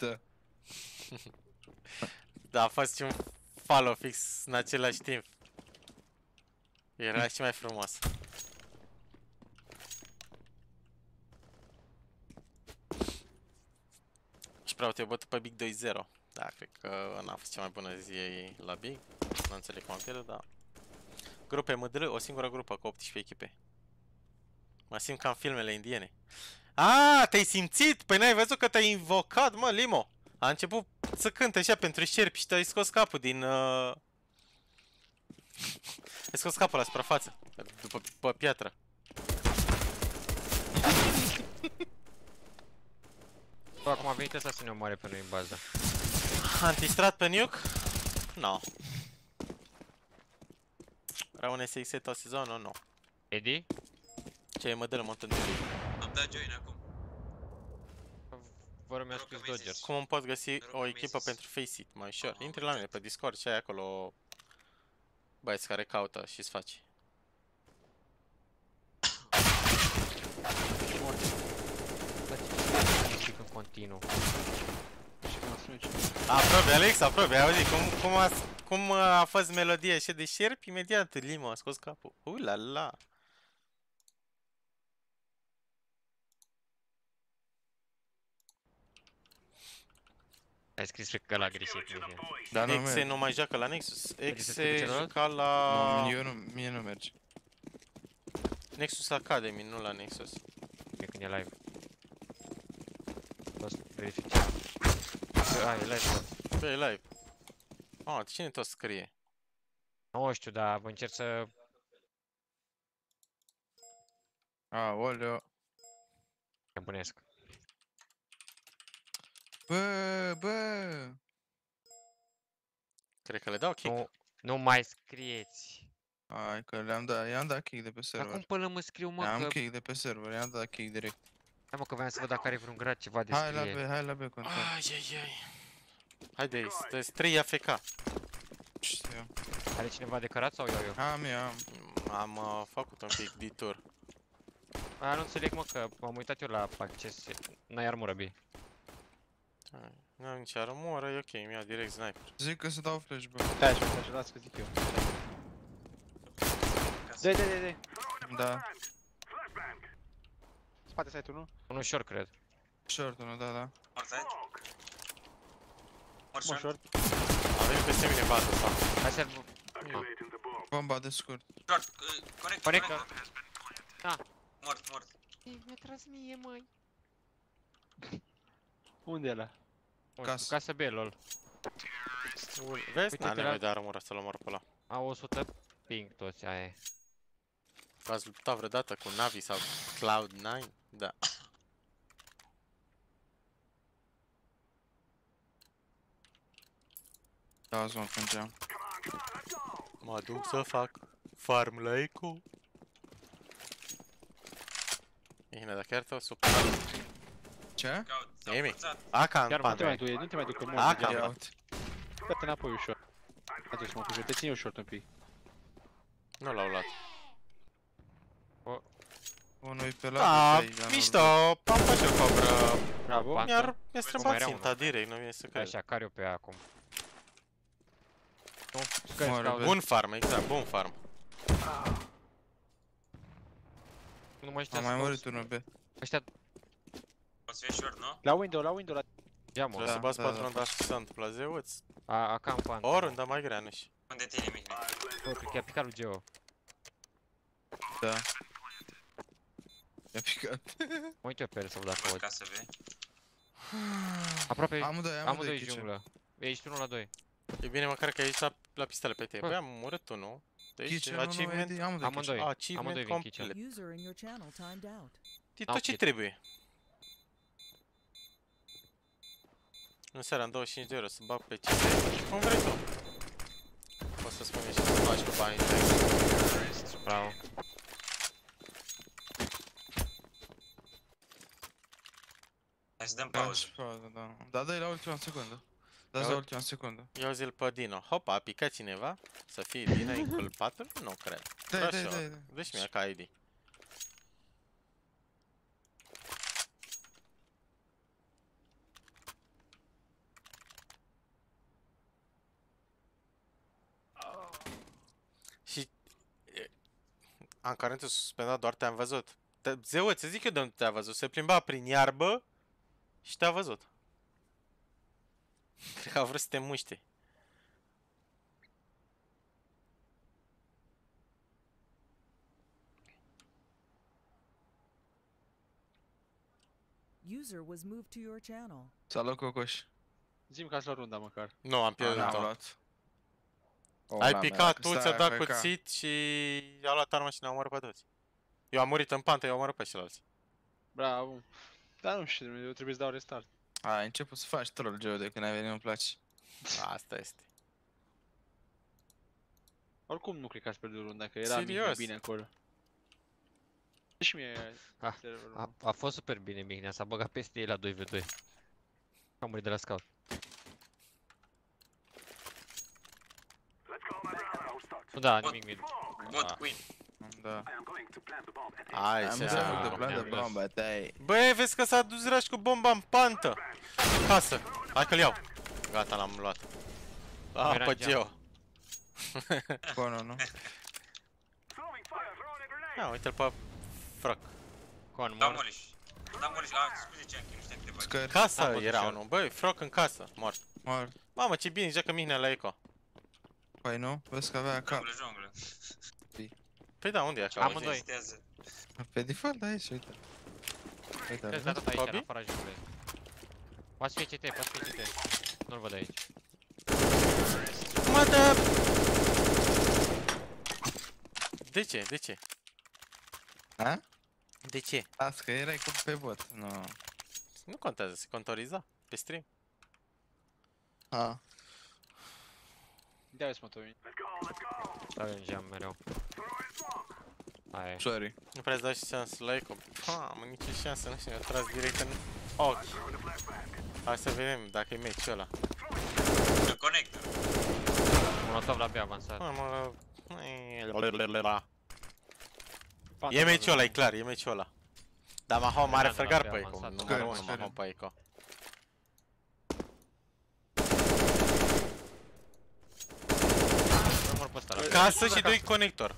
Mișto. <laughs> Da, a fost și un follow fix în același timp. Era și mai frumos. Și vreau te bătut pe Big 2-0. Da, cred că n-a fost cea mai bună zi la Big. Nu înțeleg cum am pierdut, dar... Grupe MDL, o singură grupă cu 18 echipe. Mă simt ca în filmele indiene. A, te-ai simțit? Păi n-ai văzut că te-ai invocat, mă, Limo. A început să cânte așa pentru șerpi și te-ai scos capul din... Uh... <laughs> ai scos capul la suprafață, după pe piatră. Bă, acum a venit ăsta să ne omoare pe noi în bază. Antistrat pe nuke? No. Rămâne SX tot sezonul? Nu. Eddie? Ce e model mă întâlnit? Am dat join acum. Vă rog, mi-a Rog că scris mi-ai Dodgers. zis. Cum îmi pot găsi Rog, o mi-ai echipă zis. pentru Faceit mai ușor? Am Intri la mine pe Discord și ai acolo băieți care caută și-ți faci. Pic în continuu. Și că mă strângi. Aprobe, Alex, aprobe, auzi, cum, cum, a, cum a fost melodia și de șerpi, imediat Limo a scos capul. Uh, la Ai scris că la greșit. Mihai. Da, nu Exe merge. nu mai joacă la Nexus. să scrie Exe celălalt? juca la Nu, eu nu, mie nu merge. Nexus Academy, nu la Nexus. E când e live. Poți verifica. Bă, A, e live, bă. Pe live. Ah, cine tot scrie? Nu știu, dar vă încerc să... Aoleo. nebunesc. Bă, bă. Cred că le dau kick. Nu, nu mai scrieți. Hai că le-am dat, i-am dat kick de pe Dar cum server. până mă scriu, mă, Am că... kick de pe server, i-am dat kick direct. Hai, mă, că voiam să văd dacă are vreun grad ceva de Hai la scrie. B, hai la B, control. Ai, ai, ai. Haide, sunteți 3 AFK. Știu. Are cineva de cărat sau iau eu? Am, eu am. Am uh, făcut un pic detour. A, nu înțeleg, mă, că m-am uitat eu la acces. N-ai armură, B. Hai, Nu am nici armură, e ok, mi iau direct sniper. Zic că să dau flash, bă. Stai așa, stai așa, las că zic eu. Dai, dai, dai, dai. Da. Spate site-ul, nu? Unul short, cred. Short unul, da, da. Mort site. Mort Mă, short. short. Avem peste mine bază sau? Hai să... Bomba de scurt. Short. uh, Conect. Conectă. conectă. Da. Mort, mort. Mi-a tras mie, măi. Unde e ăla? Casă. Casă B, lol. Vezi? Uite, N-am pe la- nevoie de armură să-l omor pe ăla. Au 100 ping toți, aia e. V-ați luptat vreodată cu Navi sau Cloud9? Da. Da, azi mă plângeam. Mă duc să fac farm la Eco. Bine, dar chiar te-o supărat. Ce? Caut. S-au Emi. forțat. Aca în Chiar Nu te mai pandă. du, nu te mai du, că mor. A, de cam. gheață. Ia uite. Dă-te înapoi ușor. Atunci mă pușor, te țin eu short un pic. Nu l-au luat. Unul e pe la Da, B, pe aici, dar nu-l mișto, văd. am face o cobră. Bravo. Ba- Mi-ar, mi-a mai strâmbat era ținta unul. direct, nu vine să cred. Așa, care eu pe ea acum? Nu, scări, Moară, caut. bă. Bun farm, exact, bun farm. Nu mai știu Am mai murit unul B. Ăștia, O să fie short, nu? La window, la window, la... ia mă, Trebuie să Da, bați da, patron, da. dar ce se întâmplă, zeuț. a, a cam pan. O rundă mai grea, nu știu. Unde tine, Mihai? Bă, cred că i-a picat lui Geo. Da. I-a picat. Mă uit eu pe el să văd dacă Văd văd. ca să vei. Aproape, Amândoi, amândoi amândoi kitchen. junglă. Ești unul la doi. E bine măcar că ești la, la pistole pe tine. Bă. Băi, am murit unul. Deci, Kitchen, nu, nu, achievement, Eddie, amândoi kitchen. Amândoi, amândoi achievement vin kitchen. complet. User in your channel timed out. E Au tot ce kit. trebuie. În seara, în 25 de euro, să bag pe 50. Cum vrei tu. Poți să spun și să faci cu banii tăi. Bravo. Hai să dăm Da, pauză. și pauză, da. Da, dă la ultima secundă. Dați Ia la uite. ultima secundă. Eu zi-l pe Dino. Hopa, a picat cineva? Să fie Dino <laughs> inculpatul? Nu cred. Dai, Așa, dai, dai, dai. Deci mi-a ca ID. Și... e, Ancarentul suspendat doar te-am văzut. Te, zeu, ți zic eu de unde te-a văzut. Se plimba prin iarbă și te-a văzut. <laughs> Cred că a vrut să te muște. User was moved to your channel. Salut, Cocoș. Zim că ați luat runda măcar. Nu, am Am pierdut-o. Luat. O, Ai la mea, picat că tu, stai ți-a dat AFK. cuțit și a luat arma și ne-a omorât pe toți. Eu am murit în pantă, eu am omorât pe ceilalți. Bravo. Dar nu știu, eu trebuie să dau restart. Ai început să faci troll, Joe, de când ai venit, nu-mi place. Asta este. Oricum nu cred că aș pierde runda, că era Serios? Serios? bine acolo. Și mie... Ah, serverul. A, a fost super bine Mihnea, s-a băgat peste ei la 2v2. Am murit de la scout. Nu da, nimic mid. Bot Da. Queen. Da. Hai Am să înțeles ia. de plan de Am bombă, te Băi, vezi că s-a dus raș cu bomba în pantă. În casă. Hai că-l iau. Gata, l-am luat. Ah, Era pe în geam. Geo. <laughs> Cono, nu? Ia, uite-l pe Froc. Con, Da, mor. Moliș. Da, Moliș. Ah, scuze, Cianchi, nu știam că te bagi. Scări, Casă Am văzut era și eu. unul. Băi, Froc în casă. Mort. mor. Mamă, ce bine, joacă Mihnea la Eco. Păi nu? Vezi că avea cap. Junglă, junglă. Păi da, unde e acolo? Amândoi. Testează. Pe default aici, uite. Uite, Vezi, vezi? da tot aici, Bobby? în afara junglei. Poate fi CT, poate fi CT. Nu-l văd aici. Mă dă... De ce? De ce? Ha? De ce? Las că erai cu pe bot. Nu. Nu contează, se contoriza pe stream. Ha. Ia vezi mă, Tomi. Stau în geam mereu. Aia e. Sorry. Nu prea îți dau și șansă la Eco. Mamă, nicio șansă, nu știu, mi-a tras direct în ochi. Hai să vedem dacă e meciul ăla. În conector. Molotov la B avansat. Mamă, E meciul ăla, e clar, e meciul ăla. Dar Maho mare Fernando fregar l-a pe Eco, avansat. numărul Scări, 1 scări. Maho pe Eco. Nu mor pe ăsta la B. Casă și doi conector.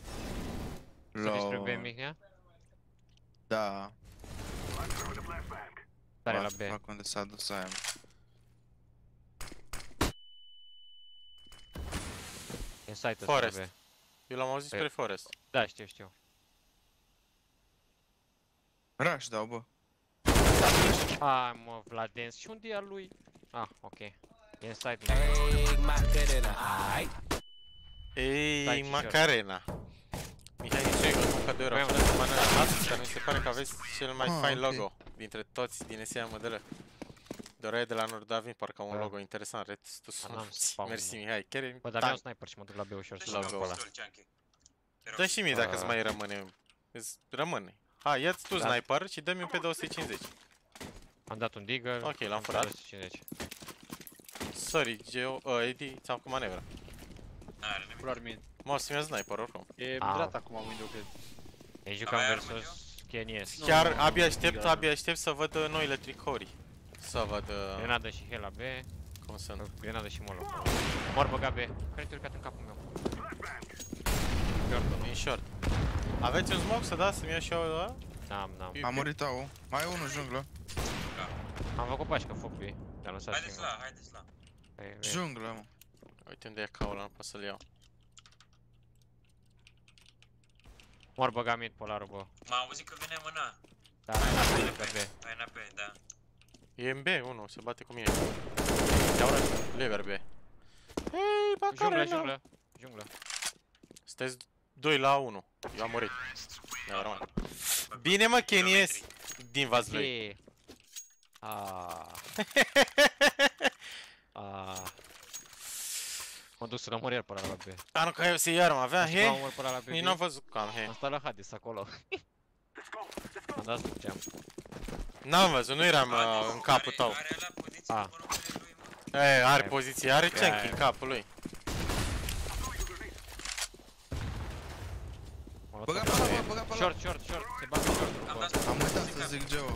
Să vii spre Lo. B, Mihnea? Da. Tare la Fac- B. Fac unde s-a dus aia. mă. E site ăsta Forest. la B. Eu l-am auzit Pe- spre Forest. Da, știu, știu. Rush dau, bă. Hai mă, Vladens, și unde e a lui? Ah, ok. E în site. Egg Macarena. Aight. Ei, Stai, și Macarena. Mihai Nicuică, muncă de euro, Băi, fără să mănâncă asta, dar mi se pare că aveți cel mai Ah, fain ok. logo dintre toți din SEA modele. Dorea de la Nordavin, parcă un Da. logo interesant, Red to Dar n-am Sunuți. spawn, Mersi mă. Mihai, chiar e Bă, dar tare. mi-au sniper și mă duc la B ușor să Dă-și dau mie pe un ăla. pistol, Cianchi. Te rog. Dă și mie dacă îți Ah. mai rămâne. Îți rămâne. Hai, ia-ți tu Da. sniper și dă-mi un pe 250. Am dat un digger. Ok, l-am am furat. 250. Sorry, Geo, uh, Eddie, ți-am cu manevră. N-are nimic. Doar mid. Mă, o să-mi ia sniper oricum. E Au. dreapta acum window, cred. Ei jucam Aveai armă, versus Kenies. Nu, Chiar nu, abia nu, aștept, Liga, abia aștept să văd uh, noile tricouri. Să văd uh, Grenadă și heal la B. cum sunt. Grenadă și molo. Mor băga B. Care te urcat în capul meu? Jordan. În short. Aveți un smoke să dați să-mi iau și eu ăla? N-am, n-am. A murit au. Mai e unul junglă. Am făcut pașcă foc B. Te-am lăsat Haideți singur. la, haideți la. Păi, vei. Junglă, mă. Uite unde e caul, nu pot să-l iau. Mor băga mid polarul, bă. M-a auzit că vine mâna. Da, Hai pe înapoi. B. Hai înapoi, da. E în B, unul, se bate cu mine. Iau rău. Lever B. Hei, Junglă, Macarena! junglă. Junglă. Sunteți 2 la 1. Eu am murit. Ia, rămân. Bine mă, Kenies! Din Vazlui. E. Ah. <laughs> Ah. Mă duc să-l omor iar pe ăla la B. A, nu, că eu să iar mă, avea Știi cum am he? omor pe ăla la B? Nici n-am văzut că am he. Am stat la Hades acolo. Am dat sub geam. N-am văzut, nu eram Are- uh, în capul are- tău. Are la poziție Ah. pe numele lui, mă. E, are Hai. poziție, are Hai. Chunky în capul lui. M-am Băga luat pe pe ăla, B. bă, băga pe ăla. Short, short, short. Se bagă short. Am bă. dat Am uitat să zic Geo.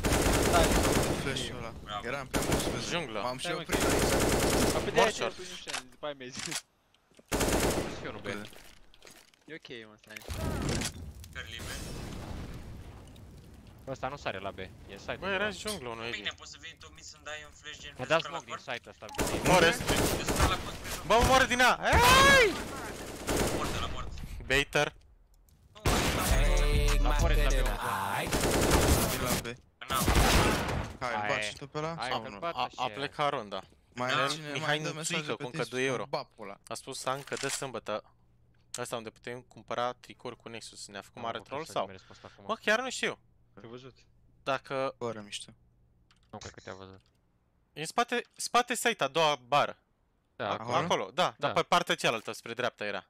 Flash-ul ăla. Bravo. Eram pe mus pe Junglă. M-am și Stai, mă, oprit că- aici. A, pe de Mor aia short. tu nu știu, după aia mi-ai zis. Și eu nu B. Bine. E ok, mă, stai. Per liber. Ăsta nu sare la B. E în site. Bă, era junglă unul, Bine, Eddie. poți să vii tu mid să-mi dai un flash gen Mi-a de dat supra la smoke din port? site ăsta. Moresc. De supra la port, pe Bă, mă moară din ea! Ei! mort, de la mort. Baiter. Nu, mă, stau aici. Egg La Forest la B, Macarena. bă. Aight. la B. N-am. Hai, îl Hai. baci și tu pe ăla? Hai, Sau că-l nu? bat. A, a și- plecat runda. Mai Da. are cine Mihai mai dă Nițuică mesaje cu pe încă Teams 2 euro. Bapul ăla. A spus San că dă sâmbătă Asta unde putem cumpăra tricouri cu Nexus. Ne-a făcut Am mare avut troll să sau? nimeresc pe ăsta acum. Mă, chiar nu știu. Te-ai văzut? Dacă... Fără mișto. Nu cred că te-a văzut. E în spate, spate site, a doua bară. Da, Acolo? acolo. Acolo, da, dar Da. pe partea cealaltă, spre dreapta era.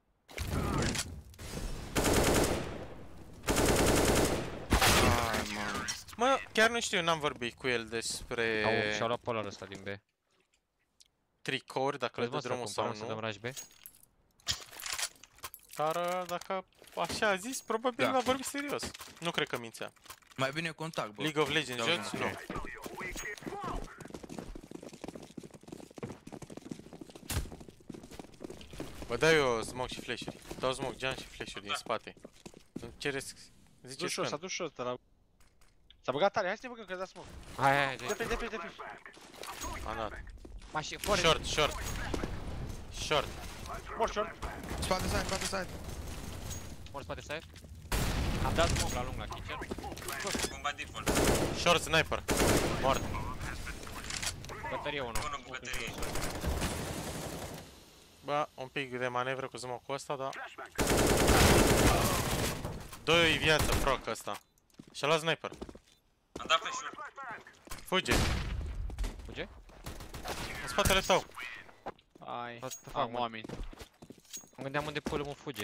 Hai, mă. Mă, chiar nu știu, n-am vorbit cu el despre Au, și-au luat polarul ăsta din B. tricouri, dacă le Crezi, dă mă, să drumul sau cumpărăm să dăm nu. rush B? Dar uh, dacă așa a zis, probabil Da. a vorbit serios. Nu cred că mințea. Mai bine contact, bă. League of Legends Da, joci? da. Nu. Vă dau eu smoke și flash-uri. Dau smoke, geam și flash-uri din spate. Îmi cereți... Dus Ziceți jos, s-a când. dus jos de la... S-a băgat tare, hai să ne băgăm că da smoke. Hai, hai, hai. De pe, de pe, de pe. Am dat. Mașini, fără. Short, short. Short. Mor short. Spate side, spate side. Mor spate side. Am dat smoke la lung la kitchen. Bomba default. Short sniper. Mort. Bucătărie 1. Unul bucătărie. Bă, un pic de manevră cu smoke-ul ăsta, dar... Doi viață, proc ăsta. Și-a luat sniper. Am dat flash-uri. Fuge. Fuge? În spatele tău. Ai. What the fuck, Am mă? oameni. Mă gândeam unde pulul mă fuge.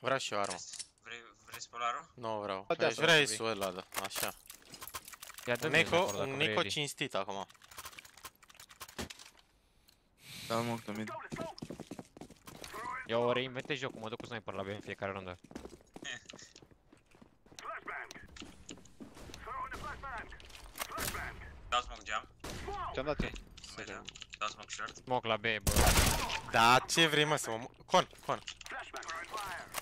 Vreau și eu armă. Vrei, vrei polarul? Nu vreau. Bă, de Aș asta vrea ar trebui. isul ăla, da. Așa. Ia dă Un Nico, un Nico cinstit acum. Da, mă, că mid. Eu reinventez jocul, mă duc cu sniper la B în fiecare rundă. Dau smoke jam. Ce-am dat eu. Merge. Dau smoke short. Smoke la B, bă. Da, ce vrei mă să mă... Con, con.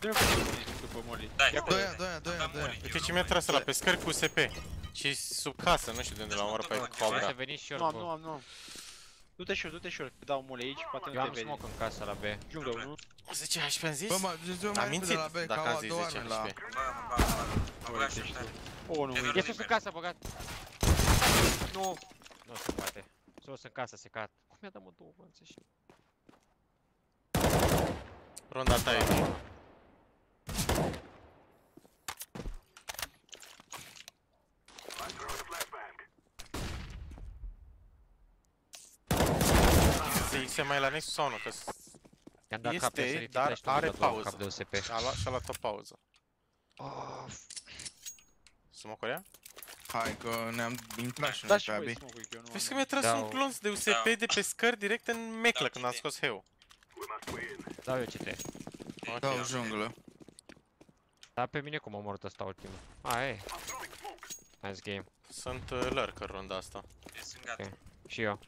Nu-mi face după Molly. Dai. Ia cu Doia, doia, doia, doia. Uite ce mi-a tras la pe scări cu USP. Și sub casă, nu știu de unde l-am omorât pe Hai cobra. să veniți short, Nu am, nu bă. am, nu am. Du-te short, du-te short. Că dau Molly aici, poate Eu nu am te vede. smoke în casă la B. Junglă unul. 10 HP am zis? Bă, mă, zici eu Am mai repede mințit la B, dacă că am au zis două 10 oameni la... HP. Bă, mă bag, mă bag. Mă bag și tare. O, nu E uit. E sus în casă, băgat. Nu. Nu se poate. Sus în casă, secat. Cum mi-a dat mă două bănțe și... Ronda ta e. Se, se mai la Nexus sau nu? Că s- I-am dat cap, Este, i-a sărit dar flash, tu are mi-ai dat două pauză. Cap de USP. a luat, și-a luat o pauză. Of. Să mă corea? Hai, că ne-am intrat și Da noi și pe voi abi. smoke-ul, că eu nu Vezi că am. mi-a tras Da, un o- clonț de USP Da. de pe scări direct în meclă Da, când am cite. scos heu. Dau eu CT. Dau junglă. Dar pe mine cum a omorât ăsta ultimul. A, e. Nice game. Sunt uh, lurker runda asta. Eu sunt gata. Ok. Și eu.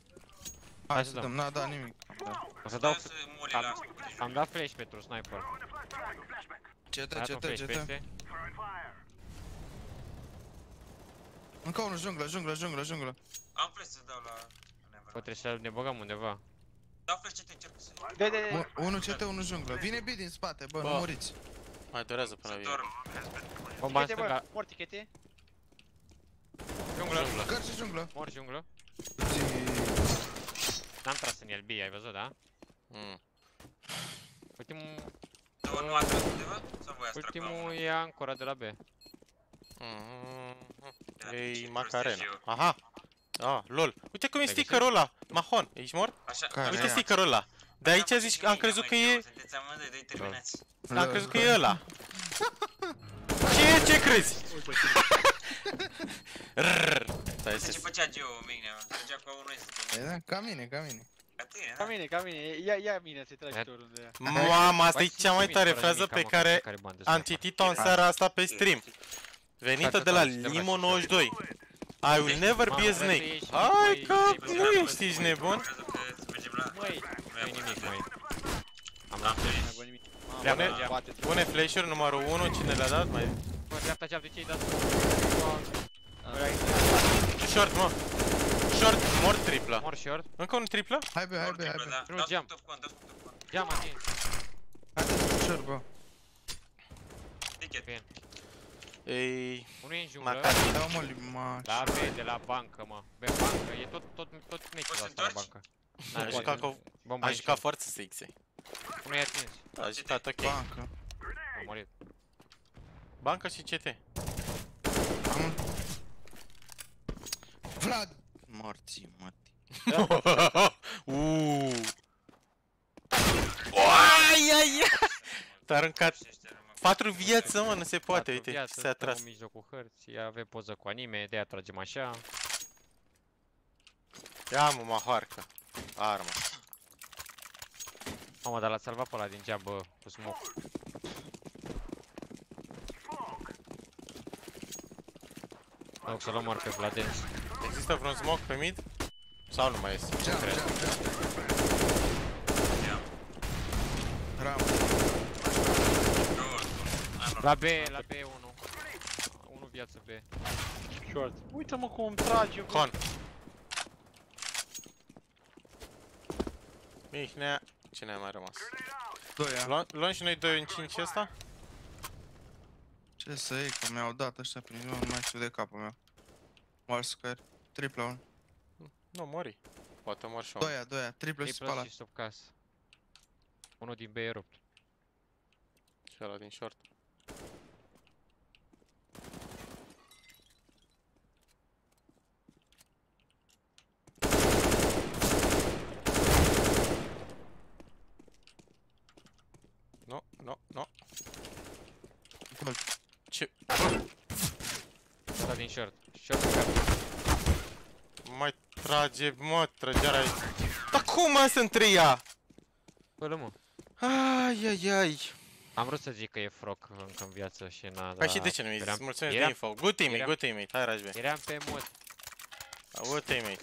Hai Hai să să dăm, n-a dat nimic. Da. O să Dau dau... să moli Am- la smoke. Am dat flash pentru sniper. CT, Am dat un CT, flash CT. Peste. Încă unul, junglă, junglă, junglă, junglă. Am flash să dau la... Bă, trebuie să ne băgăm undeva. Dau flash ce te încerc să... De, de, de. Un- Unul CT, unul junglă. Vine B din spate, bă, nu Bă. muriți. Mai durează până Să vine. dorm. Bomba în Chete, stânga. bă. Morti, chete. Junglă. Căr și junglă. Mor junglă. Zi- N-am tras în el B, ai văzut, da? Mm. Ultimul, Două nu a tras undeva? Sau voi ați trag la ultimul unul? e ancora de la B. Mm. Ia, ce Ei, prostie Macarena. și eu. Aha. Ah, lol. Uite cum e Ai stickerul ăla. Mahon, ești mort? Așa, Care? Uite Aia. stickerul ăla. De aici Am zici făcut că am și crezut mie, că mai e... greu, Sunteți amândoi, doi terminați. Am crezut că e ăla. Ce, ce crezi? Rrrr. Stai Ce să... făcea Geo, mine? Mergea cu unul este. E, da, Ca mine, ca mine. Ca tine, Ca da? mine, ca mine. Ia, ia mine să-i tragi Ia. tu oriunde ea. Mamă, asta e Hai să cea mai nimic, tare fără frază nimic, pe am care care bandă am sniper. citit-o în seara asta pe stream. Venită Dacă de la tot suntem la Limo92. Și will never be a Mamă, snake. vrei să Hai ieși, că băi, nu băi, ești, ești nebun. Crezut că mergem la... Măi, Nu e nimic, mai. Am Am dat nu flash. mai bă nimic. Mamă, Prea Pune- mergeam. bate Pune flash-uri numărul 1, cine le-a dat? Mai... Bă, dreapta ceap de ce-ai dat? Short, mă. Short, mor triplă. Mor short. Încă un triplă? Hai be, hai be, hai be. Da, Nu, dau geam. top con, dau top con. Geam atins. Haideți ușor, bă. Ticket. Bine. Ei... Unul e în junglă. Macar. Dau mă limaș. La B, de la bancă, mă. B, bancă. E tot, tot, tot meciul Poți să ăsta la întorci? bancă. A jucat, cu... Bomba a în jucat short. foarte sexy. Unul e atins. A jucat ok. Bancă. A murit. Banca și CT. Am... Vlad! Morții, mă. <laughs> Uuu. Ai, ai, ai. T-a aruncat Și ăștia rămân. Patru vieți, mă, nu se poate, Patru uite, viață, se a stăm tras. în mijlocul hărții, avem poză cu anime, de-aia tragem așa. Ia mă, mahoarcă. Armă. Mamă, dar l-a salvat pe ăla din geabă cu smoke. Mă duc să-l omor pe Vladens. Există vreun smoke pe mid? Sau nu mai este? Jump, cred. jump, jump. Ia. Ram. Două. Ah, nu. La B, la B, 1. 1 viață B. Short. Uite-mă cum îmi trage, bă. Con. Mihnea. Cine a mai rămas? Doi, a. Luăm, luăm și noi 2 în 5 ăsta? Ce să iei, că mi-au dat ăștia prin jur, nu mai știu de capul meu. Mars Square. Triple un. Nu, mori. Poate mor și Doi, unul. a, doi, a. Triple și Triple spala. și sub casă. Unul din B e rupt. Și ăla din short. Nu, nu, nu. Gol. Ce? Ăla din short. Short pe cap. Mai trage, mă, tragerea aici. Dar cum asta între ea? Bă, mă. Ai, ai, ai. Am vrut să zic că e froc încă în viață și n-a, Păi dar și de ce nu mi-ai zis? eram- Mulțumesc de eram- info. Good teammate, eram- good teammate. Hai, Rajbe. Eram pe mod. Good teammate.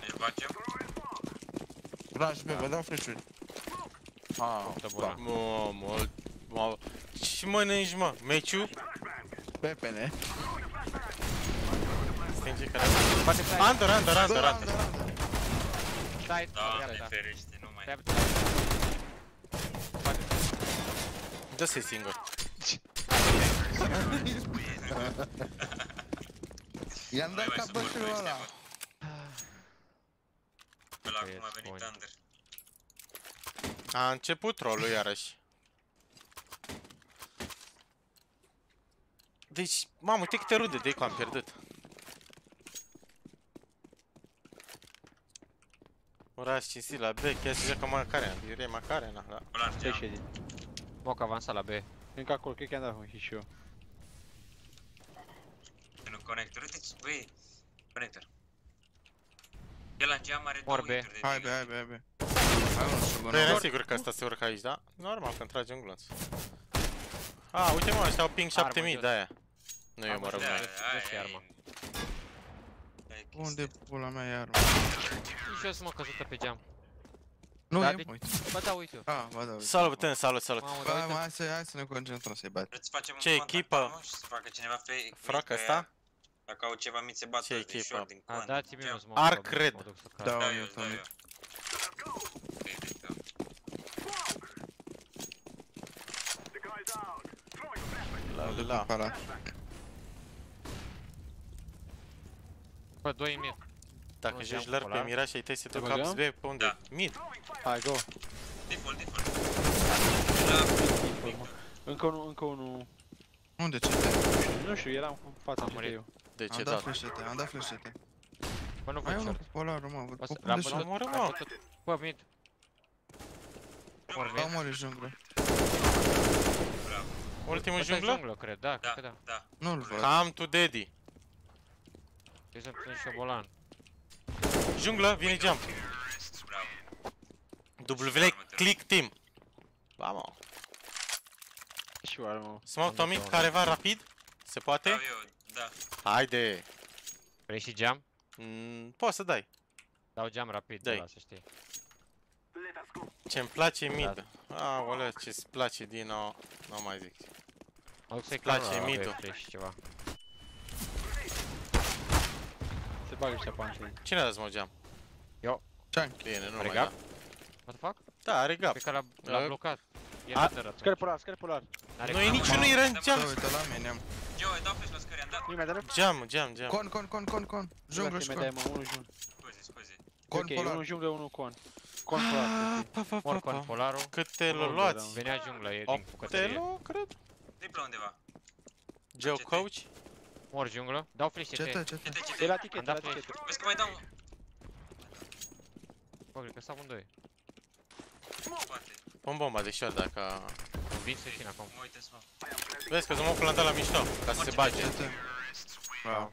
Îl facem? Rush, bă, vă dau flash-uri. Ah, Luptă bună. Mă, mă, mă. Și mănânci, mă? Meciul? Pepene. Stinge care... Poate stai. Under, under, under, under. Stai, Doamne stai, stai. ferește, nu mai... <laughs> Stai, stai. Poate Dă-se singur. I-am Mai dat mai ca sunt mult bășul ăștia, ăla. bă. Ăla Păi, acum a venit spune. under. A început rolul iarăși. Deci, mamă, uite câte rude de că am pierdut. Oraș cinstit la B, chiar să joacă Macarena, direi Macarena, da. Ăla în Ce geam. ședi? Moc avansa la B. Încă acolo, cred că am dat un hit și eu. Nu, conector. Uite, băi, conector. El la geam are Mor două B. hituri de Hai, dealer. be, hai, be, hai, be. Hai, unul să Nu era bă, sigur că asta se urcă aici, da? Normal că trage un glonț. A, uite mă, ăștia au ping Armă 7000 jos. de aia. Nu eu Armă mă rog jos. noi. Da, Dă-ți aia arma. e- e Unde chestia. pula mea e arma? Nici eu să mă căzută pe geam. Nu, Da, e, de- uite. Bă, da, uite-o. Ah, ba da, uite. Salut, putem, salut, salut. Mamă, Bă, da, hai, uite mă, hai să, hai să ne concentrăm să-i bat. Vreți să facem Ce un contact echipă? acum și să facă cineva fake? Fracă că asta? Dacă au ceva mici se bată Ce de echipă? short din A, cont. dați-mi Geam. un smoke. Arc bă, red. mă duc să caut. Da, Da, eu, eu, da, da, eu. Ok, deci, da. La, Mă duc la. în pala. Bă, doi în mid. Dacă Nu joci geam larg pe polar. Miraș, ai tăi să te Te duc băgăm? caps B, pe unde? Da. Mid. Hai, go. Default, default. E la Victor. Încă unul, încă unul. Unde, ce te? Nu știu, eram în fața Am ce murit. eu. De ce Am da? dat flash-ete, am dat flash-ete. Bă, nu Hai văd unul short. cu polarul, mă, văd O să- cum L-a de bătut, short. Omoră, l-a mă. bătut. Bă, mid. Mor Da, mid. mori junglă. Bravo. Ultimul Ăsta e junglă? junglă, cred, da, cred Da, că da. da. Nu-l văd. Come to daddy. Eu sunt în șobolan. Junglă, vine jump. Bravo. W, click team. Vamos. Și oare, mă. Smoke Am Tommy, dat-o. careva rapid? Se Da, poate? eu, da. Haide. Vrei și geam? Mm, poți să dai. Dau geam rapid, Dai. de la, să știi. Ce-mi place mid. Aoleu, ce-ți place din nou. Nu mai zic. Mă duc să-i place clar la mid-ul. B, vrei și ceva. Se bagă ăștia panșei. Cine a dat smoke jump? Chunk. Bine, nu Are mai gap? da. What the fuck? Da, are gap. Cred că l-a Uh, l-a blocat. E a- under Scări atunci. polar, scări polar. N-are Nu e gap. niciunul era în Da, Da, jump. uite la mine, am. Eu îi dau flash la scări, am dat. Nu-i mai dă rep? Jam, jam, jam. Con, con, con, con, con. Junglă și mai con. dai, mă, unul junglă. Scuze, scuze. Con Ok, polar. unul junglă, unul con. Con polar, Ah, să pa, pa, pa, Mor con pa. polarul. Câte Unul l de luați? Venea jungla, e din bucătărie. Optelo, cred? Tripla undeva. Geo Ce coach? Mor junglă. Dau flash CT, CT. CT. CT, CT. E la Am tichet, e la dat flash. tichet. Vezi că mai dau un... Bă, cred că stau amândoi. Poate. Pun bomba de short dacă... Vin să țin acum. Mă uite să mă. Vezi că smoke-ul l-am dat la mișto, ca să se bage. CT. Bravo.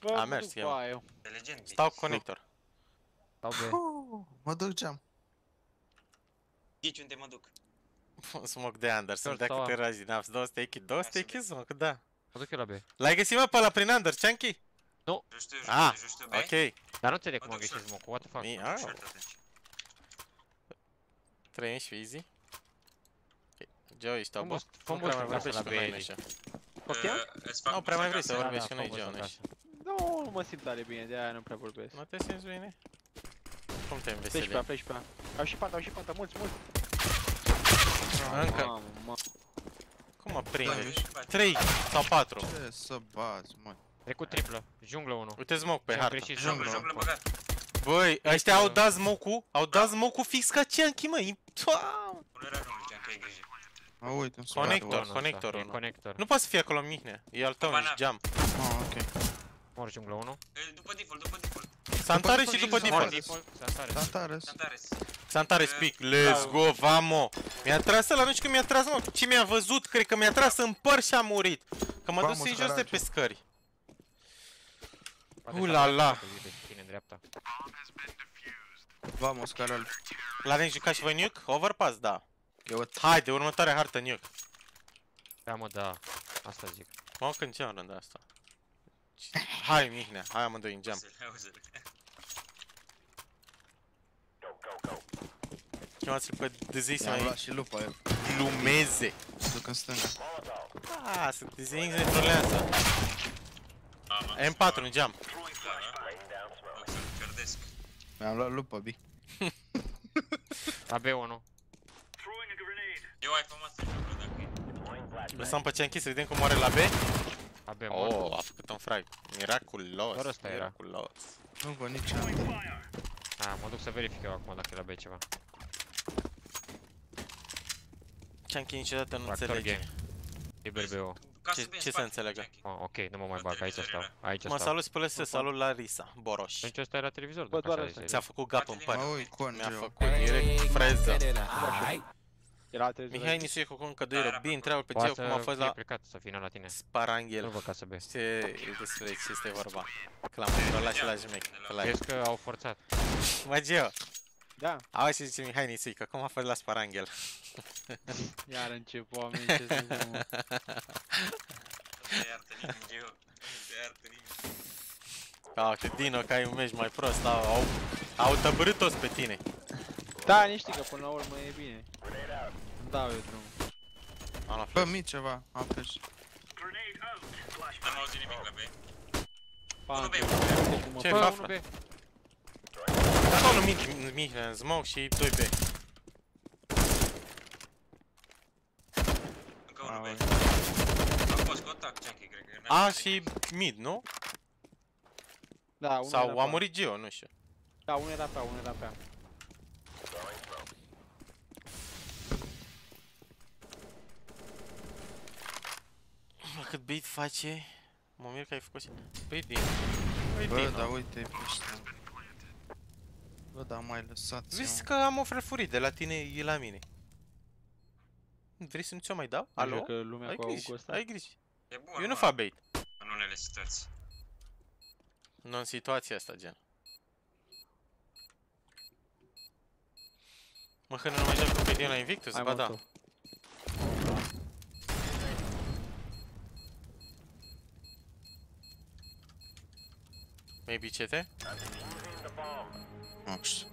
Bă, A mă mers duc schema. pe aia eu. De legend. Stau conector. Stau B. Mă duc geam. Ghici unde mă duc. Smoke de under, să-mi dea Short câte razi din apps. 200 echi, 200 Hai să echi smoke, da. Mă duc eu la B. L-ai găsit mă pe ăla prin under, Chunky? Justu, Ah, justu, justu, B. Ok. Dar nu înțeleg Mă cum am duc găsit short. smoke what the fuck. Mi- Mă duc ah, short atunci. 3 easy. Joey, stau Fă bă. boost- fă Nu boost prea mai în casă vorbești la cu noi B, așa. Poftim? Uh, îți fac Nu prea mai vrei boost să acasă? vorbești da, cu noi, fă boost John. acasă. Nu, nu mă simt tare bine, de aia nu prea vorbesc. Nu te simți bine? Cum te Flash pe ea, înveseli? flash pe ea. Au și panta, au și panta, mulți, mulți. Încă. Mamă, mă. Cum mă Da, prinde? ești bate. 3 sau 4. Ce să bați, mă? Trecut triplă. Junglă 1. Uite smoke pe Am hartă. greșit Junglă, junglă. junglă băgat. Băi, ăștia au dat smoke-ul, au dat smoke-ul fix ca Chunky, măi. Toam! Pune rar nu ziceam că ai grijă. Mă uit în spate. Conector, Unul ăsta, conector e unul. Conector. Nu poate să fie acolo Mihnea, e al tău, Ba, nici na. geam. Ah, ok. Mor junglă 1. E, După default, după default. Santare După și după default. default. Default. Santare. Santares. Santares. Santare speak, let's go, vamo. Mi-a tras ăla, nu știu că mi-a tras, mă, ce mi-a văzut, cred că mi-a tras în păr și a murit. Că mă Vamos, dus în jos de carace. pe scări. Poate Ula Santare la. să uite și tine în dreapta. Vamos, Carol. L-aveți jucat și voi nuke? Overpass, da. Eu Haide, următoarea hartă nuke. Da, mă, da. Asta zic. Mă, când ce rând asta. Hai, Mihnea, hai amândoi în geam. Auzi-l, auzi-l. Chemați-l pe Dezei să am mai luat și lupa eu. glumeze. Duc în stânga. Ah, sunt Dezei ne trolează. Mamă. M4 în geam. Da, da. Duc să-l pierdesc. Mi-am luat lupa, bi. La B1. Eu ai famat să joc dacă e. Lăsăm pe Chunky să vedem cum moare la B. La B, mor. Oh, a făcut un frag. Miraculos. Doar ăsta era. Miraculos. Nu văd nici altă. Ah, mă duc să verific eu acum dacă e la B ceva. Chunky niciodată nu Tractor înțelege. game. Liber BO. Ca Ce- să vezi ce să spate, înțelegă? Jackie. Oh, ok, nu mă mai La bag, aici televizor stau. era. Aici Mă stau. salut PLS, salut Larisa, Boroș. Atunci ăsta e la televizor, Bă, dacă doar așa ăsta e. zice. Ți-a făcut gap în Mă păr. uit cu Mi-a Angel. făcut direct freză. Aight. Era la televizor. Mihai Nisuie cu încăduire. Da, era pe Bine, acolo. întreabă pe Geo Poate cum a să fost fie la plecat să vină la tine. Nu Sparanghel. văd ca să B. Ce despre ce este vorba? Că l-am controlat și la jmec. Pe live. Crezi că au forțat. <laughs> Mă, Geo, Da, auzi ce zice Mihai Nisui, că cum a fost la Sparanghel? <laughs> iar încep oameni ce să zic, mă. Nu te iartă nimeni, Geo. Nu te iartă nimeni. Ca că Dino, că ai un meci mai prost, au, au, au tăbărât toți pe tine. Da, niște că până la urmă e bine. Dau eu drumul. Am la Bă, fel. mi ceva. Am flash. N-am auzit nimic la B. Panta, B, uite cum mă Ce fac. Bă, fac, 1B. Acolo mic, mic, în smoke și 2B. Încă unul Aoleu. B. A fost contact, Chunky, cred că. n-am A auzit și mid, nu? Da, unul era Sau pe a ea. murit Geo, nu știu. Da, unul era pe ea, unul era pe ea. Mă, cât bait face... Mă mir că ai făcut și... Băi, Dino. Băi, Bă, Dino. da, uite pe ăștia. Bă, da, mai lăsați Vezi că am o frăfurie de la tine, e la mine. Vrei să nu ți-o mai dau? Alo? Alo? Că lumea Ai cu grijă, augul ăsta. ai grijă. E bun, Eu nu mă, fac bait. În unele situații. Nu în situația asta, gen. Mă, că nu mai joc pe Dion la Invictus? Hai, Ba mă, da. tu. Maybe CT? Nu știu.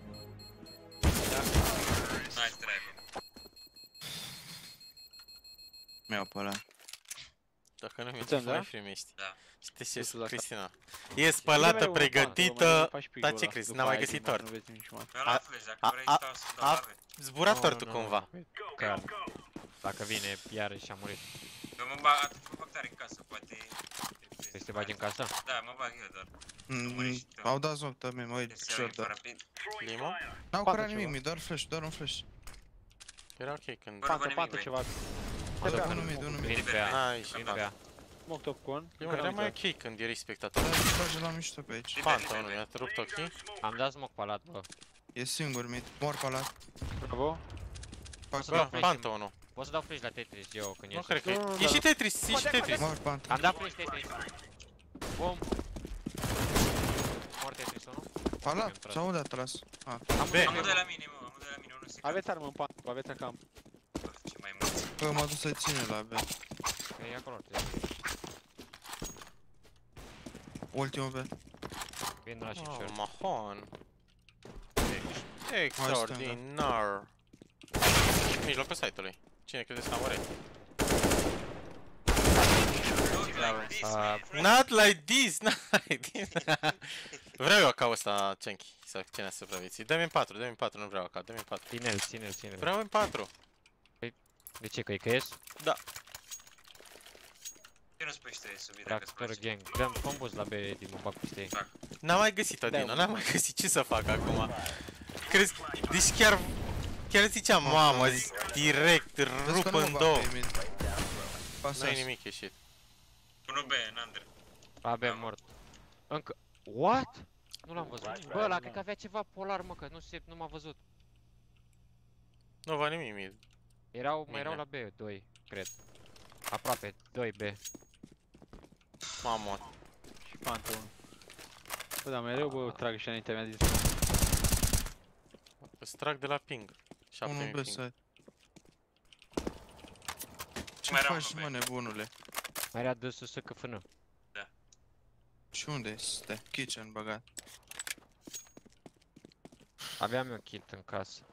Nice try, bă. Mi-au pe ăla. Dacă nu mi-e Putem, mai da? primești. Da. Știi ce Uite la Cristina? E spălată, mereu în pregătită. faci picul Dar ce ăla, crezi, după n-am mai aia găsit din bar, tort. Nu vezi nimic mai. Mi-a A- luat flash, dacă a- vrei a- stau să dau a- la B. Zburat Nu, tortul nu, nu, cumva. Că dacă vine iarăși și a murit. Eu mă bag, atunci mă bag tare în casă, poate... Vrei să te bagi în casă? Da, mă bag eu doar. Mm, Au dat zoc tămi, mă uit Trebuie să iau short, info dar rapid. Limo? N-au Poate curat nimic, ceva. mi doar flash, doar un flash. Era ok când... Bă, Panta, nimic, panta băi. ceva. Doar unul mid, unul mid. Vin pe A. Ai, și Vin pat. pe A. Smoke top con. E un era mai ok când erai spectator. Dar trage la mișto pe aici. Phantom nu i-a rupt ochii. Am dat smoke palat, bă. E singur mid. Mor pe ăla. Bravo. Fac să Bă, dau flash. Phantom nu. Poți să dau flash la Tetris, Geo, când Nu ești. cred că Nu, nu, e. da. E și Tetris, e și Tetris. Mor Phantom. Am dat flash Tetris. Bum. Mor Tetris-ul, nu? Pa ăla? Sau unde a tras? Ah. Am B. un Amândoi la mine, mă, amândoi la mine, unul se Aveți armă în pan, aveți acam. Ce mai mulți. Bă, m-a dus să ține la B. E acolo. Ultimul B. Vin la și Oh, short. Mahon. Extraordinar. Mijlocul site-ului. Cine credeți că a murit? Look like this, Uh, my friend. Not like this, <laughs> not like this. vreau eu ca ăsta, Cenki, să ține să supravieții. Dă-mi în 4, dă-mi în 4, nu vreau ca, dă-mi în 4. Ține-l, ține-l, ține-l. Vreau în 4. De ce, că e căies? Ce nu spui și tu, Subi, dacă îți Tractor place? gang. Dăm combos la B, din mă bag peste ei. N-am mai găsit-o, Da, Dino, mă. n-am mai găsit ce să fac acum. Crezi, deci chiar, chiar ziceam, mamă, zi- direct, Vezi rup că nu în mă două. bag pe mid. Nu-i Pasează. nimic ieșit. 1B, în under. La B mort. Încă. What? Nu l-am văzut. Bă, ăla cred că avea ceva polar, mă, că nu se, nu m-a văzut. Nu văd nimic, mid. Erau, mai erau Bine. la B, 2, cred. Aproape, 2 B. Mamă, Și Phantom. Bă, dar mereu, bă, trag și înaintea mea din îți trag de la ping. 7000 Unul B ping. side. Ce Mai era faci, unul mă, B. nebunule? Mai era de sus că fână. Și unde este? Kitchen băgat. Aveam eu kit în casă.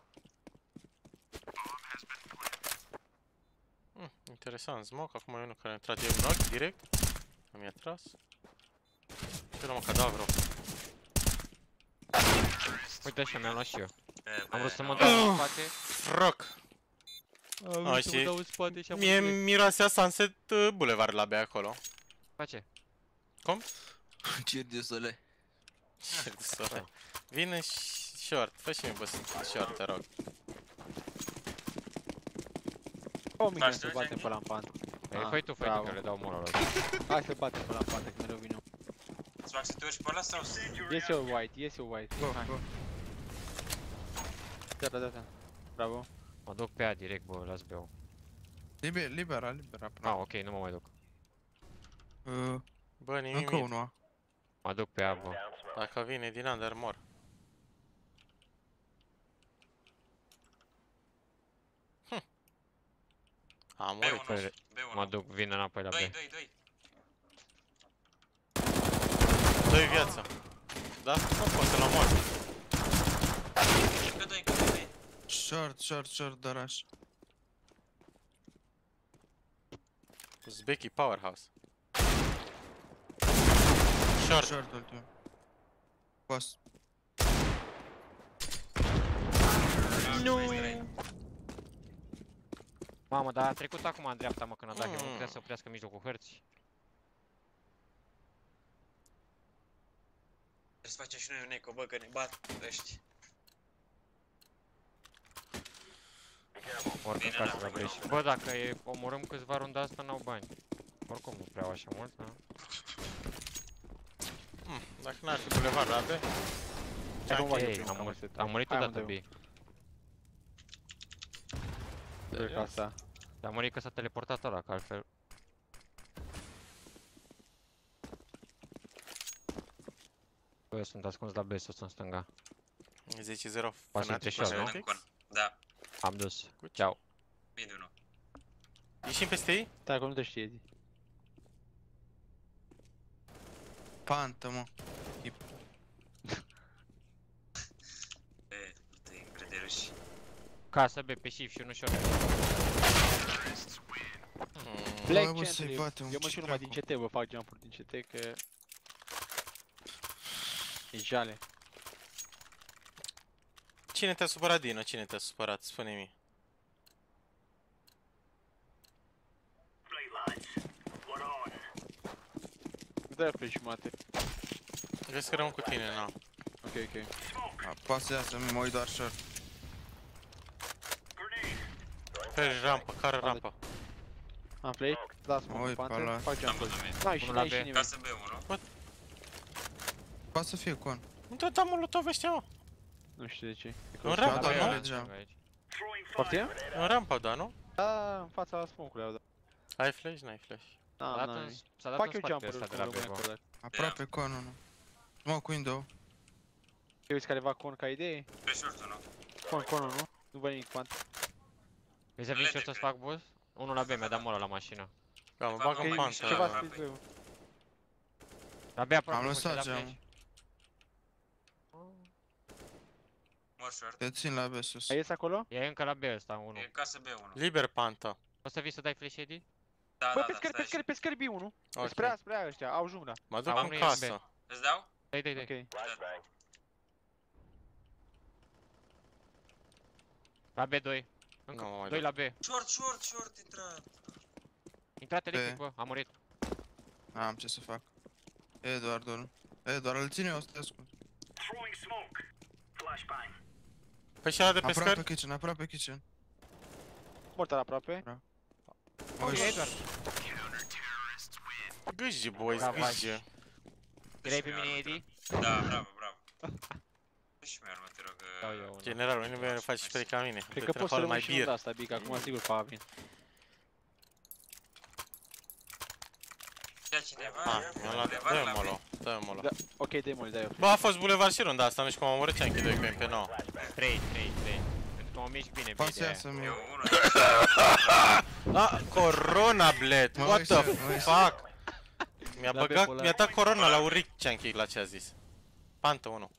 Hmm, interesant, smoke, acum e unul care îmi trage un ochi direct. Mi-a tras. Ce mă cadavru. Uite așa, mi-am luat și eu. E, Am bă, vrut să mă nu. dau în spate. Froc! Am vrut să mă și- dau în spate și Mie miroasea Sunset uh, Boulevard la B acolo. Face. Cum? <laughs> Cer de sole. Ce de sore. Vin în short, fă și mie boss short, te rog. O mine Faci să tu, batem Jackie? pe la în pan. Ei, Ah, făi tu, făi tu, bravo. că le dau morul ăla. Hai să batem pe la în pan, că mereu vine. Îți fac să te urci pe ăla sau să... Ies eu white, ies eu white. Go, Hai, go. Da, da, da, da. Bravo. Mă duc pe A direct, bă, las B-ul. Liber, libera, libera. Ah, ok, nu mă mai duc. Uh, Bă, nimic. încă unul. a. Mă duc pe A, bă. Dacă vine din under, mor. Hm. A murit. B1, Păi, B1. Mă duc, vin înapoi la 2, B. 2, 2. Doi viață. Da? Nu pot să-l omor. Încă 2, încă 2. Short, short, short, dăraș. Uzbeki Powerhouse. Short. Short ultimul. Post. Nu! Mamă, dar a trecut acum în dreapta, mă, când a dat mm. nu Mm. putea să oprească în mijlocul hărții. Trebuie să facem și noi un eco, bă, că ne bat ăștia. Oricum Bine, casă da, la bă, breș. Bă, dacă e, omorâm câțiva runda asta, n-au bani. Oricum nu prea au așa mult, da? Hm, Dacă n-ar fi Boulevard la B. Hai, nu mai Ei, eu am, cam murit, asta. am murit Hai, odată unde B. Cred că asta. Dar am murit că s-a teleportat ăla, că altfel... Bă, eu sunt ascuns la B, sus în stânga. 10-0 Pas între Fnatic short, cu nu? Celtics. Da, Am dus. Cu ce? Ciao. mid 1. Ieșim peste ei? Da, că nu te știe zi. Pantă, mă. E, <laughs> nu te încrede ruși. Casă B pe shift și unul short. Mm, Black bă, să-i Gentry. batem, Eu mă ce știu numai din dracu. CT, vă fac jump-uri din CT, că... E jale. Cine te-a supărat, Dino? Cine te-a supărat? Spune-mi. Dă pe jumate. Vezi că rămân cu tine, na. Ok, ok. A, Pasează-mi, mă uit doar short. Pe rampă, care rampă? Am play? Da, Mă smoke uit pe pantă, ăla. fac Am jump văzut mine. N-ai și Unul la n-ai și B. nimeni. Casă B1. Poate să fie con. Unde da molotov ăștia, mă? Nu știu de ce. E În că- rampa, Da, B, nu nu? mergeam. aici. Poftim? În rampa, da, nu? Da, în fața smoke-ului au dat. Ai flash? N-ai flash. Da, S-a dat n-ai. în- S-a dat Fac în eu spate jumper-ul ăsta cum de la rămâne B, bă. acolo. Aproape con unul. Mă, cu window. Te uiți careva con ca idee? Pe short nu? Con, conul, nu? Nu vă nimic pant. Vrei să vin și eu să-ți fac boost? Unul la B, mi-a dat mola la mașină. Da, mă Fac bag o în mai pantă. Ceva aproape. split view. La B aproape, Am mă, și-a lăsat dat geamul. flash. Mor short. Te țin la B sus. Ai ies acolo? E încă la B ăsta, unul. E casă B1. Liber pantă. Da, O să vii să dai flash, Eddie? Da, Bă, da, pe da, scări, pe stai scări, pe scări B1. Ok. Spre aia, spre aia ăștia, au jungla. Mă duc Am în unul casă. USB. Îți dau? Dai, dai, dai. Ok. La B2. Încă Nu mă mai doi duc. la B. Short, short, short, intrat. Intrat electric, B. bă, a murit. Am ce să fac. Eduardul. Eduard, îl ține eu, stai ascult. Pe și ăla de Aproape pescări? kitchen, aproape kitchen. Mortar aproape. Mă uit. Edward. Gâji, boys, Bravo, gâji. Erai pe mine, Eddie? Da, bravo, bravo. Dă și mie armă, te rog. Dau uh, eu una. Generalul, nu vei face spre ca mine. Cred că poți să rămâi și unul de asta, Bic, acum sigur pa vin. Ia cineva? Ah, Ia mi-am luat, Boulevard dă-mi la molo, dă-mi molo. Da. Ok, dă-i dai eu. Bă, a fost Boulevard și runda asta, nu știu cum am omorât Chunky 2 cu MP9. 3, 3, 3. Pentru că mă mișc bine, Poate să bine. iasă B. mie. Eu unul. <laughs> Ah, Corona, bled, Mă what uit the să- mă uit să- fuck? Mi-a Da, băgat, pe mi-a dat Corona la uric Chunky la ce a zis. Pantă 1.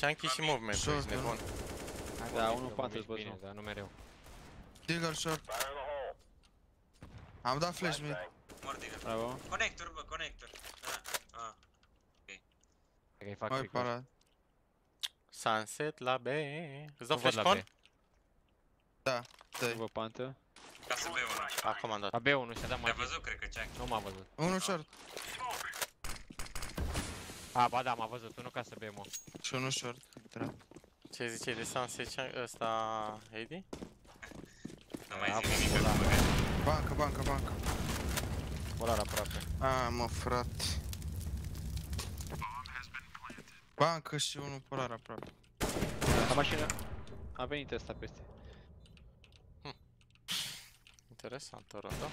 Chunky și movement, Short, ești nebun. Da, Mă unul mișc pantă îți bine, văzut. dar nu mereu. Deagle short. Am dat flash mid. Mor digger. Bravo. Conector, bă, conector. Ah, ah. Cred că-i fac Mai pick parat. Sunset la B. Îți dau Nu văd flash la con? B. Dă-i. Nu vă pantă. Casă B1. Acum am dat. La B1 și-a dat Te-a mai văzut, cred că Chunky. Nu m-a văzut. Unul short. A, ba da, m-a văzut. Unul ca să B, mă. Și unul short. Intra. Ce ziceai de Sunset Chunky ăsta, Heidi? Nu mai Da, zic bă, nimic. bă, da. că băgat. Bancă, bancă, bancă. Polar aproape. A, mă, frate. Bancă și unul polar aproape. La mașină. A venit ăsta peste. Interesant o rundă.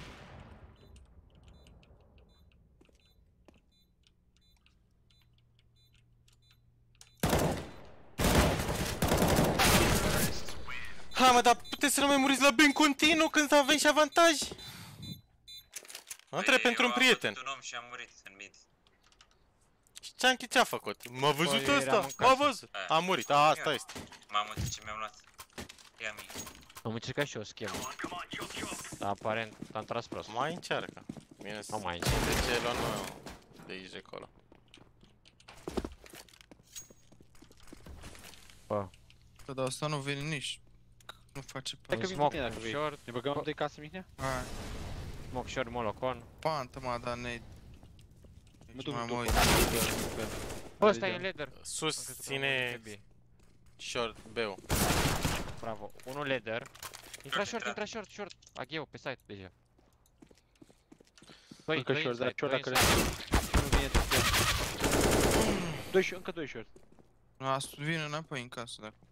Ha, mă, dar puteți să nu mai muriți la B în continuu când avem și avantaj? Mă întreb Păi, pentru eu un am prieten. avut un om și am murit în mid. Și Chunky ce a făcut? M-a văzut Păi, eram ăsta? în M-a casă. văzut. Aia. A murit. A, asta Ia. este. Mamă, de ce mi-am luat? Ia mi. Am încercat și eu o schemă. Dar aparent am tras prost. Mai încearcă. Bine, Nu mai de ce luăm noi de aici de acolo. Bă, Bă, dar asta nu vine nici. Nu face Hai pe... că vin cu smoke, tine dacă un vrei. short, Ne băgăm de casă, Mihnea? Hai, smoke short, molocon. pantă m-a dat nade. Mă Nici duc nu mai după. mă uit. Bă, ăsta e în leather. Sus Am crezut că ține am văzut pe short B-ul. B. Bravo. Unul leather. Intra Short, short, intra. intra short, short. Agheu pe site deja. Doi, Încă doi short, dar inside, short doi dacă inside. Nu vine tot Doi short, încă doi short. Nu, asta vine înapoi în casă dacă poți.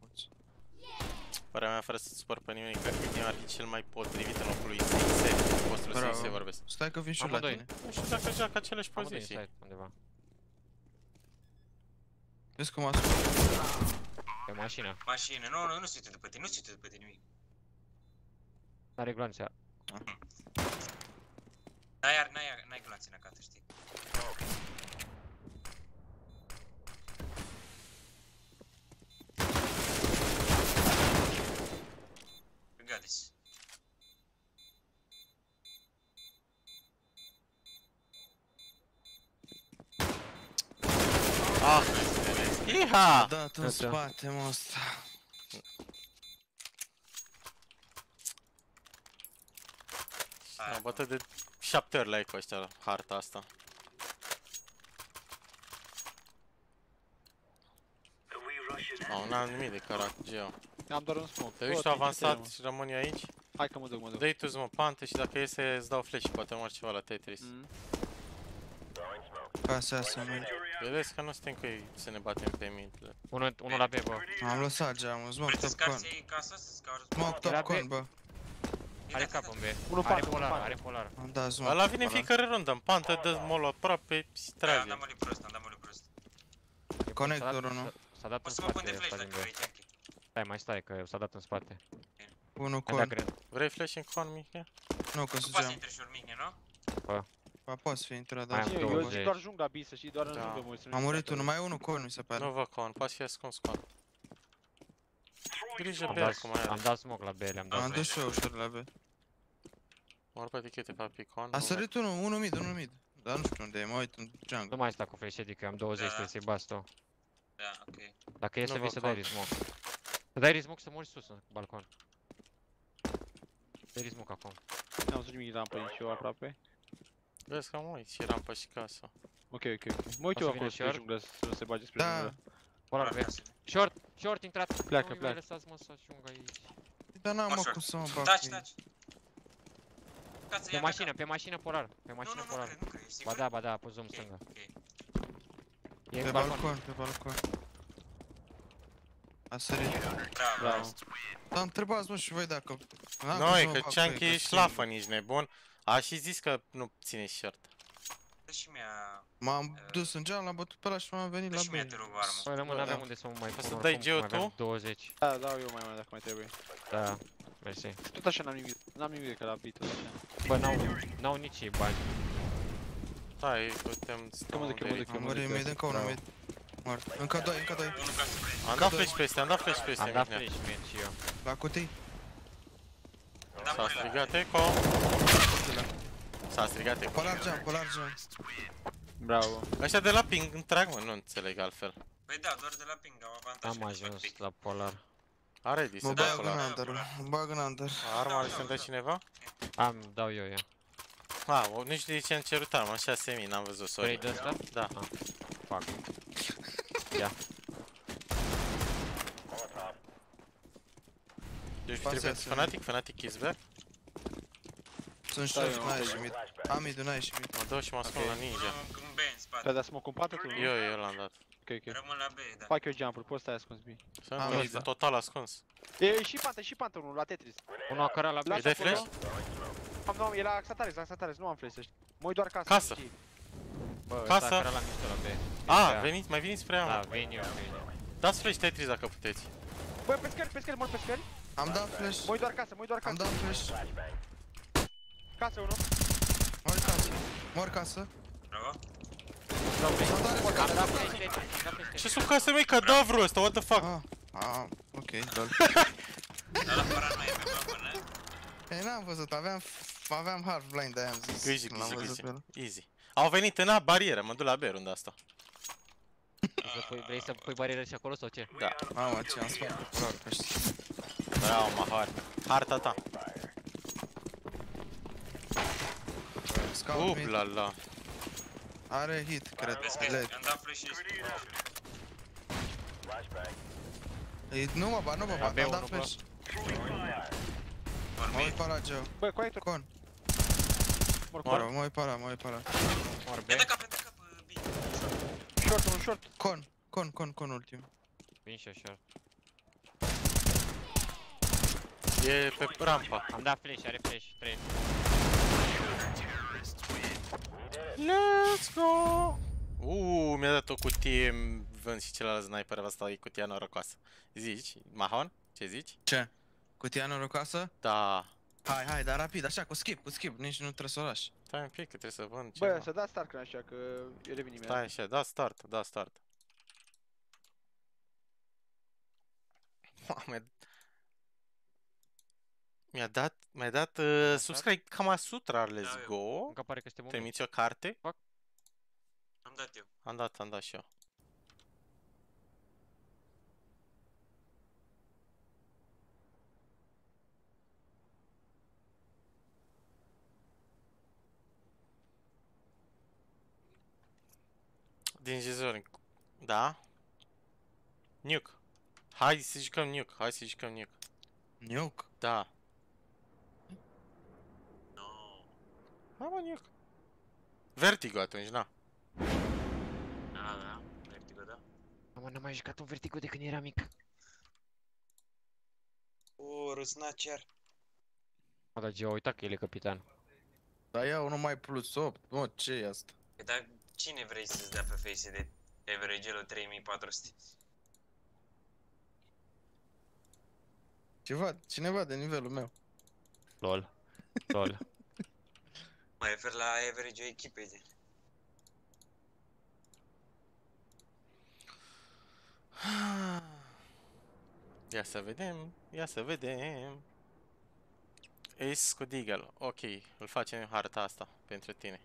Părerea mea, fără să supăr pe nimeni, cred că Game ar fi cel mai potrivit în locul lui Sise. Postul Bravo. Sise vorbesc. Stai că vin și eu la Amândoi. tine. Nu știu dacă joacă aceleași Amândoi poziții. inside, undeva. Vezi cum a spus? Pe mașină. Mașină. Nu, nu, nu se uită după tine, nu se uită după tine nimic. N-are gloanțe. N-ai, ar- n-ai, n-ai gloanțe în acasă, știi? We got this. Ah! Iha! A dat în Gata. spate, mă, ăsta. Aia, Am bătut de șapte ori la eco ăștia harta asta. Oh, n-am nimic de Caracgeo. Am doar un smoke. Te uiți Bă, tu te avansat mă. și rămâni aici? Hai că mă duc, mă duc. Dă-i tu mă pante și dacă iese îți dau flash și poate mor ceva la Tetris. Mm. Ca să iasă mid. Vedeți că nu suntem cu ei să ne batem pe mid. Unul, unul la B, bă. Am lăsat geamul, smoke Vreți să top con. scarți casa? Să scauri? Smoke Era top con, pe- bă. Are cap în B. Unul Are pantă, unul polar, pantă. are polar. Am dat smoke. Ăla vine în ăla. fiecare rundă, în pantă, dă molo aproape și Da, am trage. dat moli prost, am dat moli prost. E bun, Conectorul, s-a dat- nu? s-a- S-a dat în Poți să mă pun spate de flash ăsta din dacă B. vrei, Chunky. Stai, mai stai, că s-a dat în spate. Unul Ai dat con. gren. Vrei flash în con, Mihe? Nu, că Tu să poți să geam. intri și urmine, nu? Ba, poți fi intrat, Mai dar... am Eu, eu 20. zic doar jungla B, să știi, doar în Da. junglă mă uit să nu A zic murit dacă- unul, mai e unul con, mi se pare. Nu vă con, poate fi ascuns con. Grijă Am pe dat, acum mai am are. dat smoke la B, le-am dat. Am dus și eu ușor la B. Mor pe tichete pe picon. A sărit unul, unul mid, unul mid. Dar nu știu unde e, mă uit în Nu jungle. mai sta cu flash adică am 20, Da. trebuie să-i bas tu. Da, ok. Dacă e să Nu vii vă să dai con. smoke. Să dai smoke să mori sus în balcon. Dai smoke acum. N-am văzut nimic rampă nici eu aproape. Vezi că mă uit și rampă și casă. Ok, ok, ok. Mă uit O eu să vină acolo spre short? junglă să nu se bage spre Da, junglă. Polar B. Short, short intrat. Pleacă, Nu-i mai pleacă. lăsați mă să ajung aici. dar n-am mă Așa. cum să mă bag. Taci, cu ei. taci. Cață, Pe ia mașină, dacă- pe mașină polar. Pe Nu, mașină nu, nu polar. cred, nu cred, ești Ba sigur? da, ba da, pe zoom Ok, stânga. ok. E Pe în balcon. balcon, pe balcon. A sărit. Bravo. Bravo. Dar întrebați mă și voi dacă... n-am cum să Noi, mă că bag cu Chunky ei, e că șlafă, nici nebun. A și zis că nu ține short. Dă și mea... M-am dus în geam, l-am bătut pe ăla și m-am venit Dă la și mie, B. te rog, o armă. Păi rămân, Da. n-aveam unde să mă mai O pun. să oricum, dai Geo mai aveam tu? 20. Da, dau eu mai mult dacă mai trebuie. Da, mersi. Tot așa n-am nimic, n-am nimic de că la beat tot așa. Bă, n-au, n-au nici ei bani. Da, ei putem Că mă duc, că mă duc, că Am mă murit duc. mid, încă unul Bravo. mid. Mort. Încă doi, încă doi. Unul ca să vrei. Am dat flash peste, am dat flash peste, Am dat Mihnea. flash mid și eu. La cutii. Da, S-a mori la strigat Eco. S-a strigat Eco. Polar geam, polar geam. Bravo. Ăștia de la ping întrag, mă, nu înțeleg altfel. Păi da, doar de la ping au avantaj. Am că îți fac ajuns pick. la polar. A ready, Mă se da, dă bag în acolo. under, mă bag în under. Arma are să-mi dă cineva? Am, dau eu, ia. A, o, nu știu de ce am cerut arma, 6000, n-am văzut, Vrei sorry. de asta? Da. Ah, fac. Ia. Deci Pasă trebuie să- fanatic, fanatic is back. Sunt Da, short, eu n-ai am și mid. Am mid, n-ai și mid. Mă dau și mă ascund Ok. la ninja. Unul un B în spate. Te-a dat smoke în pată tu? nu? Eu, eu l-am dat. Ok, ok. Rămân la B, da. Fac eu jump-uri, poți stai ascuns B. Să Am nu mid, este da. total ascuns. E și pantă, și pantă unul, la Tetris. Unul a cărat la B. Îi dai flash? Am, nu, e la Xatares, la Xatares, nu am flash, să știi. Mă uit doar casă. Casă. știi? Bă, Casă. ăsta a cărat la mișto la B. A, Da. veniți, mai veniți spre Da, ea, mă. vin eu, vin eu. Dați flash Tetris dacă puteți. Bă, pe scări, pe scări, mor pe scări. Am dat flash. Mă uit doar casă, mă uit doar Am casă. dat flash. Casă unul. Mor casă. Mor casă. Bravo. S-a dat Am dat flash Tetris, am dat flash Ce Tetris. sub casă mei cadavru ăsta, what the fuck? Ah, ah, ok, lol. Dar la paranoia pe balcon, eh? Ei, n-am văzut, aveam, aveam half blind, de-aia am zis. Easy, L-am easy, văzut easy. pe el. Easy. Au venit în A barieră, mă duc la B runda asta. Să pui, vrei să pui barieră și acolo sau ce? Da. Mamă, ce am spus pe culori pe ăștia. Bravo, Mahar. Harta ta. Scout Up mid. la la. Are hit, cred. Vezi că LED. am dat flash și ești. Ei, Nu mă bat, nu mă La bat, am B1, dat bă. flash. Mă uit Vorbim. pe ăla, Geo. Bă, conector, Con. mor Mă con. rog, mă uit pe ăla, mă uit pe ăla. Mor B. Ia de cap, ia de cap, uh, B. Short, unul short. Con, con, con, con ultim. Vin și eu short. E pe rampa. Am dat flash, are flash, 3. Let's go! Uuu, mi-a dat o cutie vând și celălalt sniper ăsta e cutia norocoasă. Zici, Mahon? Ce zici? Ce? Cutia norocoasă? Da. Hai, hai, dar rapid, așa, cu skip, cu skip, nici nu trebuie să o lași. Stai un pic, că trebuie să vând Bă, ceva. să dați start așa, că e revin imediat. Stai așa, da start, da start. Mamă, mi-a dat, mi-a dat uh, subscribe Kama Sutra, Da, let's eu. go. Încă pare că suntem un Trimiți o carte? Am dat eu. Am dat, am dat și eu. Din Jezori. Da? Nuke. Hai să jucăm Nuke, hai să jucăm Nuke. Nuke. Da. Hai mă, Nick. Vertigo atunci, na. Da, da, Vertigo, da. Mă, n-am mai jucat un vertigo de când eram mic. O, Rusnacer. Mă, dar Geo, uita că el e capitan. Dar iau numai plus 8. Mă, ce e asta? Păi, dar cine vrei să-ți dea pe face de average-ul 3400? Ceva, cineva de nivelul meu. Lol. Lol. <laughs> Mă refer la average-ul echipei de... <sighs> Ia să vedem, ia să vedem. Ace cu Deagle. Ok, îl facem în harta asta pentru tine.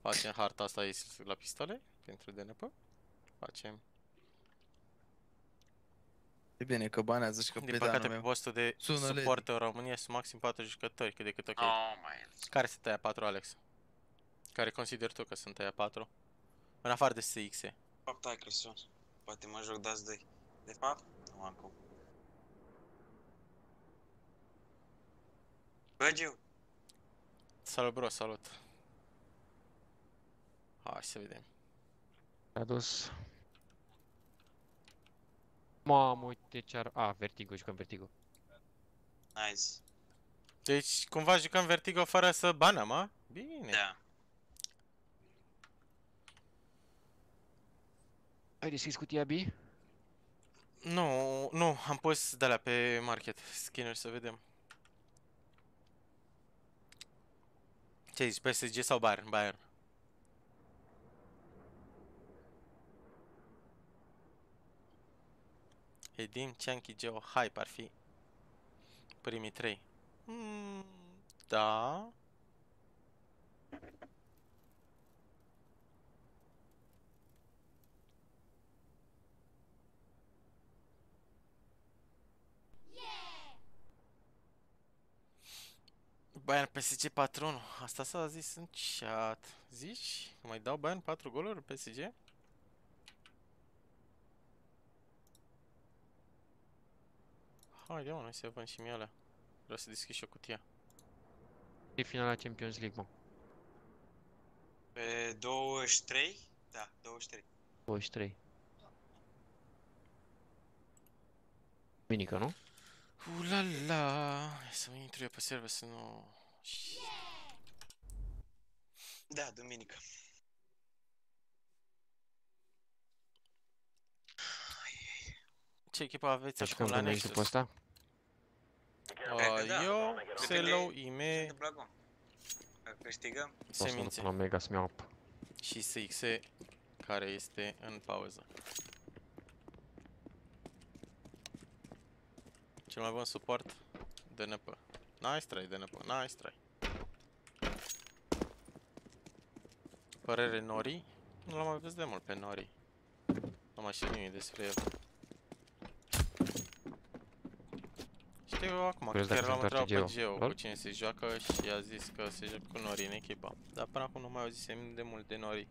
Facem harta asta Ace la pistole pentru DNP. Facem. E bine că banează și că Din prietenul păcate pe meu. postul de Sună lady. suport în România sunt maxim 4 jucători, cât de cât ok. Oh, mai Care sunt aia 4, Alex? Care consideri tu că sunt aia 4? În afară de SX. fapt ai Crăciun. Poate mă joc dați 2. De fapt, nu am cum. Bă, Giu, Salut, bro, salut. Hai să vedem. A dus. Mamă, uite ce ar... A, vertigo, jucăm vertigo. nice. Deci, cumva jucăm Vertigo fără să banăm, a? Bine. Da. Ai deschis cutia B? Nu, nu, am pus de la pe market, skinner să vedem. Ce zici, PSG sau Bayern? Bayern. Edim, Chunky, Geo, Hype ar fi primii trei. Mm, da. Bayern PSG 4-1. Asta s-a zis în chat. Zici? Că mai dau Bayern 4 goluri PSG? Haide mă, noi să vând și mie alea. Vreau să deschid și o cutie. E finala Champions League, mă. Pe 23? Da, 23. 23. Minică, nu? Ulala, să mă intru eu pe server să nu... Da, duminică. Ce echipă aveți Să acum jucăm la de după Nexus? ăsta? Cred că Uh, da. eu, Depinde Xelo, Ce se Ime, întâmplă acum? Dacă câștigăm, O să duc Semințe până la Mega să-mi iau apă. și SX care este în pauză. Cel mai bun suport DNP. Nice try, DNP, nice try. Părere Nori? Nu l-am mai văzut de mult pe Nori. Nu mai știu nimic despre el. Știu eu acum, Crezi chiar dacă l-am se întoarce întrebat pe Geo, Geo lol? cu cine se joacă și a zis că se joacă cu Nori în echipa. Dar până acum nu mai auzisem de mult de Nori.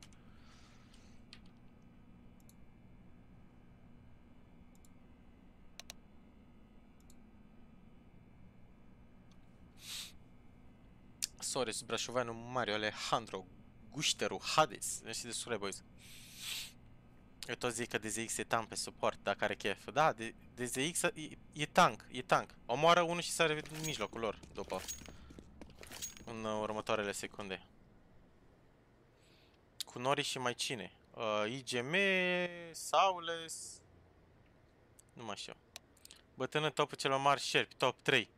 Sores, Brașoveanu, Mario, Alejandro, Gușteru, Hades. Nu știu destul de boys. Eu tot zic că DZX e tank pe suport, dacă are chef. Da, de- DZX e, e tank, e tank. Omoară unul și sare în mijlocul lor după. În uh, următoarele secunde. Cu Nori și mai cine? Uh, IGM, Saules... Nu mai știu. Bătână topul celor mari șerpi, top 3.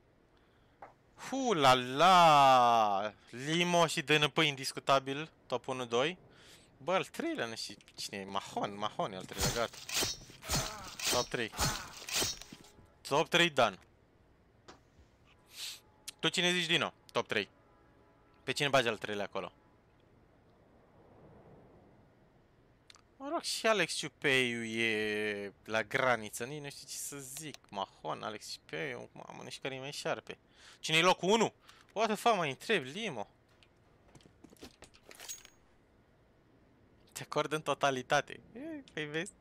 Hu la la! Limo și DNP indiscutabil, top 1-2. Bă, al treilea nu știu cine e, Mahon, Mahon e al treilea, gata. Top 3. Top 3 Dan. Tu cine zici, Dino? Top 3. Pe cine bagi al treilea acolo? Mă rog, și Alex Ciupeiu e la graniță, nici nu știu ce să zic. Mahon, Alex Ciupeiu, mamă, nu știu care e mai șarpe. Cine e locul 1? What the fuck, mai întreb, Limo. Te acord în totalitate. E, Păi vezi?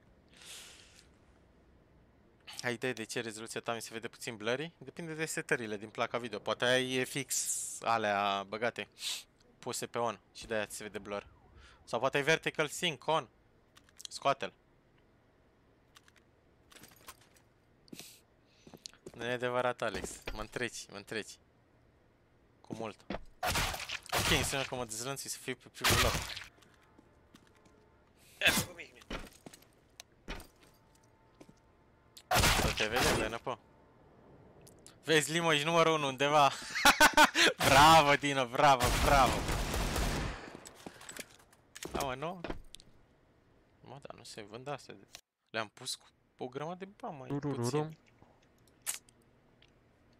Ai idee de ce rezoluția ta mi se vede puțin blurry? Depinde de setările din placa video. Poate ai fix alea băgate, puse pe on și de-aia ți se vede blur. Sau poate ai vertical sync on. Scoate-l. Nu e adevărat, Alex. Mă întreci, mă întreci. Cu mult. Ok, înseamnă că mă dezlănțui să fiu pe primul loc. Ia, fă cu mine. Să te vedem, Lenăpă. Vezi Limoș numărul 1 undeva. <laughs> bravo, Dino, bravo, bravo. Da, mă, nu? Mă, dar nu se vând astea. de- Le-am pus cu o grămadă de bani mai Turururum. puțin.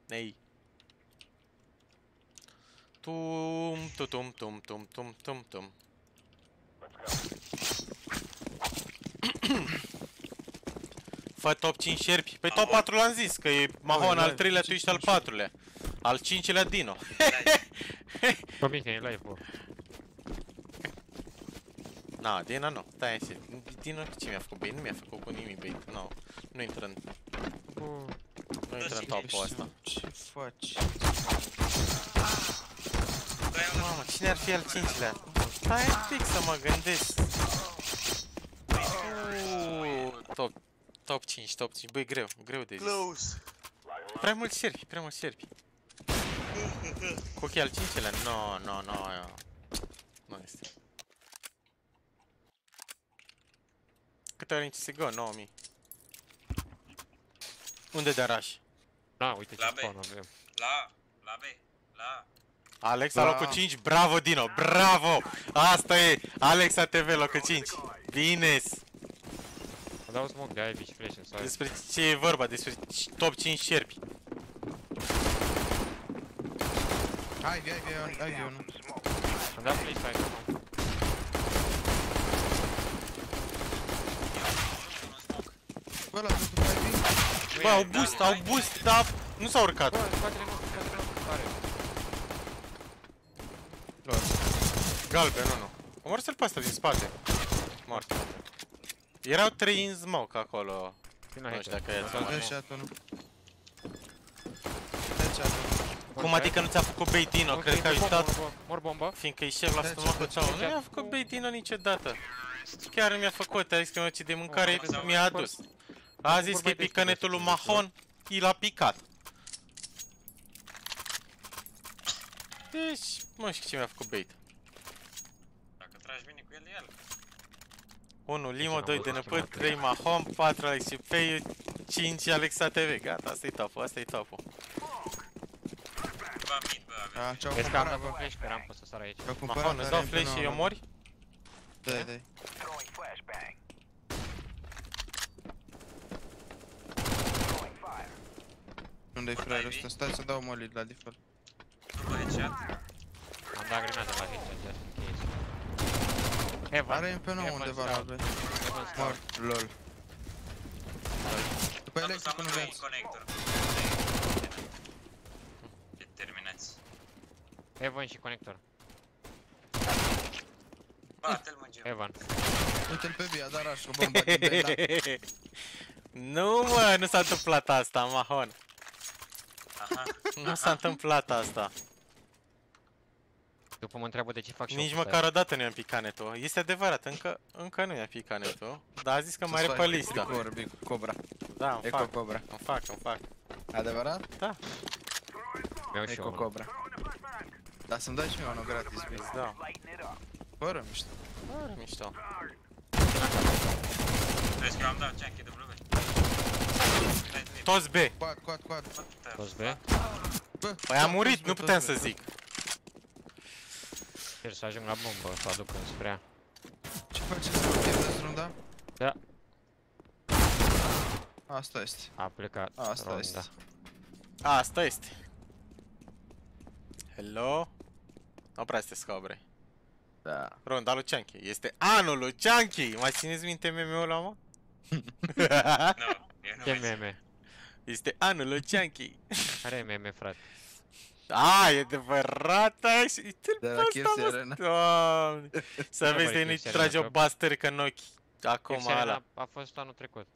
Ei. Tum, tutum, tum, tum, tum, tum, tum. Fă top 5 șerpi. Păi top 4 l-am zis, că e Mahon live, al treilea, tu ce ești al cinci? patrulea. Al cincilea Dino. Bă, Mică, e live, bă. Na, Dino nu. Stai așa. Dino ce mi-a făcut bait? Nu mi-a făcut cu nimic bait. Nu. Nu intră în, Bă, nu intră în cine topul ăsta. Ce faci? Dă-i una. Mamă, cine ar fi al cincilea? Stai un pic să mă gândesc. Uuu, top, top 5, top 5. Băi, greu, greu de zis. Close. Prea mulți șerpi, prea mulți șerpi. Cu ochii al cincilea? No, no, no. Nu este. Câte ori în CSGO? 9000. Unde de araș? Na, uite ce La B. spawn avem. La, la B, la... Alex la Da. locul 5, bravo Dino, bravo! Asta e, Alex ATV locul 5. Bine! Mă dau smoke de Ivy și flash în side. Despre ce e vorba? Despre c- top 5 șerpi. Hai, hai, hai, hai, hai, unul. Am dat flash side acum. Bă, la după hai vin. Bă, au boost, au boost, dar nu s-au urcat. Bă, spatele nostru, spatele nostru, tare. Galben, nu, nu. Omor-să-l pe ăsta din spate. Mort. Erau 3 în smoke acolo. Vino Nu aici. știu dacă e Mă asta. dau Dă smoke. și unul. Dă și Cum adică nu ți-a făcut bait Dino? Ok, Cred că ai bombă, uitat, bombă. Mor bombă. fiindcă e șef la Deci, stomacul deci, tău. Nu deci, mi-a deci, făcut bait Dino niciodată. Chiar nu mi-a făcut, a zis că mi-a de mâncare, Oh, mi-a adus. A zis că e picanetul lui Mahon, i l-a picat. Deci, nu știu ce mi-a făcut bait. Dacă tragi bine cu el, e el. 1 Limo, n-am 2 văzut DNP, ceva 3 Mahom, 4 Alex și Peiu, 5 Alexa TV. Gata, asta e topul, asta e topul. Bă, mid, bă, avem. A, ce-au Vezi că am cumpărat, dat bă. pe flash pe rampă să sar aici. Ce-au cumpărat, Mahon, îți dau are flash și MP9, eu mori? Dă-i, dă-i. Unde-i fraierul ăsta? Stai să dau molly la default. După headshot. Am dat grenade la hit, just in case. Heaven. Are MP9 Heaven undeva la scout. B. Heaven scout. Mort, lol. După Am dus electric nu amândoi în viață. conector. E terminați. Heaven și conector. Bate-l, mă, Geo. Heaven. Uite-l pe B, aș dat rush cu bomba din B, da. <laughs> Nu mă, nu s-a întâmplat asta, Mahon. Aha. Nu s-a întâmplat asta. După mă întreabă de ce fac și Nici eu cu măcar o dată nu i-am picat netul. Este adevărat, încă, încă nu i-am picat netul. Dar a zis că mai are pe listă. Cu orbi, cu cobra. Da, îmi Eco fac, cobra. îmi fac, îmi fac. Adevărat? Da, Mi-au și eu Eco unul. cobra. Dar să-mi dai și mie unul gratis, bine. îți dau. Fără mișto. Are mișto. Vezi că eu am dat Junkie W. Toți B. Quad, quad, quad. Toți B? Bă, Păi a toți murit, B, nu toți puteam B. să zic. Sper să ajung la bombă, să o aduc înspre ea. Ce faceți, mă? Pierdeți runda? Da. Asta este. A plecat Asta ronda. este. Asta este. Hello? Nu prea sunteți cobre. Da. Ronda lui Chunky. Este anul lui Chunky! Mai țineți minte meme-ul ăla, mă? <laughs> Nu, eu nu Ce mai zic. meme? Este anul lui Chunky. Care e meme, frate? A, e adevărat, ai și uite-l De pe la ăsta, Chelsea mă, Arena. Doamne. <laughs> Să Nu vezi mai de nu Chelsea trage o Arena, bastărcă în ochi. Acum Chelsea Arena ala. a fost anul trecut.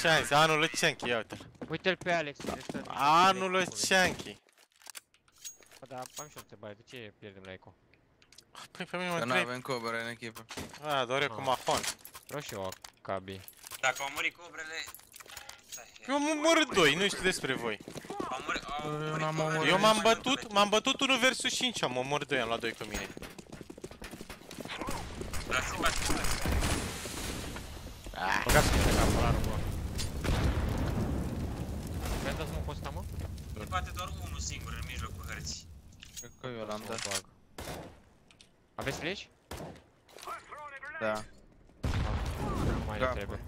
Ce ai zis? Anul lui Cianchi, ia uite-l. Uite-l pe Alex. este niște Anul lui direcții Cianchi. Bă, dar am și o întrebare, de ce pierdem la Eco? Păi pe mine Că mă nu trec. avem cobra în echipă. A, doar eu cu Ah. Mahon. Vreau și eu Akabi. Dacă au murit cobrele... Stai, Eu am omorât doi, nu știu despre voi. Au murit, au Eu murit n-am cobrele, omorât Eu nu m-am știu bătut, câte. m-am bătut 1 versus 5, am omorât 2, am luat 2 cu mine. Dați-mi bate, dați-mi. Băgați minte ca polarul, bă. Mi-a dat smoke ăsta, mă? Se poate doar unul singur în mijlocul hărții. Cred că eu l-am dat. bag. Aveți flash? Da. Nu mai ne Gapă. trebuie.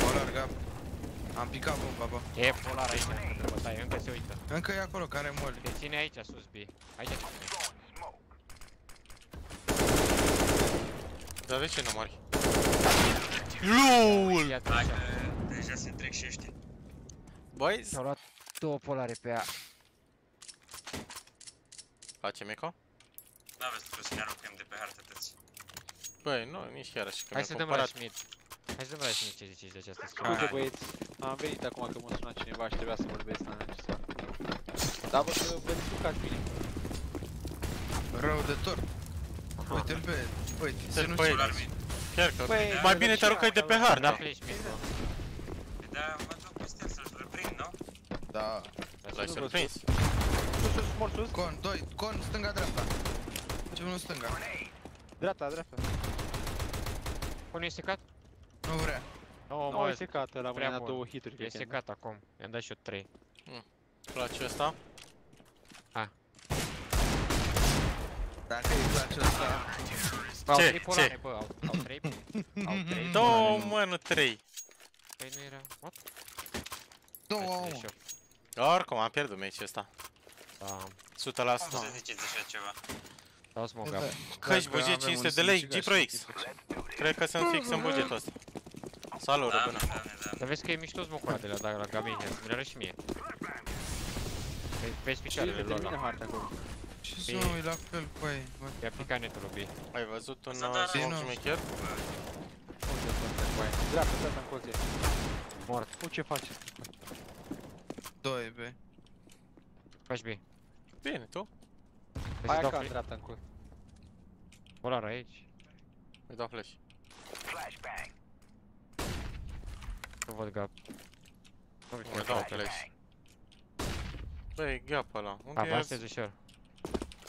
Polar, gap. Am picat bomba, bă. E polar aici, între bătaie, încă se uită. Încă e acolo, care moli. Te ține aici, sus, B. Aici te ține. Dar de ce nu mori? LUL! Ia Hai așa. că deja se întrec și ăștia. Băi, S-au luat două polare pe ea. face mico? N-aveți cum să ne aruncăm de pe hartă tăți. Băi, nu, nici chiar așa că Hai să mi-am dăm la cumpărat. Schmidt. Hai să dăm la Schmidt ce ziceți de această Scuze schimbare. băieți, am venit acum că mă suna cineva și trebuia să vorbesc la necesar. Dar vă, vă descurcați bine. Rău de tot. Uite-l pe... Uite, se nu Băi, Solar mid. Chiar că Băi, mai dar bine și te aruncai de pe asta, Da, harta. flash Schmidt, bă. Păi Da, mă duc peste el să-l reprind, nu? Da. L-ai Nu vă surprins. Sus, sus, mor sus. Con, doi, con, stânga, dreapta. Ce unul stânga. Dreapta, dreapta. Pune e secat? Nu vrea. Oh, Nu, e mă, secat, ăla prea mă dat bun. două hituri. e cred că e, secat acum. I-am dat și eu 3. Place ăsta? Dacă îi place ăsta... Au Ce? 3 polare, bă, au, au 3 Au <laughs> 3 Două, mă, nu trei. Păi nu era... What? Două, Hai să mă. le și eu. Oricum, am pierdut meciul ăsta. Da, 100%. Cum să ziceți așa ceva? Dau smoke Da. up. Căci Dacă buget avem 500 un de lei, simțigaș G Pro în X. echipă. Cred că sunt fix în bugetul ăsta. Salut, Da, Răbână. da, da. Dar vezi că e mișto smoke-ul ăla de la, de la Gaming, să mi le arăt și mie. Vezi- Vezi Și picioarele el lor termină ăla. harta acolo. Ce să mă uit la fel cu ei? bă? I-a picat netul lui B. Ai văzut un Să uh, dă smoke rău. șmecher? Unde sunt cu aia? Dreapta, dreapta, în colțe. Mort. Nu, ce faci? Doi, be. Faci B. Bine, tu? Vezi Aia dau ca în flash. dreapta, în colț. Polar aici. Îi dau flash. Nu văd gap. Nu Îi văd dau gap. flash. Băi, gap ăla. Unde e? Avansezi ușor.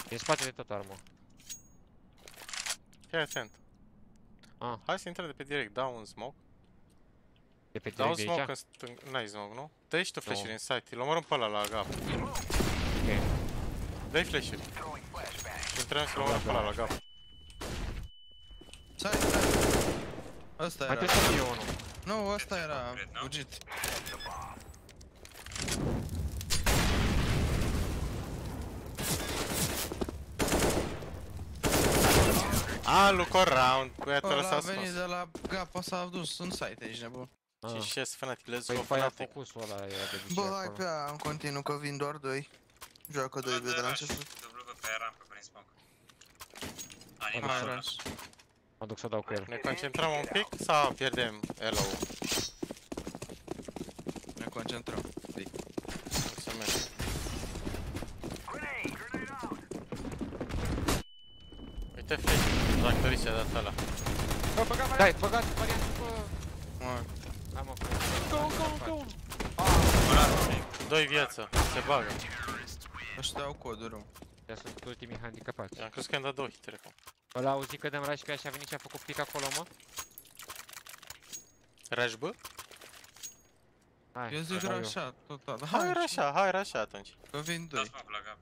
E în spate de tot armă. Fii atent. Ah. Hai să intrăm de pe direct, dau un smoke. De pe Dau un direct de smoke aici? în stâng... N-ai smoke, nu? Dă-i și tu flash-uri Nu. în site, îl omorâm pe ăla la gap. Ok. Dă-i flash-uri. Și intrăm să-l omorâm pe ăla la gap. Stai, stai. Ăsta Mai era. trebuie să fie unul. Nu, ăsta era Cred, nu? fugit. A, look around. Băiatul Ăla ăsta a a venit spus. de la gapa, s-a dus în site, ești nebun. Ah. Și șes fanatic, let's Păi go pe aia fanatic. focusul ăla e de Bă, obicei hai pe acolo. aia în continuu, că vin doar doi. Joacă doi Dă B de la rush. început. Dublu pe rampă prin smoke. Hai, Animal. Rush. Mă duc să dau cu el. Ne concentrăm un pic sau pierdem elo Ne concentrăm. Să mergem. Uite flash, tractoriștea de ăla. Bă, băga variant. Dai, băgați variantul, bă! Mă, Hai mă, Încă unul, încă unul, încă unul. Doi viață, se bagă. ăștia au coduri, mă. Ia sunt ultimii handicapați. Am crezut că am dat două hituri acum. Ăla auzi că dăm rush pe așa a venit și a făcut pic acolo, mă? Rush B? Hai, Eu zic dau eu. așa, total. Hai așa, hai așa atunci. Că vin Dau doi. smoke la gap.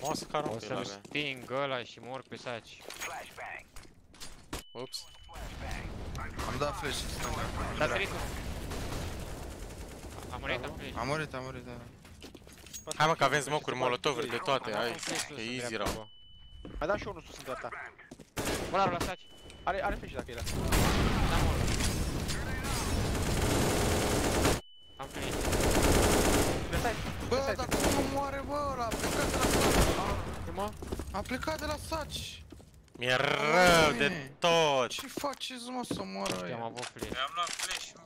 O să carăm O pe să-l la sting ăla și mor pe saci. Ups. Am dat flash în stânga. S-a sărit unul. A murit, am flash. A murit, a murit, da spate. Hai mă că avem smoke-uri, molotov de toate, hai, e easy rău. Mai dau și unul sus în dreapta. Molarul la saci. Are, are flash dacă e la. Da, mor. Am finit. Bă, dar cum nu moare, bă, ăla? A plecat de la saci. Mă? A plecat de la saci. Mi-e rău de tot. Ce faceți, mă, să moară aia? Am avut flash. Am luat flash, mă.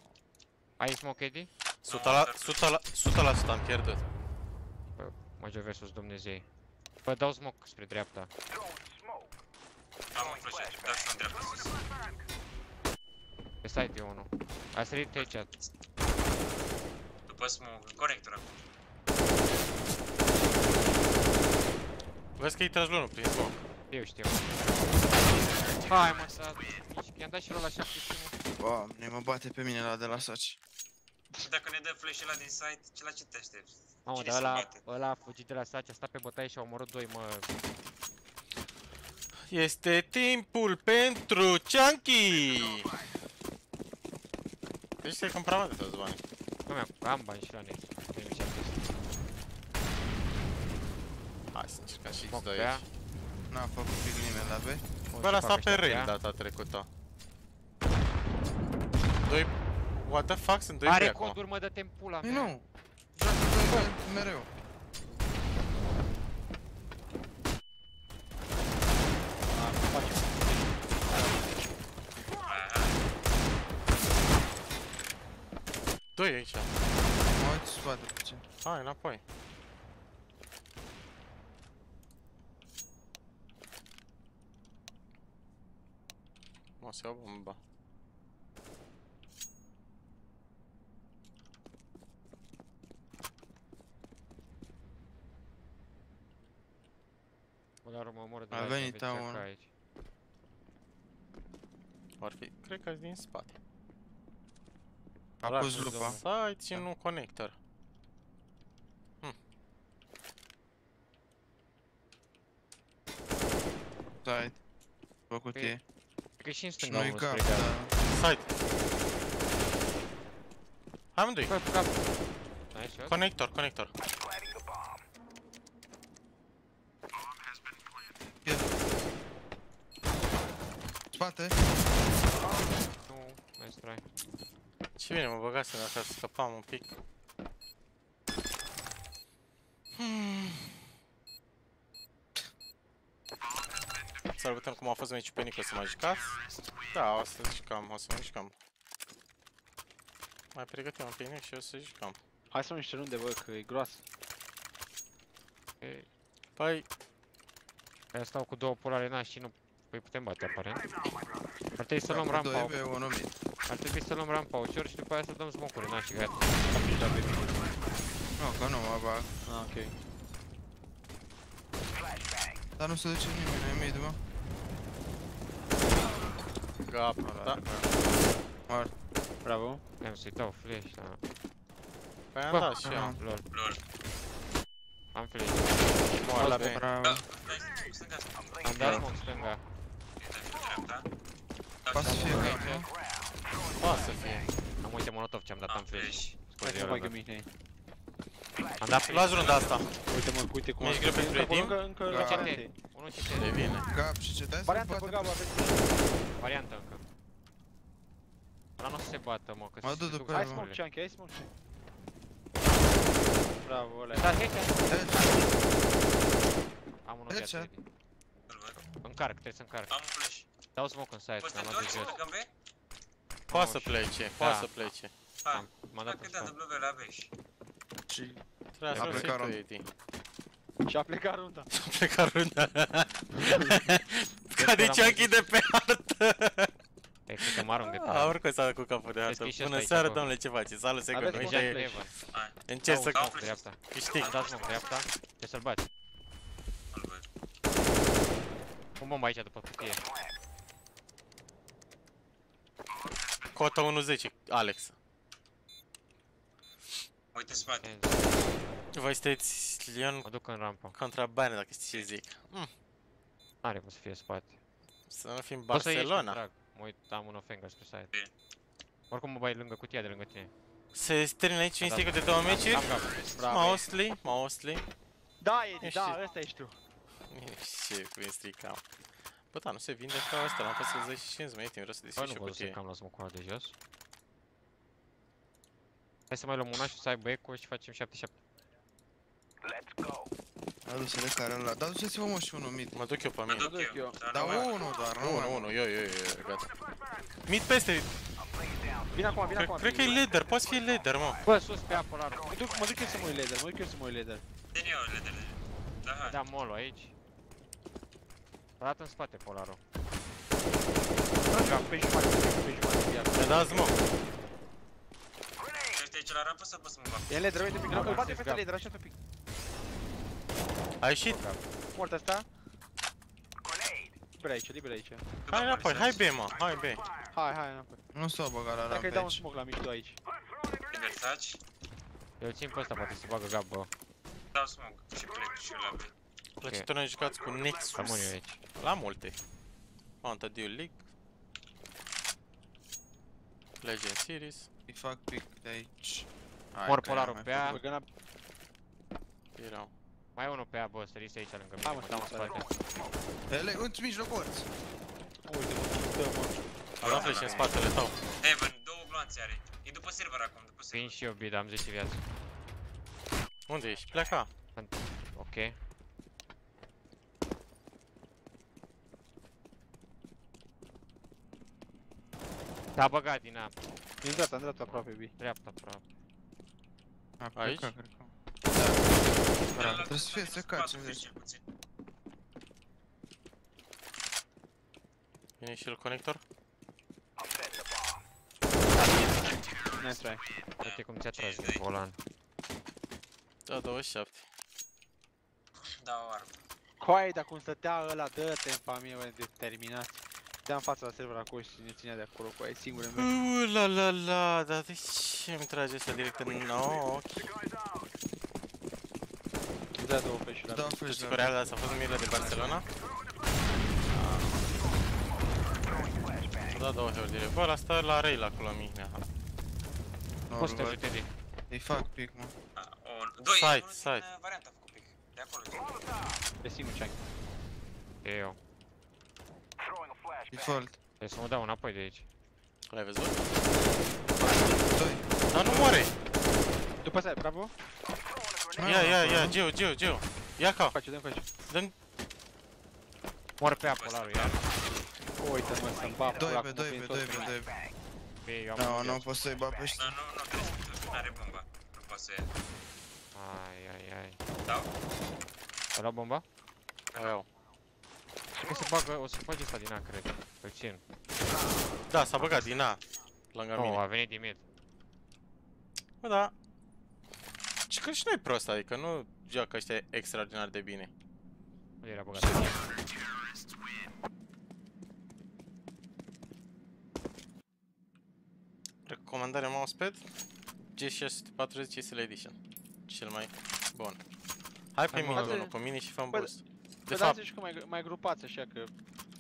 Ai smoke, Eddie? 100%, la, 100, la, 100 am pierdut. Major versus Dumnezei. Bă, dau smoke spre dreapta. Am un flash, dar și în dreapta sus. Pe site e unul. A sărit headshot. După smoke, conector acum. Vezi că îi tragi lunul prin smoke. Eu știu. Hai mă, să... Nici, i-am dat și rola la 75. Doamne, mă bate pe mine la de la saci. Și dacă ne dă flash ăla din site, ce la ce te aștepți? Mamă, Cine dar să ăla, bate? ăla a fugit de la saci, a stat pe bătaie și a omorât doi, mă. Este timpul pentru Chunky! Deci să-i cumpăram de toți banii. Nu mi-am, am bani și la net. 2700. Hai să încercăm și Smoke X2 pe ea. aici. N-a făcut pic nimeni la B. O, Bă, ce l-a fac stat pe ăștia rail ea? data trecută. Doi... What the fuck? Sunt doi Are băi acum. coduri, mă, dă-te în pula Păi mea. nu. Joacă doi băi mereu. Doi aici. Mă uit în spate puțin. Hai, înapoi. Mă, se iau bomba. Dar mă omoră de A la venit aici, am tower. venit aici. Ar fi, cred că din spate. A Ăla pus cu lupa. Site și nu conector. Side. După cutie. Cred că și în Și stânga nu-i unul cap, spre gard. da. Site. Amândoi. Bă, pe cap. Ai și Spate. Nu, mai strai. Ce bine mă băgasem dacă scăpam un pic. Hmm. Să vedem cum a fost meciul pe Nico să mai jucați. Da, o să jucăm, o să mai jucăm. Mai pregătim un pic și o să jucăm. Hai să luăm niște runde, bă, că e groasă. E, Păi, Aia stau cu două polare nași și nu păi putem bate aparent. Ar trebui să luăm Cu rampa, doi pe unul mid. ar trebui să luăm rampa ușor și după aia să dăm smoke-uri nași, gata. Nu, că nu mă bag. Ah, ok. Dar nu se duce nimeni, e mid, mă. gata, da. Mort. Bravo. Am să-i dau flash, da. Păi am Bă, dat și eu. aha. Lol, Lol. am flash. Moarte. Bravo. Da, dai stânga, stânga. Am dat smoke stânga. Uite, dreapta. Poate să fie Am cap, aici. nu? Poate să fie. Am uite molotov ce am dat, am Am flash. flash. Hai Scuze, să eu bagă am dat. mine. Am dat flash. Luați runda asta. Uite mă, uite cum Ești greu pentru Încă, Edim? Încă, încă, Da. la CT, variante. unul E CT. bine. Gap și ce dai să Varianta pe bate? gaba, aveți. Variantă încă. Ăla nu o să se bată, mă, că Mă se duc duc după Hai el, mă. smoke, smoke Chunky, hai smoke. Bravo, ăla. Da, headshot. Deci, Am unul Headshot. viață. Eddie. Îl văd. Încarc, trebuie să încarc. Am un flash. Dau smoke în site, Poți am de luat de dori să jos. plecăm B? Poate să plece, poate Da. să plece. Hai. Am, m-am dat în Dacă da spate. W la B și... și Trebuie A să plecat să runda. Edi. Și a plecat runda. <laughs> A plecat runda. Ca de Chunky de pe hartă. E, cred că mă arunc de pe A, oricum s-a dat cu capul de Vezi hartă. că e și Bună ăsta seara, aici, domnule, ce faceți? Salut, secund. Aveți Uite, contact e- Evan. Hai, încerc să Dau Dau smoke dreapta. câștig. Am dat smoke dreapta. Trebuie să-l bați. îl văd. Pun bomba aici după cutie. Cota 1-10, Alex. Uite în spate. Voi sunteți Leon Mă duc în rampa. contra Bayern, dacă știți ce zic. Mm, N-are cum să fie spate. să nu fim Poți să ieși, Barcelona. drag. Mă uit, am un offenga spre side. Bine. Oricum mă bai lângă cutia de lângă tine. Se termină aici Am dat- instigul de două Am, meciuri. am gap. Bravo. Mostly, mostly. Da, Edi, Ești- da, ăsta ești tu. Ce cum îi stricam. Bă, da, nu se vinde ca asta, l-am fost să 25 minute, vreau să Bă, deschid nu și o văd să cutie. cam la smoke de jos. Hai să mai luăm una și să aibă eco și facem 7-7. Adu-se de care ăla. Dar duceți-vă mă și unul mid. Mă duc eu pe Mă mine. duc duc eu. eu. Dar Dar nu mai- unul doar, nu mai Unu, mult. unu, eu, eu, eu, gata. Mid peste, Vine acum, vine cred, acum. cred că e leader, poate fi leader, mă. Bă, sus pe apolar. Mă duc, mă duc eu să mă uit laser, mă duc eu să mă uit laser. Țin eu, leder. Da, hai. Da, molo aici. A dat în spate polarul. Da, pe jumătate, pe jumătate iar. Mi-a dat smoke. Ești aici la rampă sau poți să mă bag? E în laser, uite pic, Da, îl bate da, pe da. laser, așa pe pic. A ieșit? Mort asta. Liber aici, liber aici. După Hai înapoi, hai polițați. B, mă, hai B. Hai, hai, înapoi. Nu s-o băga la Dacă rampe îi dau un aici. smoke la mișto aici. Liber, taci. Eu țin pe ăsta, poate se bagă gap, bă. Dau smoke și plec și eu la B. La ce turnee jucați cu Nexus? Rămân eu aici. La multe. Mountain Dew League. Legend Series. Îi fac pic de aici. Hai, Mor că polarul i-am pe mai A. Băgă la... Erau. Mai e unul pe A, bă, sărise aici lângă Da, mine, mă, mă da, duc mă, în spate. făcut. Ele, în mijloc orți. Uite, mă, dă, mă. Am luat flash în spatele tău. Heaven, două gloanțe are. E după server acum, după Vin server. și eu bid, am 10 viață. Unde ești? Pleca. Ok. S-a băgat din A, E în dreapta, în dreapta aproape, B. dreapta aproape. A Aici? plecat, cred că. Da, la trebuie să fie minus secat, patru, 50. cel puțin. Vine și el conector. Nice try. Uite cum ți-a tras din 52. volan. Da, 27. Da, o armă. Coai, dar cum stătea ăla, dă-te în familie, bă, determinați. Stea în fața la server acolo și ne ținea de acolo, coai, singur în mers. Uuu, la la la, dar de ce îmi trage asta direct în ochi? Îți dea două flash la Da, B. flash Tu la cu Real s-a fost Mirla de Barcelona? A dat două heuri direct. Bă, ăla stă la Rail acolo, Mihnea. Nu, Poți să te îl ajute, văd. Edi. Îi fac pic, mă. A, o- Doi, Side, unul side. din uh, varianta a făcut pic. De acolo. Pe singur chunk. E eu. Default. Trebuie să mă dau înapoi de aici. L-ai văzut? Dar nu moare! După side, bravo. Ia, ia, ia, Geo, Geo, Geo. Ia ca. Face, dă-mi face. Dă-mi... Mor pe A, polarul, iar. Uite, mă, să-mi bap Doi ăla pe cum doi prin pe tot doi pe prin- doi. Bine, eu am Nu, nu poți să-i bag pe ăștia. Nu, nu, trebuie să are bomba. Nu poate să ia. Ai, ai, ai. Dau? Ai luat bomba? Cred că se bagă, o să faci ăsta din A, cred. Îl țin. Da, s-a băgat din A. Lângă Nu, mine. a venit din mid. Bă, da. Și că și nu e prost, adică nu joacă ăștia extraordinar de bine. Unde era băgat? Recomandare mousepad G640 SL Edition. Cel mai bun. Hai pe Hai, mă, mine haide. unul cu mine și făm Bă, boost. De Bă, fapt, dați și că mai, mai grupați așa că...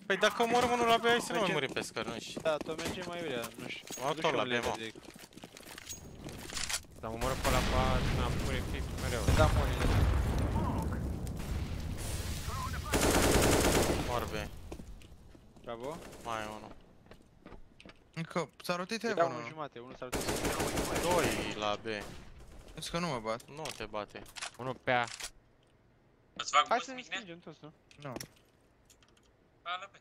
păi dacă omorăm unul la B, hai să nu mai Merge- murim pe scări, nu știu. Da, tot merge mai vrea, nu știu. Mă Duc tot și la eu B, laser mă. direct. Dar mă omoră pe ăla pe A, n-am pune fix mereu. Da, mori. Mor B. Bravo. Mai e unul. Încă, s-a rotit Îi dau Heaven unul unul. jumate, unul s-ar duce. Doi la B. Zici că nu mă bat. Nu te bate. Unul pe A. Îți fac Hai boost, să ne Mihnea? stingem toți, nu? Nu. A, la B.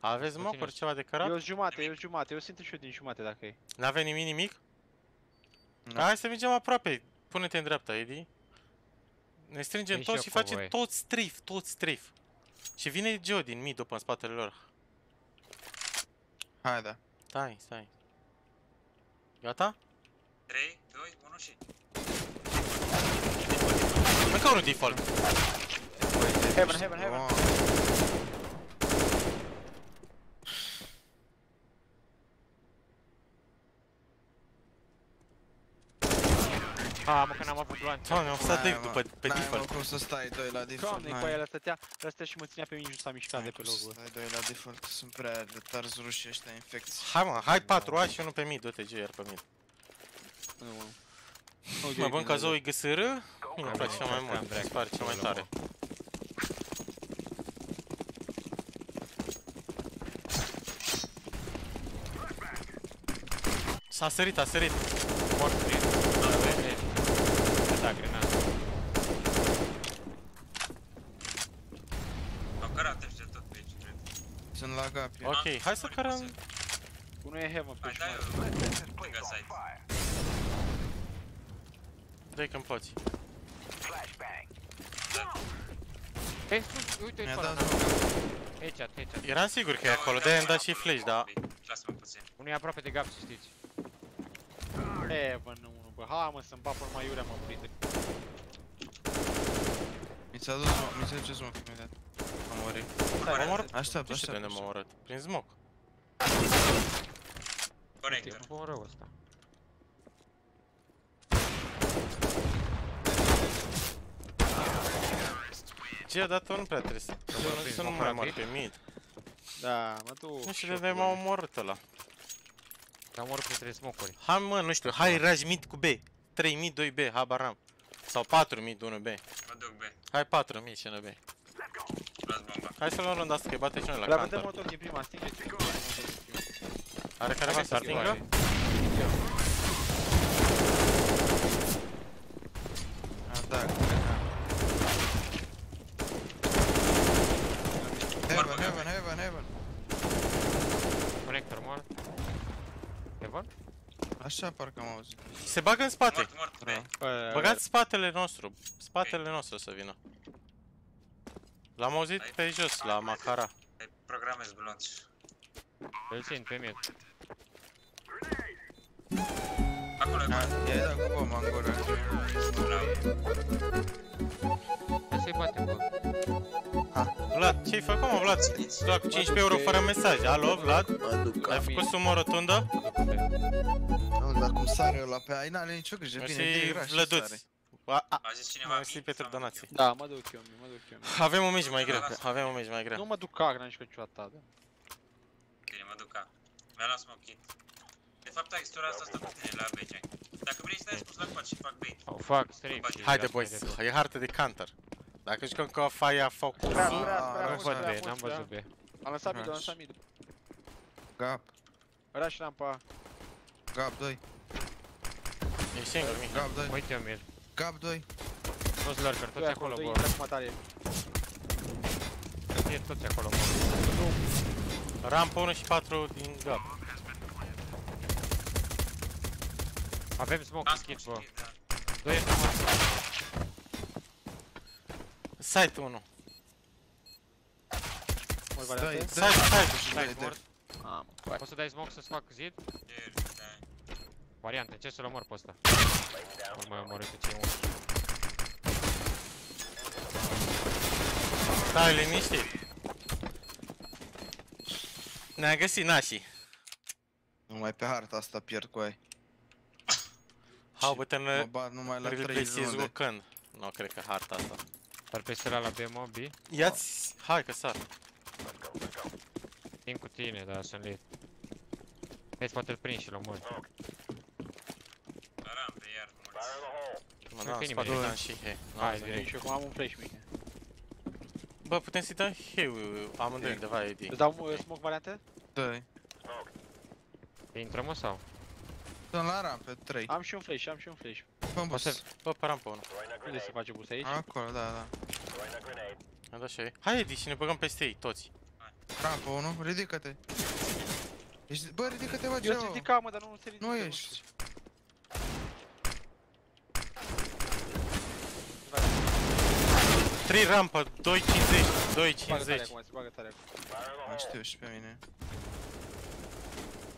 Aveți Puțin mocuri este. ceva de cărat? Eu jumate, eu jumate, eu sunt și eu din jumate dacă e. N-avea nimic nimic? Nu. Hai să mergem aproape. Pune-te în dreapta, Edi. Ne strângem Vin și toți eu și cu facem voi. tot strif, tot strif. Și vine Geo din mid după în spatele lor. Hai, da. Stai, stai. Gata? 3, 2, 1 și... Încă unul default. Heaven, heaven, heaven. Wow. A, mă, că n-am avut blunt. Doamne, am stat N-ai, direct mă. după pe N-ai, default. mă, cum să stai doi la default. Doamne, cu aia ăla stătea, ăla stătea și mă ținea pe mine și s-a mișcat de N-ai pe cum să logul. Stai doi la default, sunt prea de tarzi rușii ăștia infecți. Hai mă, hai 4 A și unul pe mid, du-te Geo iar pe mid. Nu, mă. Mă bun ca Zoe GSR, nu, îmi place mai mult, îmi pare cel mai tare. S-a sărit, a sărit. Mort prin... Da, grenadă. Au cărat ăștia tot pe aici, cred. Sunt la gapi. Ok, hai să cărăm... Unul e heaven pe aici. Hai, dai, lângă site. Dă-i când poți. Hei, sus, uite, Mi-a uite dat ăla. smoke. Headshot, headshot. Eram sigur că e acolo, de-aia am dat și flash, da. Lasă-mă puțin. Unul e aproape de gap, să știți. Heaven unul, bă. Hai mă să-mi bapă numai iurea mă prinde. Mi s-a dus smoke, mi se duce smoke imediat. Am murit. M-am omorât. Aștept, Nu știu de aștept. unde m-am omorât. Prin smoke. Conector. Nu pun rău ăsta. Ce, dar tu nu prea trebuie să... mă Eu prins, să nu mă mai fac mor bine. pe mid. Da, mă duc. Nu știu de unde m-a omorât ăla. Am omorât printre smoke-uri. Hai mă, nu știu, hai raj mid cu B. 3 mid, 2 B, habar n-am. Sau 4 mid, 1 B. Mă duc B. Hai 4 mid și 1 B. Las bomba. Hai să luăm runda asta, că îi bate și noi la Dar vedem counter. motor din prima, stingeți. Are careva să stingă? Ah, da, cred că am. Heaven, heaven, heaven, heaven. Conector mort. Heaven? Așa parcă am auzit. Se bagă în spate. Mort, mort, B. Da. Băgați spatele nostru. Spatele nostru să vină. L-am auzit pe jos, la Macara. Hai, Programez blonci. Îl țin pe mid. Acolo e Da, mort. i-ai dat cu bomba în gură. Bravo. Hai să-i batem, bă. Vlad, ce-ai făcut, mă, Vlad? Vlad, cu 15 euro fără mesaj. Alo, Vlad? Mă duc Ai făcut sumă rotundă? Nu, dar cum sare eu la pe ai, n-are nicio grijă, bine, de Mersi, graș sare. Vlăduț. A, a, A zis cineva Mersi mid pentru sau mid? donații. Da, mă duc eu, mă duc eu. Avem un meci mai greu, avem un meci mai Nu greu. mă duc cagna nici niciodată, da. Bine, mă duc A. Mi-a luat smoke kit. De fapt, textura asta stă cu tine la B, Jack. Dacă vrei stai spus la coace și fac bait. Au fac strip și... Haide, las mai boys, departe. e hartă de counter. Dacă jucăm cu Faia Focus, Prea, prea, prea Nu mult, văd prea B, n-am mult, văzut B. prea. Am lăsat mid, am Rush. lăsat mid. Gap, Rush rampa. gap 2, e singur, Mihai. gap 2, Uite, Mir. gap 2. Toți lurker, toți acolo, doi, bă. intră cu tare. E toți acolo, bă. Rampa 1 și 4 din gap. Avem smoke Am și kit, smoke bă. și kit, da. Doi este mort. Site 1. Mai Stai, variante? Site, site. Stai, mort. Am, hai. Poți să dai smoke să-ți fac zid? Ieri, da. Variante, ce să-l omor pe ăsta? Nu mai omorât pe cei mulți. Stai liniștit. Ne-a găsit nașii. Numai pe harta asta pierd cu ai. Hau, putem Mă bat numai la 3 replacezi runde. când. Nu, cred că harta asta. Dar pe ăla la B, mă, B. Ia-ți... Hai că sar. Vin cu tine, dar sunt lit. Hai, poate-l prind și-l omor. La rampe, iar morți. Mă Nu dau că în spate, nimeni. Dan și hei. Hai, N-am direct. să- Și eu cum am un flash mic. Bă, putem să-i dăm heu amândoi undeva AD. Îți dau uh, smoke variante? Doi. Intrăm mă sau? Sunt la rampe, 3. Am și un flash, am și un flash. Fă O să- Bă, pe rampă unul. Unde se face boost aici? Acolo, da, da. Am dat și ei. Hai, Edi, și ne băgăm peste ei, toți. Rampă 1, ridică-te. Ești... Bă, ridică-te, bă, Eu Geo. sunt ridicat, mă, dar nu se ridică. Nu știu. ești. Trei rampă, 2.50, Se bagă tare 2.50. acum, se bagă tare acum. Mă știu și pe mine.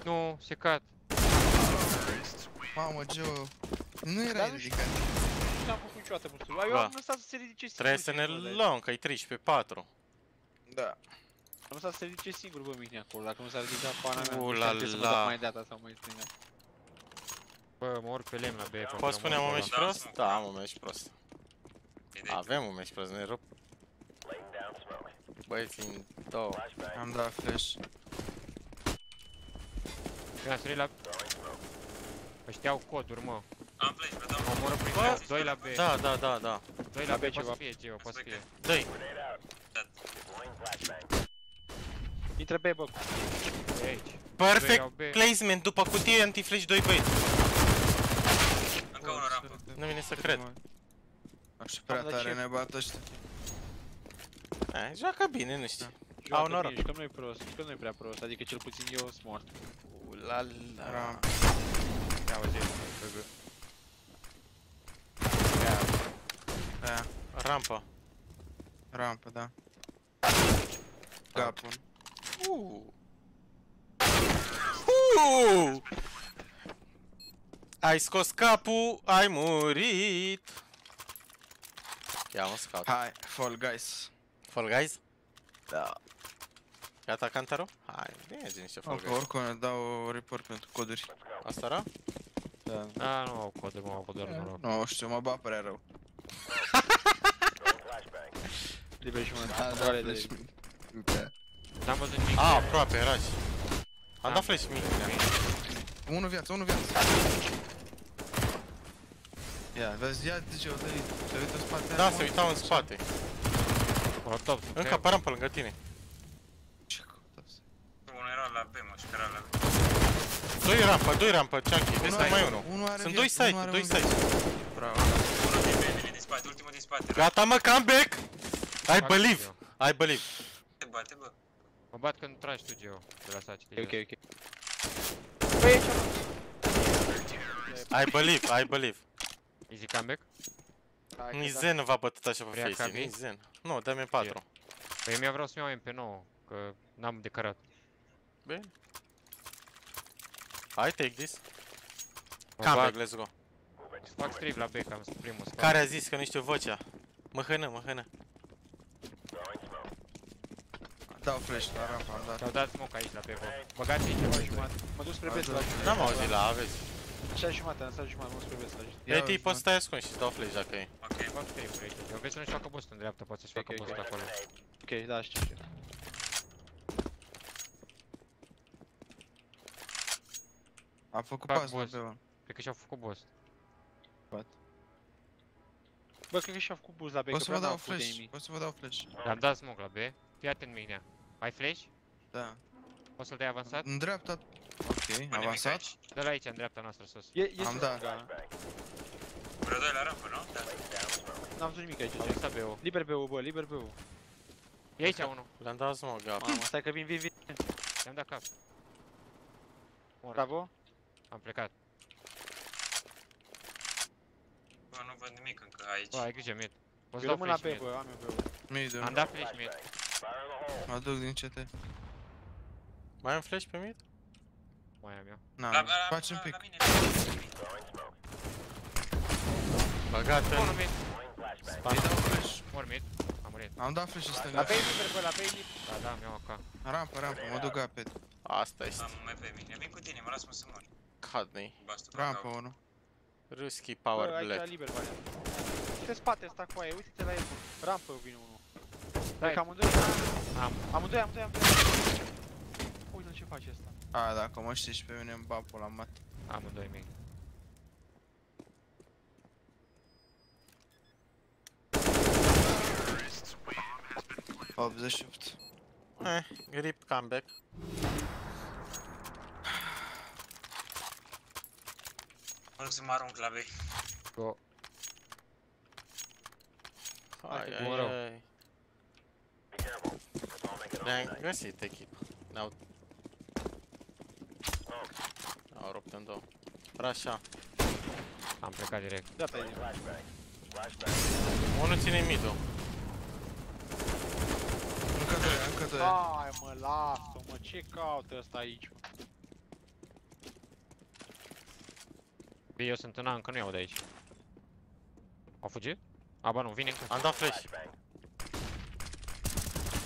Nu, se cad. Mamă, Geo. Nu Dar erai nu știu. ridicat. Nu am făcut niciodată boostul. Eu Ba. am lăsat să se ridice singur. Trebuie să ne Mihnea, acolo, luăm, că e 13 4. Da. Am lăsat să se ridice singur, bă, Mihnea, acolo. Dacă nu s-a ridicat pana mea, U, nu la, știam ce să mă la. duc mai data sau mai stânga. Bă, mă urc pe lemn la B. contra Poți spune am un Moldova. meci prost? Da, am un meci prost. Idei. Avem un meci prost, ne rup. Băieții în două. Am dat flash. Eu am sărit la... Ăștia au coduri, mă. Am flash, vă dau. Omoră prin Bă, B, 2 la B. Da, da, da, da. 2 la La B, B poate ceva. să fie, Geo, poate să fie. Dă-i. Intră B, bă. E aici. Perfect Doi erau B. placement după cutie anti-flash 2 băieți. Încă unul rampă. Nu vine să cred. Așa prea Am dat tare ce- ne bat ăștia. Eh, joacă bine, nu știu. Joacă noroc. bine, și că nu-i prost, și că nu-i prea prost, adică cel puțin eu sunt mort. La la. Ram. Ia auzi, Aia, Rampă. rampă, da. Gapul. Uh. Uh. Ai scos capul, ai murit. Ia un scout. Hai, Fall Guys. Fall Guys? Da. Gata cantarul? Hai, bine zi niște Fall Ok, Guys. oricum ne dau report pentru coduri. Asta era? Da. A, nu au coduri, mă, au doar noroc. Nu știu, mă bat prea rău. Liber și mă Da, da, doare de... flash. N-am văzut nimic. A, aproape, era și. Am Am. dat flash mic. Unu viață, unu viață. Ia, vezi, ia DJ-ul, dă-i, se uită în spate. Da, se uitau în spate. Molotov. Încă pe rampă lângă tine. Ce căutați? Unul era la B, mă, și care era la B. Doi rampă, doi rampă, Chunky, vezi Unul că are- mai unul. unul are Sunt viață, doi site, unul are doi un site. viață. Bravo. Unul din B vine din spate, ultimul din spate. Gata mă, comeback! I believe, I believe. Te bate, bă. Mă bat când tragi tu, Geo, de la saci. Ok, ok. I believe, I believe. Easy comeback? Nici Zen nu v-a bătut așa pe Vrea face, KB? nici Zen. Nu, dă-mi 4. Păi mi-a vreau să-mi iau MP9, că n-am decărat. Bine. Hai, take this. Mă Comeback, bat, let's go. Fac strip la B, că am primul scout. Care a zis că nu știu vocea? Măhână, măhână. Dau flash la rampa, am dat. Și-au dat smoke aici la B, bă. Băgați aici ceva jumătate. Mă duc spre best la N-am auzit la aveți. Așa jumătate, am stat jumătate, mă duc spre best la Ia Ei, tii, uzi, poți să stai ascuns și îți dau flash dacă e. Ok. Fac strip aici. Eu vezi să nu-și facă boost în dreapta, poate să-și Ok, facă ok. boost acolo. Ok, da, știu, știu. A făcut Fac pas la boss. B1. Cred că și-au făcut boost. Bă, cred că și-a făcut boost la B, O că să prea vă n-au dau făcut flash, aiming. o să vă dau flash. Le-am dat smoke la B. Fii atent, Mignea. Ai flash? Da. Poți să-l dai avansat? În dreapta. Ok, Bă, nimic avansat. aici. Dă-l aici, în dreapta noastră, sus. E, e Am sus, dat. da. Vreo doi la rampă, nu? Da. N-am văzut nimic aici. Au lăsat B-ul. Liber B-ul, bă, liber B-ul. E aici unul. Le-am dat smoke, gata. Mamă, stai că vin, vin, vin. Le-am dat cap. Mort. Bravo. Am plecat. Bă, nu văd nimic încă aici. Bă, ai grijă, mid. Poți Eu dau rămân la flash B, mid. bă, am eu B-ul. Mid, Am dat flash mid. mă duc din CT. Mai am flash pe mid? Mai am eu. Na, La, la, faci un la, pic. la mine. Băgat Unul în... mid. Îi dau flash. Mor mid. Am murit. Am dat flash în La stânga. B e liber, bă, la B e liber. Da, da, mi-au AK. Rampă, rampă, mă duc apet. Asta este. Am mai pe mine. Vin cu tine, mă las mă să mor. Cadney. Bastul pe Rampă cap. 1. Risky Bă, power aici blade. e liber, bă. Uite spate ăsta cu aia, uite-te la el. bă. Rampă vine unul. Dai. Cred că amândoi. Am. Amândoi, amândoi, amândoi. Uite ce face ăsta. A, dacă mă știi și pe mine îmi bapul la mat. Amândoi mid. 88. Eh, rip comeback. Mă duc să mă arunc la B. Go. Hai, că ai, bun rău. ai. Ne-am găsit echipă. Ne-au... Au rupt în două. Rașa. Am plecat direct. Gata, e liber. Unul ține mid-ul. Încă doi, încă doi. Hai mă, lasă mă, ce caută ăsta aici? mă? Eu sunt în A, încă nu iau de aici. Au fugit? A, ba nu, vine încă. Am dat flash.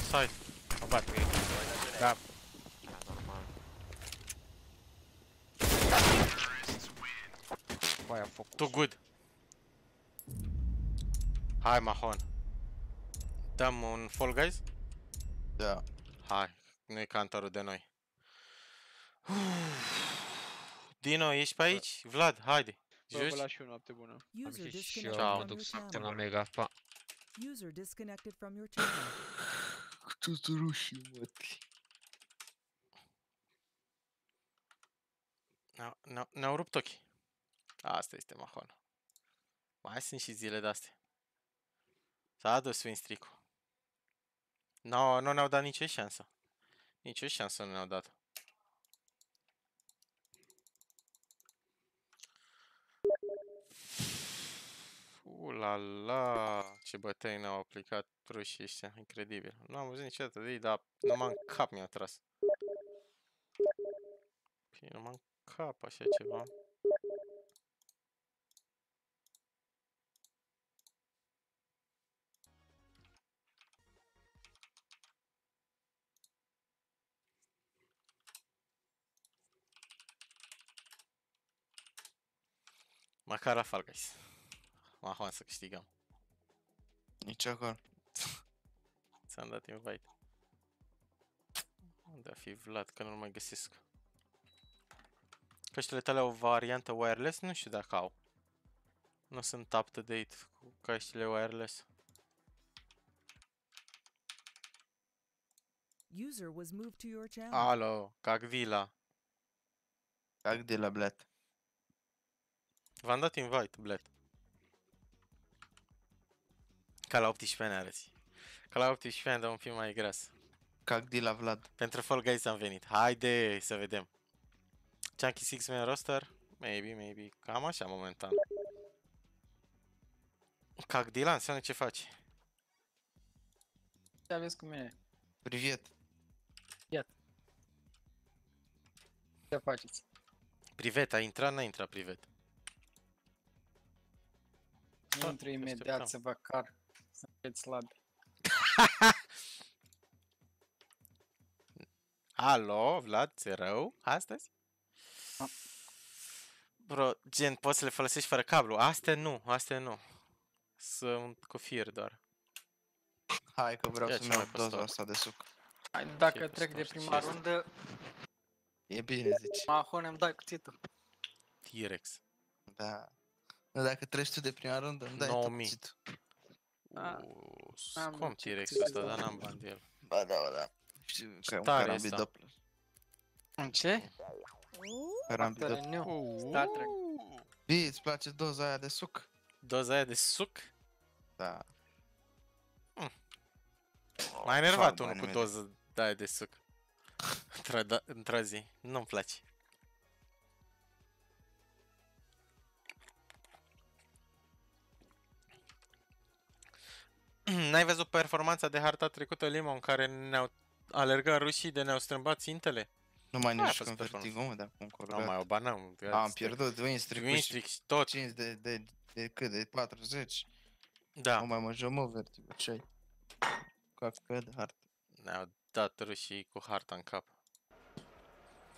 Side. Mă bat mie. Da. Da, normal. Băi, a făcut. Too good. Hai, Mahon. Dăm un Fall Guys? Da. Hai, nu-i cantorul de noi. Dino, ești pe aici? Vlad, haide. Bă, vă Joci? las și eu noapte bună. Am User ieșit și eu, disconnected Ciao. mă from duc your să pun channel. la mega. Pa. User disconnected from your channel. <laughs> Tuturușii, mătii. Ne-au- Ne-au ne-au rupt ochii. Asta este Mahon. Mai sunt și zile de-astea. S-a adus win streak No, nu ne-au dat nicio șansă. Nicio șansă nu ne-au dat. Ula la, ce bătăi ne-au aplicat rușii ăștia, incredibil. Nu am văzut niciodată de ei, dar numai în cap mi-a tras. Păi, numai în cap așa ceva. Măcar la Fall Guys. Mahon să câștigăm. Nici acolo. <laughs> Ți-am dat invite. Unde a fi Vlad, că nu-l mai găsesc. Căștile tale au o variantă wireless? Nu știu dacă au. Nu sunt up-to-date cu căștile wireless. User was moved to your channel. Alo, Cagvila. Cac de la blat. V-am dat invite, bled. Ca la 18 ani arăți. Ca la 18 ani, dar un pic mai gras. Cac de la Vlad. Pentru Fall Guys am venit. Haide să vedem. Chunky Six Man roster? Maybe, maybe. Cam așa momentan. Cac Dylan, înseamnă ce faci? Ce aveți cu mine? Privet. Ce faceți? Privet, a intrat, n-a intrat privet. Intru te imediat așteptam. să vă car. Sunteți slabi. <laughs> Alo, Vlad, ți rău astăzi? A. Bro, gen, poți să le folosești fără cablu. Astea nu, astea nu. Sunt cu fir doar. Hai că vreau Ia să-mi ce iau mai doza postat. asta de suc. Hai, Dacă Ce trec de postori, prima ce este? rundă, E bine, zici. Mahon îmi dai cuțitul. T-Rex. Da. Nu, dacă treci tu de prima rundă, îmi dai 9000. tot A, Uuu, am scump ce T-Rex ți-ți ăsta, dau. dar n-am bani de el. Ba da, ba da. Știu că e un tare carambit asta. Doppler. În ce? Carambit Factory Doppler. New. Star Trek. Bine, îți place doza aia de suc? Doza aia de suc? Da. M-a enervat Fal, unul cu banii doză de aia de suc. <laughs> Într-o da- Într-o zi. Nu-mi place. <clears throat> N-ai văzut performanța de harta trecută, Limo, în care ne-au alergat rușii de ne-au strâmbat țintele? Nu mai Aia a nici fost când performanță. vertigă, mă, de acum încolo. Nu mai o banăm. Am pierdut win streak Win streak și tot. 5 de, de, de cât? De 40? Da. Nu mai mă joc, mă, vertigo. Ce ai? Cacă de hartă. Ne-au dat rușii cu harta în cap.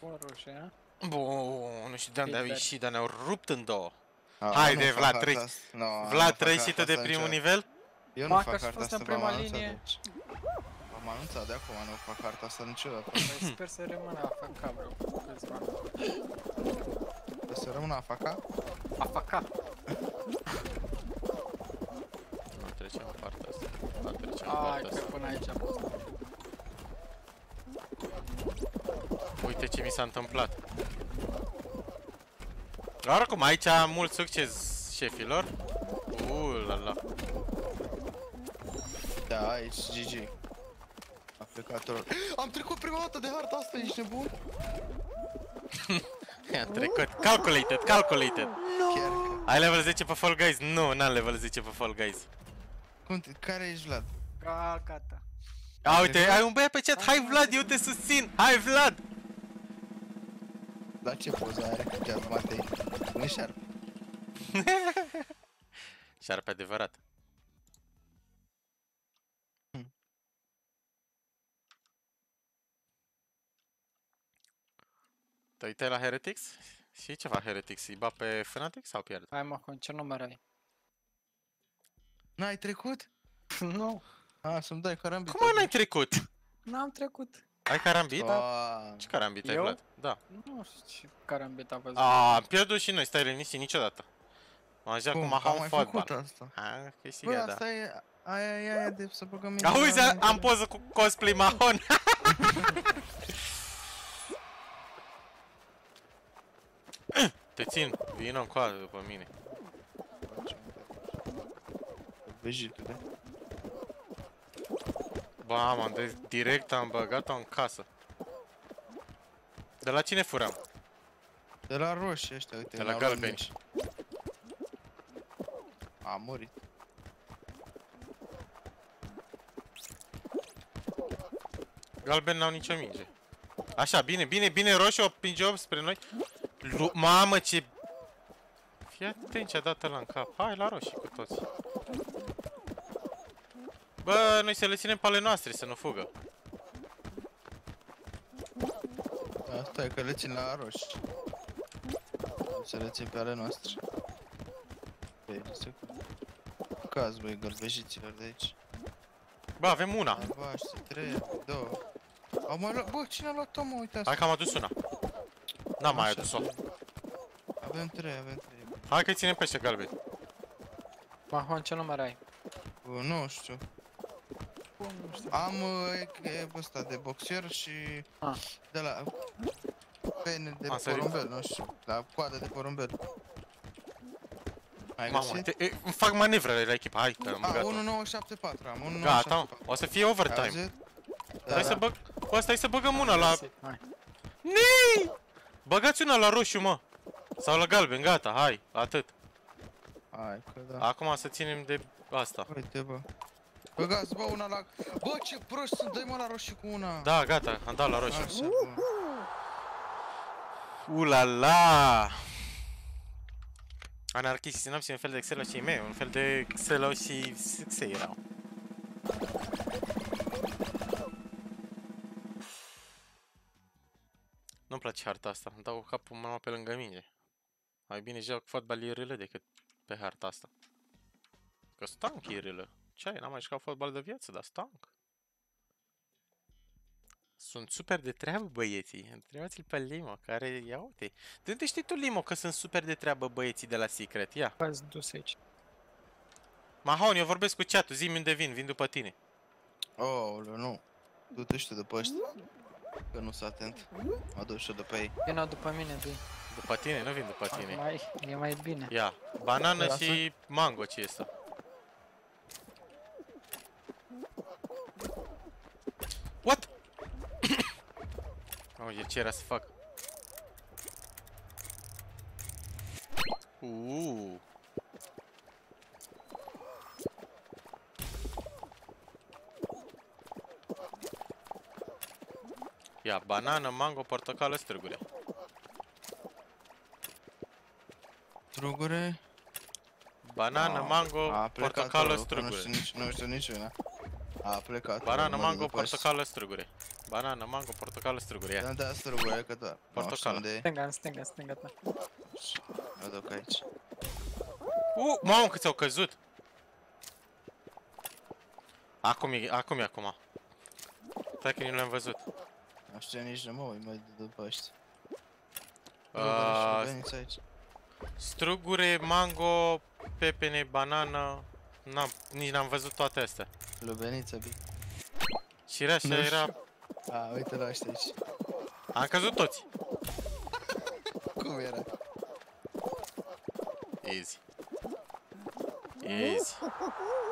Bun roșie, a? Bun, nu știu de unde au Feedback. ieșit, dar ne-au rupt în două. A, Haide, nu fac Vlad, harta treci. asta. No, nu Vlad, fac treci harta și tu de asta primul niciodată. nivel? Eu nu Dacă fac aș harta fost asta, în v-am prima anunțat, linie. deci. V-am anunțat de acum, nu fac harta asta niciodată. Păi sper să rămână AFK vreo câțiva ani. O să rămână afaca? AFK. Nu trecem în partea asta. Da, trecem în Hai partea că asta. până aici a fost. Uite ce mi s-a întâmplat. Oricum, aici mult succes șefilor. Da, aici, GG. Aplicatorul. <gasps> Am trecut prima dată de harta asta, ești nebun? <laughs> I-a trecut. Calculated, calculated. Chiar că... Ai level 10 pe Fall Guys? Nu, n-am level 10 pe Fall Guys. Cum te... Care ești, Vlad? Calcata. A, uite, ai un băiat pe chat. Hai Vlad, eu te susțin. Hai Vlad. La ce poză are cu chat, Matei? Nu șarp. <laughs> Șarpe adevărat. Te uitai la Heretics? Și ce fac Heretics? Îi bat pe Fnatic sau pierd? Hai Mahon, ce număr ai? N-ai trecut? <laughs> nu, A, să-mi dai carambit. Cum n-ai trecut? n-am trecut. Ai carambit? Doamne. Ce carambit ai, Eu? Vlad? Da. Nu știu ce carambit a văzut. A, am pierdut și noi, stai liniștit niciodată. M-am jucat cu Cum? Mahon Am mai fotbal. făcut asta. A, Bă, câștigat, da. asta e... Aia e aia de să băgăm <laughs> mine. Auzi, la am mine. poză cu cosplay Mahon. <laughs> Te țin, vină încoace după mine. Bejitul, da? Ba, m-am de direct am băgat-o în casă. De la cine furam? De la roșii ăștia, uite. De la l-au luat galbeni. mici. A murit. Galben n-au nicio minge. Așa, bine, bine, bine, roșu, o pinge 8 spre noi. Lu Mamă, ce... Fii atent ce a dat ăla în cap. Hai la roșii cu toți. Bă, noi să le ținem pe ale noastre, să nu fugă. Asta e că le țin la roșii. Să le țin pe ale noastre. Păi, este cu caz, băi, gălbejiților de aici. Bă, avem una. Albaștri, trei, două. Au mai luat, bă, cine a luat-o, mă, uite asta. Hai că am adus una. N-am mai Așa, adus-o. trei. Avem trei, avem trei. Hai că ținem pe ăștia galbeni. Mahon, ce număr ai? Bă, nu știu. Bun, nu știu. Am uh, e- ăsta de boxer și Ah. de la pene de Am sărit. porumbel, nu știu, la coadă de porumbel. Ai Mamă, găsit? te, e, îmi fac manevrele la echipă. Hai că am A, băgat 1974 am, 1974. Gata, o să fie Ai overtime. auzit? Da, Hai da. să băg... Bă, stai să băgăm una la... Hai. Nii! Băgați una la roșu, mă. Sau la galben, gata, hai, atât. Hai că da. Acum să ținem de asta. Uite, bă. Băgați, bă, una la... Bă, ce prost sunt, dă-i mă la roșii cu una. Da, gata, am dat la roșu. Așa, bă. Ulala! Anarchiștii sinopsi, un fel de Xelos și mei, un fel de Xelos și Xe erau. Nu-mi place harta asta, îmi dau cu capul mama pe lângă minge. Mai bine joc fotbal IRL decât pe harta asta. Că stank IRL. Ce ai, n-am mai jucat fotbal de viață, dar stank. Sunt super de treabă băieții. Întrebați-l pe Limo, care, ia uite. De unde știi tu, Limo, că sunt super de treabă băieții de la Secret? Ia. Ați dus aici. Mahon, eu vorbesc cu chat-ul, zi unde vin, vin după tine. Oh, nu. Du-te și tu după ăștia. Că nu sunt atent. Mă duc și eu după ei. Vină după mine, du După tine, nu vin după tine. mai, e mai bine. Ia, banană Lasă. și mango, ce este? What? <coughs> oh, ce era să fac? Uuu. Ia, banană, mango, portocală, strugure. Strugure. Banană, Ah, mango, a plecat portocală, ăla, că Nu strugure. știu, nici, nu știu niciuna. A plecat. Banană, mă duc mango, după ăștia. portocală, strugure. Banană, mango, portocală, strugure. Ia. Da, da, strugure, că da. Nu știu Portocală. unde e. Stânga, în stânga, în stânga ta. Mă duc aici. Uh, mamă, câți au căzut! Acum e, acum e acum. Stai că nu le-am văzut. Nu știu nici nu mă uit mai de după ăștia. Uh, Veniți aici. strugure, mango, pepene, banană. N-am, nici n-am văzut toate astea. Lubeniță, bine. Cireașa Nu era... A, uite la ăștia aici. Am căzut toți. <laughs> Cum era? Easy. Easy. <laughs>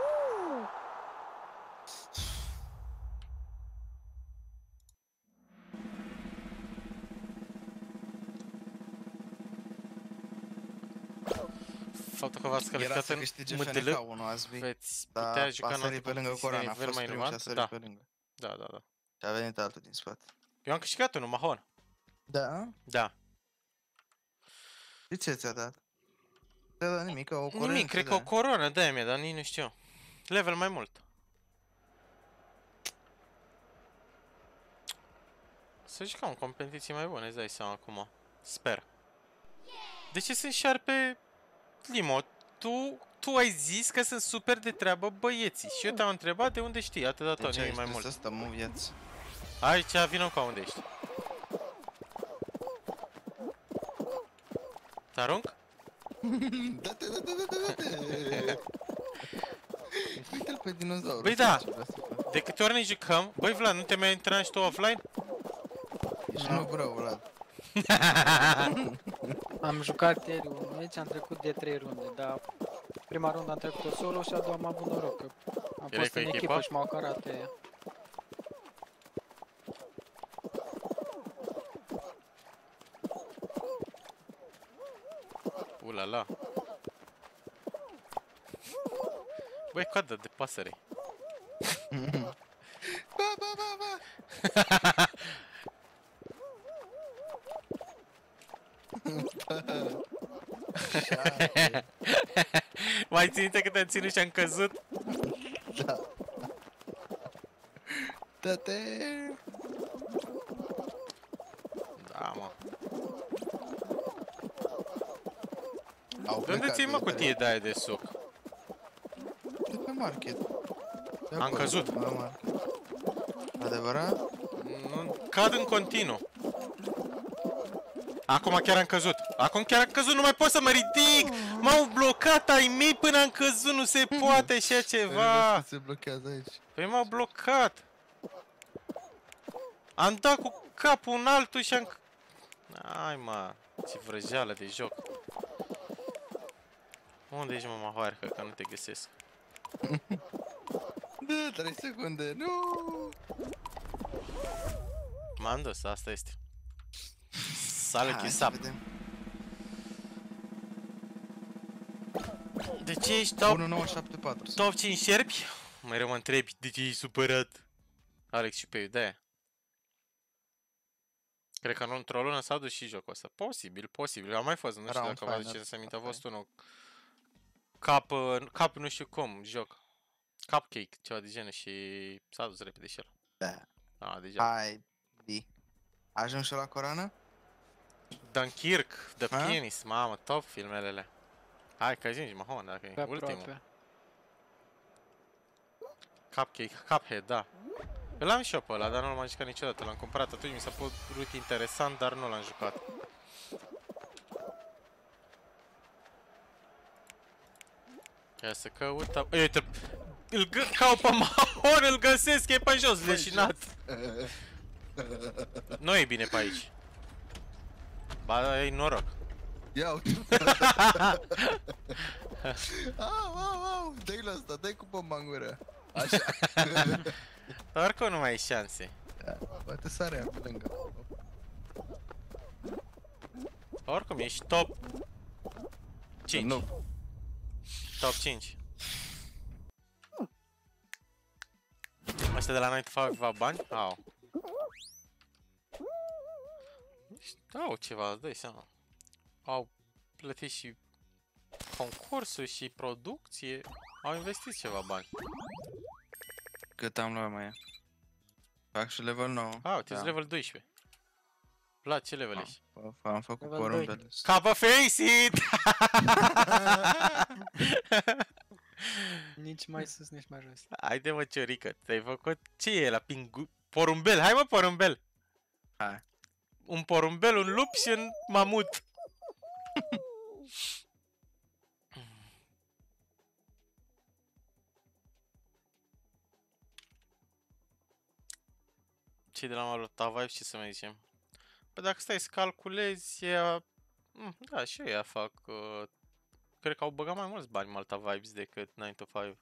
Faptul că v-ați Era calificat să în câștige MDL FNK-ul Azbi. veți Da, putea a juca în alte sărit pe lângă competiții de Coran, a nivel fost mai primul și a înalt? sărit Da, pe lângă. da, da, da. Și a venit altul din spate. Eu am câștigat unul, Mahon. Da? Da. De ce ți-a dat? Ți-a dat nimic, o corență Nimic, cred de că o coroană de-aia mi-a, dar nici nu știu. Level mai mult. Să jucăm competiții mai bune, îți dai seama acum. Sper. De ce sunt șarpe Limo? Tu, tu ai zis că sunt super de treabă băieții și eu te-am întrebat de unde știi, atâta tot, Deci nimic aici mai trebuie mult. să stăm în viață. Aici, vină ca unde ești. Te arunc? <laughs> Da-te, da-te, da-te, da-te! <laughs> Uite-l pe dinozaur. Băi, asta da. ce vrea să facă. De câte ori ne jucăm? Băi Vlad, nu te mai intra și tu offline? Ești nu brău, Vlad. Am jucat ieri un meci, am trecut de 3 runde, dar prima rundă am trecut-o solo și a doua am avut noroc că am Direct fost în echipă, echipă și m-au carat aia. Ulala. Băi, coadă de pasăre. ba, ba, ba, ba! Mai ții minte că te-am ținut și am căzut? Da. Dă-te! Da, mă. Au De unde plecat ții mă băieții. cutie de aia de suc? De pe market. De Am acolo, căzut. La market. Adevărat? Nu, cad în continuu. Acum chiar am căzut. Acum chiar am căzut, nu mai pot să mă ridic! M-au blocat ai mei până am căzut, nu se poate așa Vezi ceva! că Se blochează aici. Păi m-au blocat. Am dat cu capul în altul și am... c- Ai mă, ce vrăjeală de joc. Unde ești mă, mahoarcă, că nu te găsesc. <laughs> Da, 3 secunde. Nu! M-am dus, asta este. Salut, Hai să Chisap. vedem. De ce ești top, 1974. top 5 șerpi? Mai mă întrebi de ce ești supărat. Alex și pe de Cred că nu într-o lună s-a dus și jocul ăsta. Posibil, posibil. Am mai fost, nu știu Round dacă vă final, aduceți să aminte. A asta fost unul cap, uh, cap nu știu cum, joc. Cupcake, ceva de genul și s-a dus repede și el. Da. Ah, deja. Hai, Di. Ajung și la coroană? Dunkirk, The Ha? Pianist, mamă, top filmelele. Hai că ajungi, Mahon, dacă e Pe ultimul. aproape. Cupcake, Cuphead, da. Îl am și eu pe ăla, dar nu l-am jucat niciodată. L-am cumpărat atunci, mi s-a părut interesant, dar nu l-am jucat. Ia să căutăm... Ei, Uite, îl gă... caut pe Mahon, îl găsesc, e pe jos, leșinat. Nu e bine pe aici. Ba, e noroc. Ia uite. au, au, au. Dă-i la asta, dă-i cu bomba în gură. Așa. Dar <laughs> oricum nu mai ai șanse. Da, Poate sare pe lângă. Oricum, ești top 5. Nu. Top 5. Ăștia de la noi fac ceva bani? Au. Au ceva, îți dai seama. Au plătit și concursuri și producție. Au investit ceva bani. Cât am luat mai e? Fac și level 9. A, uite, Da. level 12. Vlad, ce level ești? F- Am făcut Level porumbele. Cover face it! <laughs> Nici mai sus, nici mai jos. Haide mă, ciorică, ți-ai făcut... Ce e la pingu... Porumbel, hai mă, porumbel! Hai. Un porumbel, un lup și un mamut. Cei de la Malota Vibes, ce să mai zicem? Păi dacă stai să calculezi, ea... Mm, Da, și eu ea fac... Uh... Cred că au băgat mai mulți bani Malta Vibes decât 9 to 5.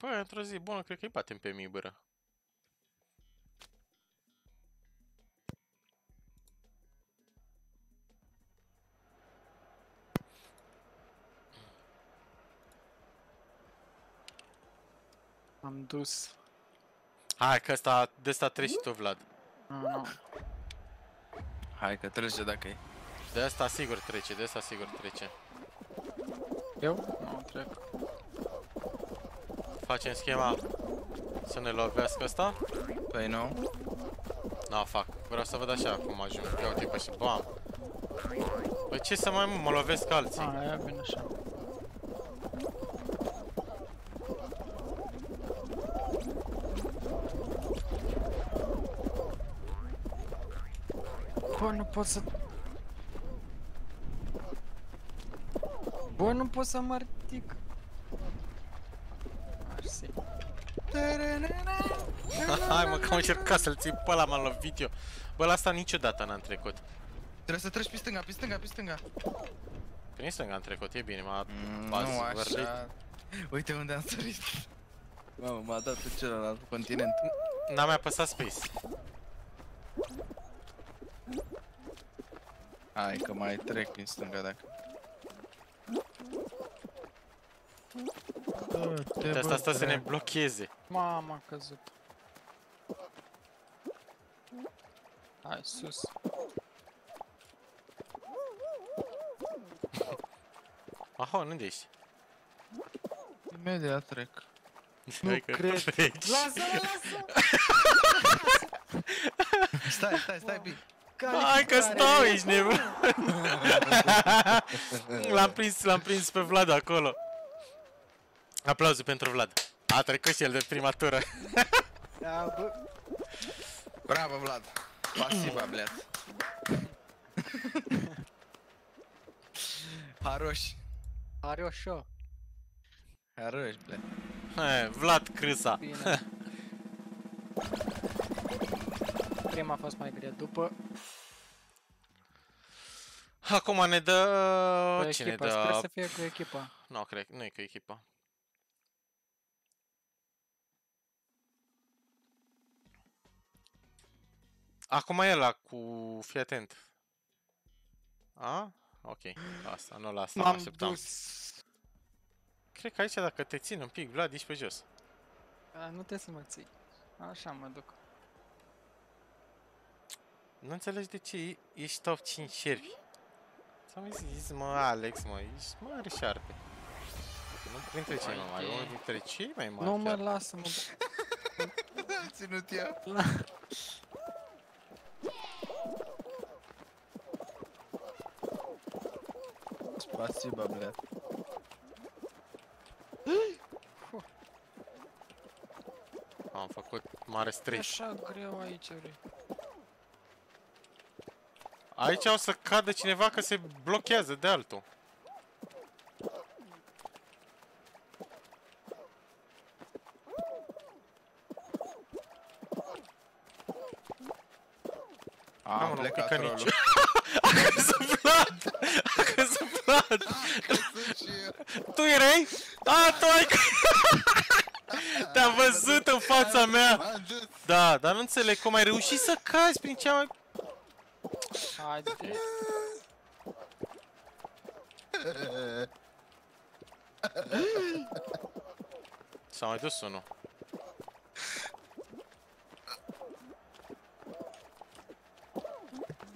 Păi, într-o zi bună, cred că îi batem pe Mibără. Am dus. Hai că ăsta, de ăsta treci și tu, Vlad. Nu, nu. Hai că trece dacă e. De asta sigur trece, de asta sigur trece. Eu? Nu, trec. Facem schema să ne lovească ăsta? Păi nu? Da, fac. Vreau să văd așa cum ajung. Ia uite pe și bam. Păi ce să mai mă, mă lovesc alții. A, ia bine așa. Bă, nu pot să... Bă, nu pot să mă ridic. Mersi. <laughs> Hai mă, că am încercat să-l țin pe ăla, m-am lovit eu. Bă, la asta niciodată n-am trecut. Trebuie să treci pe stânga, pe stânga, pe stânga. Pe nici stânga am trecut, e bine, m-a... Mm, m-a nu zvârlit. așa. Uite unde am sărit. Mamă, m-a dat pe celălalt continent. N-am mai apăsat space. Hai că mai trec prin stânga dacă... De asta stă să ne blocheze. Mama, a căzut. Hai, sus. Aha, unde ești? Imediat trec. <laughs> Nu cred. Lasă-mă, lasă Stai, stai, stai bine. Hai că stau, ești nebun. <laughs> L-am prins, l-am prins pe Vlad acolo. Aplauze pentru Vlad. A trecut și el de prima tură. <laughs> Da, bă, Bravo, Vlad. Pasiva, <clears throat> bleat. Haroși. Are o show. Haroși, bleat. He, Vlad Crâsa. Bine. <laughs> Prima a fost mai grea, după Acum ne dă... cu Cine echipa, sper dă? să fie cu echipa. Nu, cred, nu e cu echipa. Acum e la cu... Fii atent. A? Ok, asta, nu la asta mă M-am așteptam. dus. Cred că aici dacă te țin un pic, Vlad, ești pe jos. A, nu trebuie să mă ții. Așa mă duc. Nu înțelegi de ce ești top 5 șerpi. Ți-am mai zis, mă, Alex, mă, ești mare șarpe. Nu printre cei mai mari, Ok. unul dintre cei mai mari Nu mă chiar. lasă-mă. <laughs> Am ținut eu. Spasiba, bleat. <gasps> Am făcut mare E stretch. așa greu aici, vrei. Aici o să cadă cineva că se blochează de altul. A, mă, am nu plecat pică rolul. nici. <laughs> A căzut Vlad! A căzut Vlad! Sunt și eu. Tu erai? A, tu ai <laughs> Te-am văzut în fața mea! M-am dus. Da, dar nu înțeleg cum ai reușit să cazi prin cea mai... Haide. S-a mai dus unul.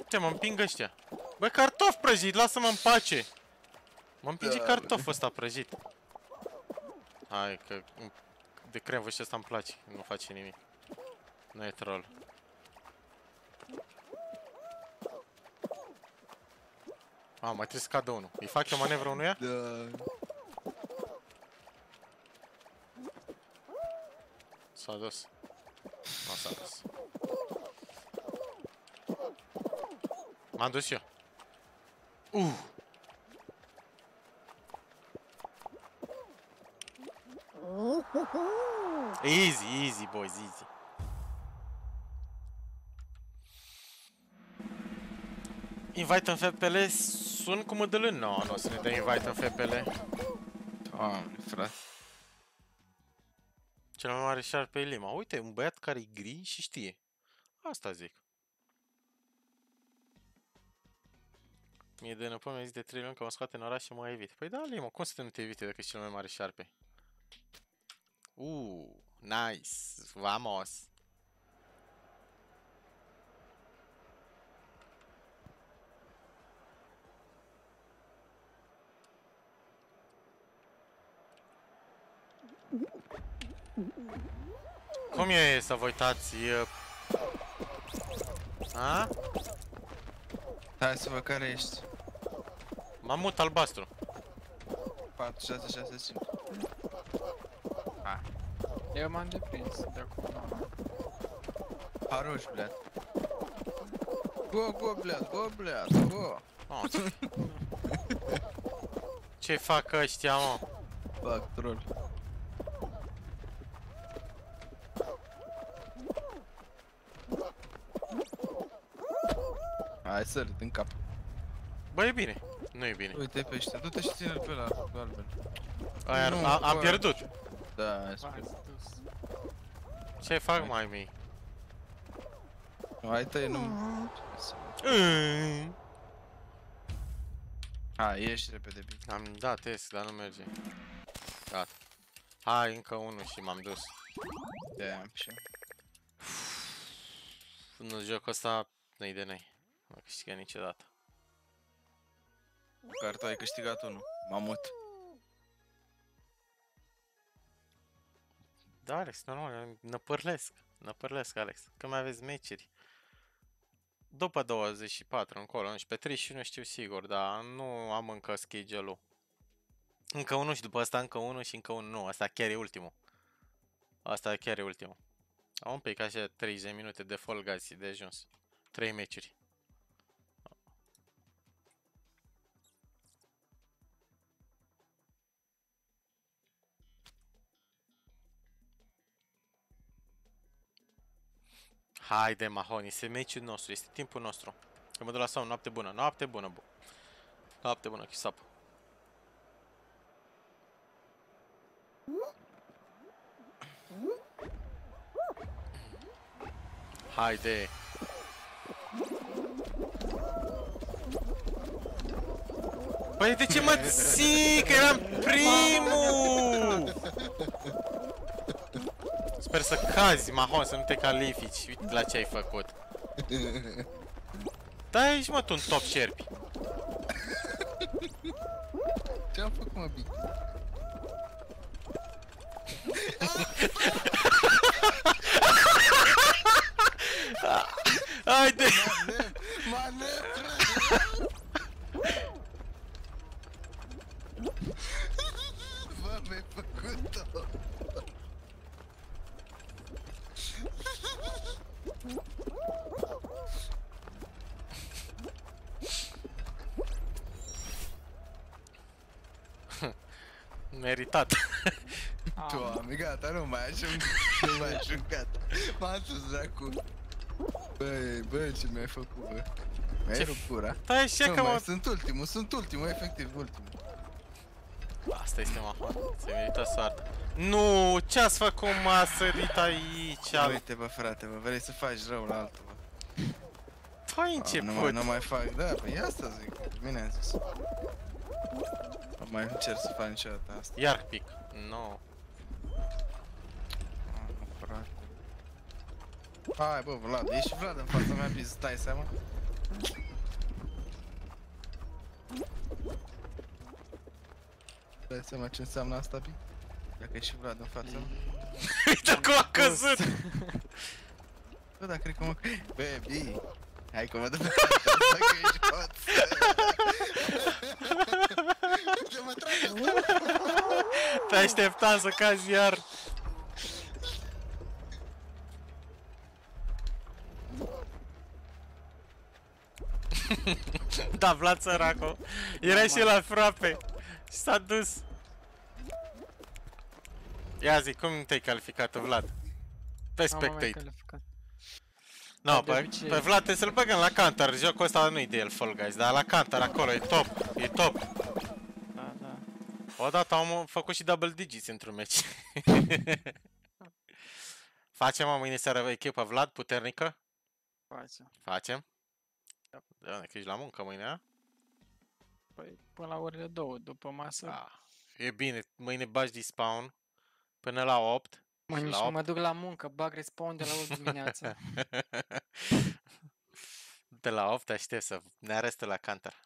Ce, mă împing ăștia? Bă, cartof prăjit, lasă-mă în pace! Mă împinge Da, cartoful ăsta prăjit. Hai, că de cremvă și ăsta îmi place, nu face nimic. Nu e troll. A, mai trebuie să cadă unul. Îi fac eu manevră unuia? Da. S-a dus. Nu s-a dus. M-am dus eu. Uh! Easy, easy, boys, easy. Invite în FPL sun cu mădălân. No, nu o să ne dea invite în FPL. Doamne, frate. Cel mai mare șarpe e Lima. Uite, un băiat care e gri și știe. Asta zic. Mie de înăpă mi-a zis de 3 luni că mă scoate în oraș și mă evit. Păi da, Lima, cum să te nu te evite dacă ești cel mai mare șarpe? Uh, nice. Vamos. Cum e să vă uitați? A? Hai să văd care ești. Mamut albastru. 4, 6, 6, 5. Eu m-am deprins de acum. Haroș, bleat. Go, go, bleat, go, bleat, go. Oh. Ce fac ăștia, mă? Fac troll. Hai să râd în cap. Bă, e bine. Nu e bine. Uite pe ăștia, du-te și ține-l pe ăla, pe Alben. Aia, Nu, a, am bă. pierdut. Da, hai să V-ați dus. Ce fac mai mii? Nu, ai tăi nu... Hai, ieși repede, bine. Am dat test, dar nu merge. Gata. Hai, încă unul și m-am dus. De am și eu. Nu, jocul ăsta nu-i de noi. Nu câștigă niciodată. Măcar tu ai câștigat unul. Mamut. Da, Alex, normal, năpârlesc. Năpârlesc, Alex. Că mai aveți meciuri. După 24 încolo, nu știu, pe 31 știu sigur, dar nu am încă schedule-ul. Încă unul și după asta încă unul și încă unul. Nu, asta chiar e ultimul. Asta chiar e ultimul. Am un pic așa 30 de minute de Fall Guys de ajuns. 3 meciuri. Haide, Mahoni, este meciul nostru, este timpul nostru. Că mă duc la somn, noapte bună, noapte bună, bu. Noapte bună, chisap. Haide. Păi de ce mă ții? Că eram primul! Sper să cazi, Mahon, să nu te califici. Uite la ce ai făcut. <laughs> Da, ești mă tu un top șerpi. Ce-am făcut, mă, bine? Haide! Manevră! Bă, Meritat. Doamne, gata, nu mai ajung, nu mai ajung, gata. M-am dus, dracu. Băi, bă, ce mi-ai făcut, bă? Mi-ai Ce rupt gura. Stai așa Nu, că mai, mă... sunt ultimul, sunt ultimul, efectiv, ultimul. Asta este Mahon. Se merită soarta. Nu, ce ați făcut m-a sărit aici? Uite, bă, frate, bă, vrei să faci rău la altul, bă. Tu ai A, Nu mai, început. nu mai fac, da, păi asta zic, bine am zis. Nu mai încerc să fac niciodată asta. Iar pic. Nu. Ah, mă, frate. Hai, bă, Vlad, ești și Vlad în fața mea, bine, stai seama. Dai seama ce înseamnă asta, Bi? Dacă e și Vlad în fața mea. <laughs> Uite cum a căzut! <laughs> Bă, dar cred că mă... Bă, Bi, hai că mă dă pe față, <laughs> dacă ești hoț. Ce mă trage asta? Te așteptam să cazi iar. <laughs> da, Vlad săracu. Era și la frape. Și s-a dus. Ia zi, cum te-ai calificat, Vlad? Pe spectate. No, de pe, obicei. pe Vlad trebuie să-l băgăm la Cantar. Jocul ăsta nu-i de el Fall Guys, dar la Cantar acolo e top. E top. Da, da. Odată am făcut și double digits într-un meci. <laughs> Facem mă, mâine seara echipă Vlad puternică? Facem. Facem? Da, că ești la muncă mâine, a? Păi, până la orele două, după masă. Ah, e bine, mâine bagi despawn până la 8. Mă, și nici la nu 8. mă duc la muncă, bag respawn de la 8 dimineața. <laughs> De la 8 aștept să ne arestă la Cantar.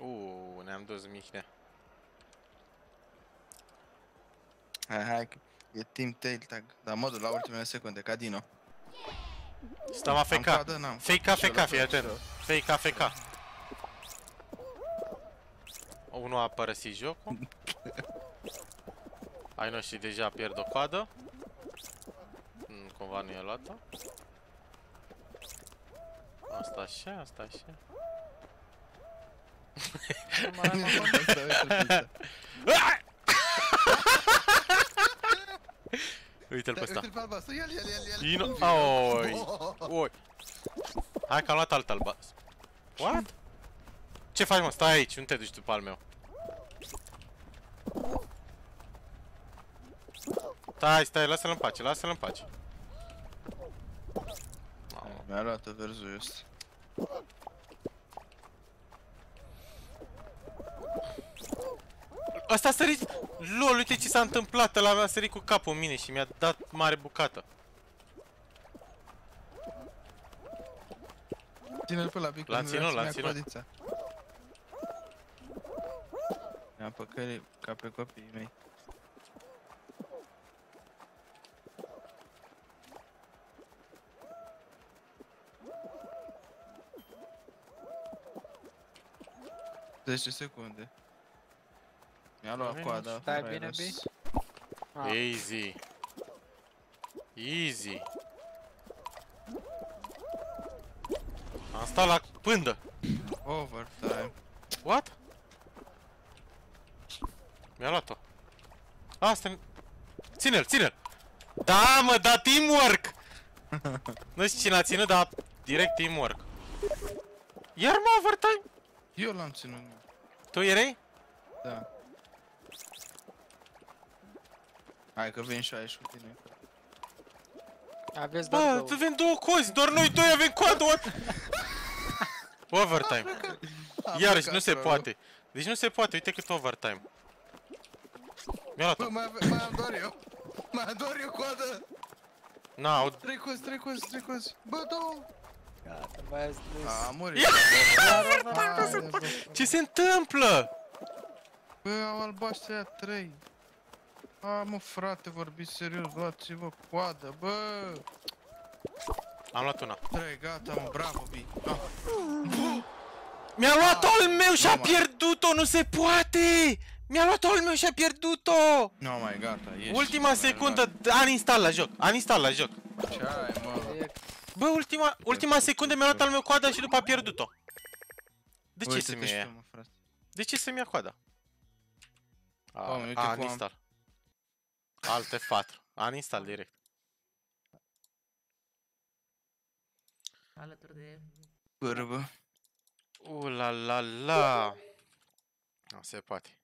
Uuu, ne-am dus Mihnea. Hai, hai, că e team tail tag. Dar modul la ultimele secunde, ca Dino. Stăm Am AFK. coadă, n-am. Fake AFK, fii atent. Fake AFK. Unul a părăsit jocul. Ai noștri deja pierd o coadă. Mm, Cumva nu e luată. Asta așa, asta așa. <laughs> Uite-l pe ăsta. Uite-l pe albastru, ia-l, ia-l, ia-l, ia-l. Ino... Oi! Oi! Hai că am luat alt albastru. What? Ce faci, mă? Stai aici, nu te duci după al meu. Stai, stai, lasă-l în pace, lasă-l în pace. Mamă. Mi-a luat verzul ăsta. Asta a sărit... LOL, uite ce s-a întâmplat, ăla a sărit cu capul în mine și mi-a dat mare bucată. Ține-l pe la pic. L-am ținut, l-am ținut. Codița. Mi-am păcălit ca pe copiii mei. Zece secunde. Mi-a luat Bine, coada. stai fraieros. bine, Ah. Easy. Easy. Am stat la pândă. Overtime. What? Mi-a luat-o. Asta -mi... Ține-l, ține-l! Da, mă, da teamwork! <laughs> nu știu cine a ținut, dar direct teamwork. Iar mă, overtime? Eu l-am ținut. mă. Tu erai? Da. Hai că vin și aici cu tine. Aveți doar Bă, două. avem două cozi, doar noi doi avem coadă, what? Overtime. Am Iarăși, plecat, nu se bro. poate. Deci nu se poate, uite cât overtime. Mi-a luat-o. Bă, mai, ave- mai am doar eu. Mai am doar eu coadă. Na, au... Trei cozi, trei cozi, trei cozi. Bă, două. Gata, mai ați dus. A, a murit. Ia! Haide, bă. Ce se întâmplă? Bă, au albaștri aia trei. A, mă, frate, vorbiți serios, luați-vă coadă, bă. Am luat una. Trei, gata, mă, bravo, Bi. Ah, Mi-a luat-o al meu și a Mama. pierdut-o, nu se poate! Mi-a luat-o al meu și a pierdut-o! Nu mai, gata, ieși. Ultima Mă, secundă, uninstall la joc, uninstall la joc. Ce ai, mă? Direct. Bă, ultima, ultima secundă mi-a luat al meu coada și după a pierdut-o. De ce Uite-te să-mi și ia? tu, mă, frate. De ce să-mi ia coada? A, Doamne, uite a, cum am- uninstall. Alte 4. Uninstall direct. Alături de... Bârbă. U la la la. Nu se poate.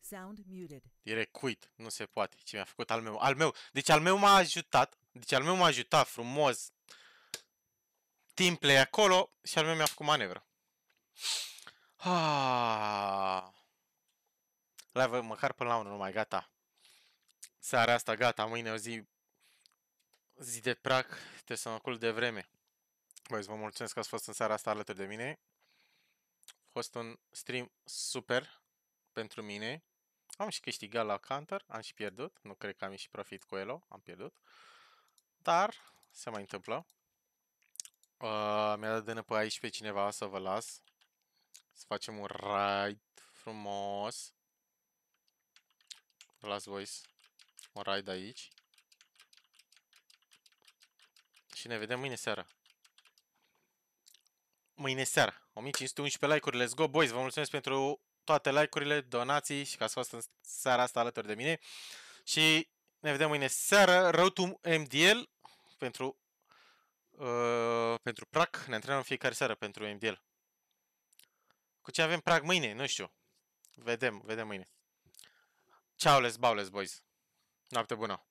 Sound muted. Direct quit. Nu se poate. Ce mi-a făcut al meu? Al meu. Deci al meu m-a ajutat. Deci al meu m-a ajutat frumos. Team play acolo și al meu mi-a făcut manevră. <sighs> Ah. Live măcar până la 1, nu mai gata. Seara asta gata, mâine o zi zi de prac, trebuie să mă culc de vreme. Băi, vă mulțumesc că ați fost în seara asta alături de mine. A fost un stream super pentru mine. Am și câștigat la Counter, am și pierdut. Nu cred că am și profit cu Elo, am pierdut. Dar se mai întâmplă. Uh, mi-a dat dână pe aici pe cineva să vă las. Să facem un raid frumos. Vă las voi un raid aici. Și ne vedem mâine seara. Mâine seara. 1511 like-uri, let's go boys! Vă mulțumesc pentru toate like-urile, donații și că ați fost în seara asta alături de mine. Și ne vedem mâine seara. Road to MDL pentru, uh, pentru PRAC. Ne antrenăm în fiecare seară pentru MDL. Cu ce avem prag mâine? Nu știu. Vedem, vedem mâine. Ciao, les baules, boys. Noapte bună.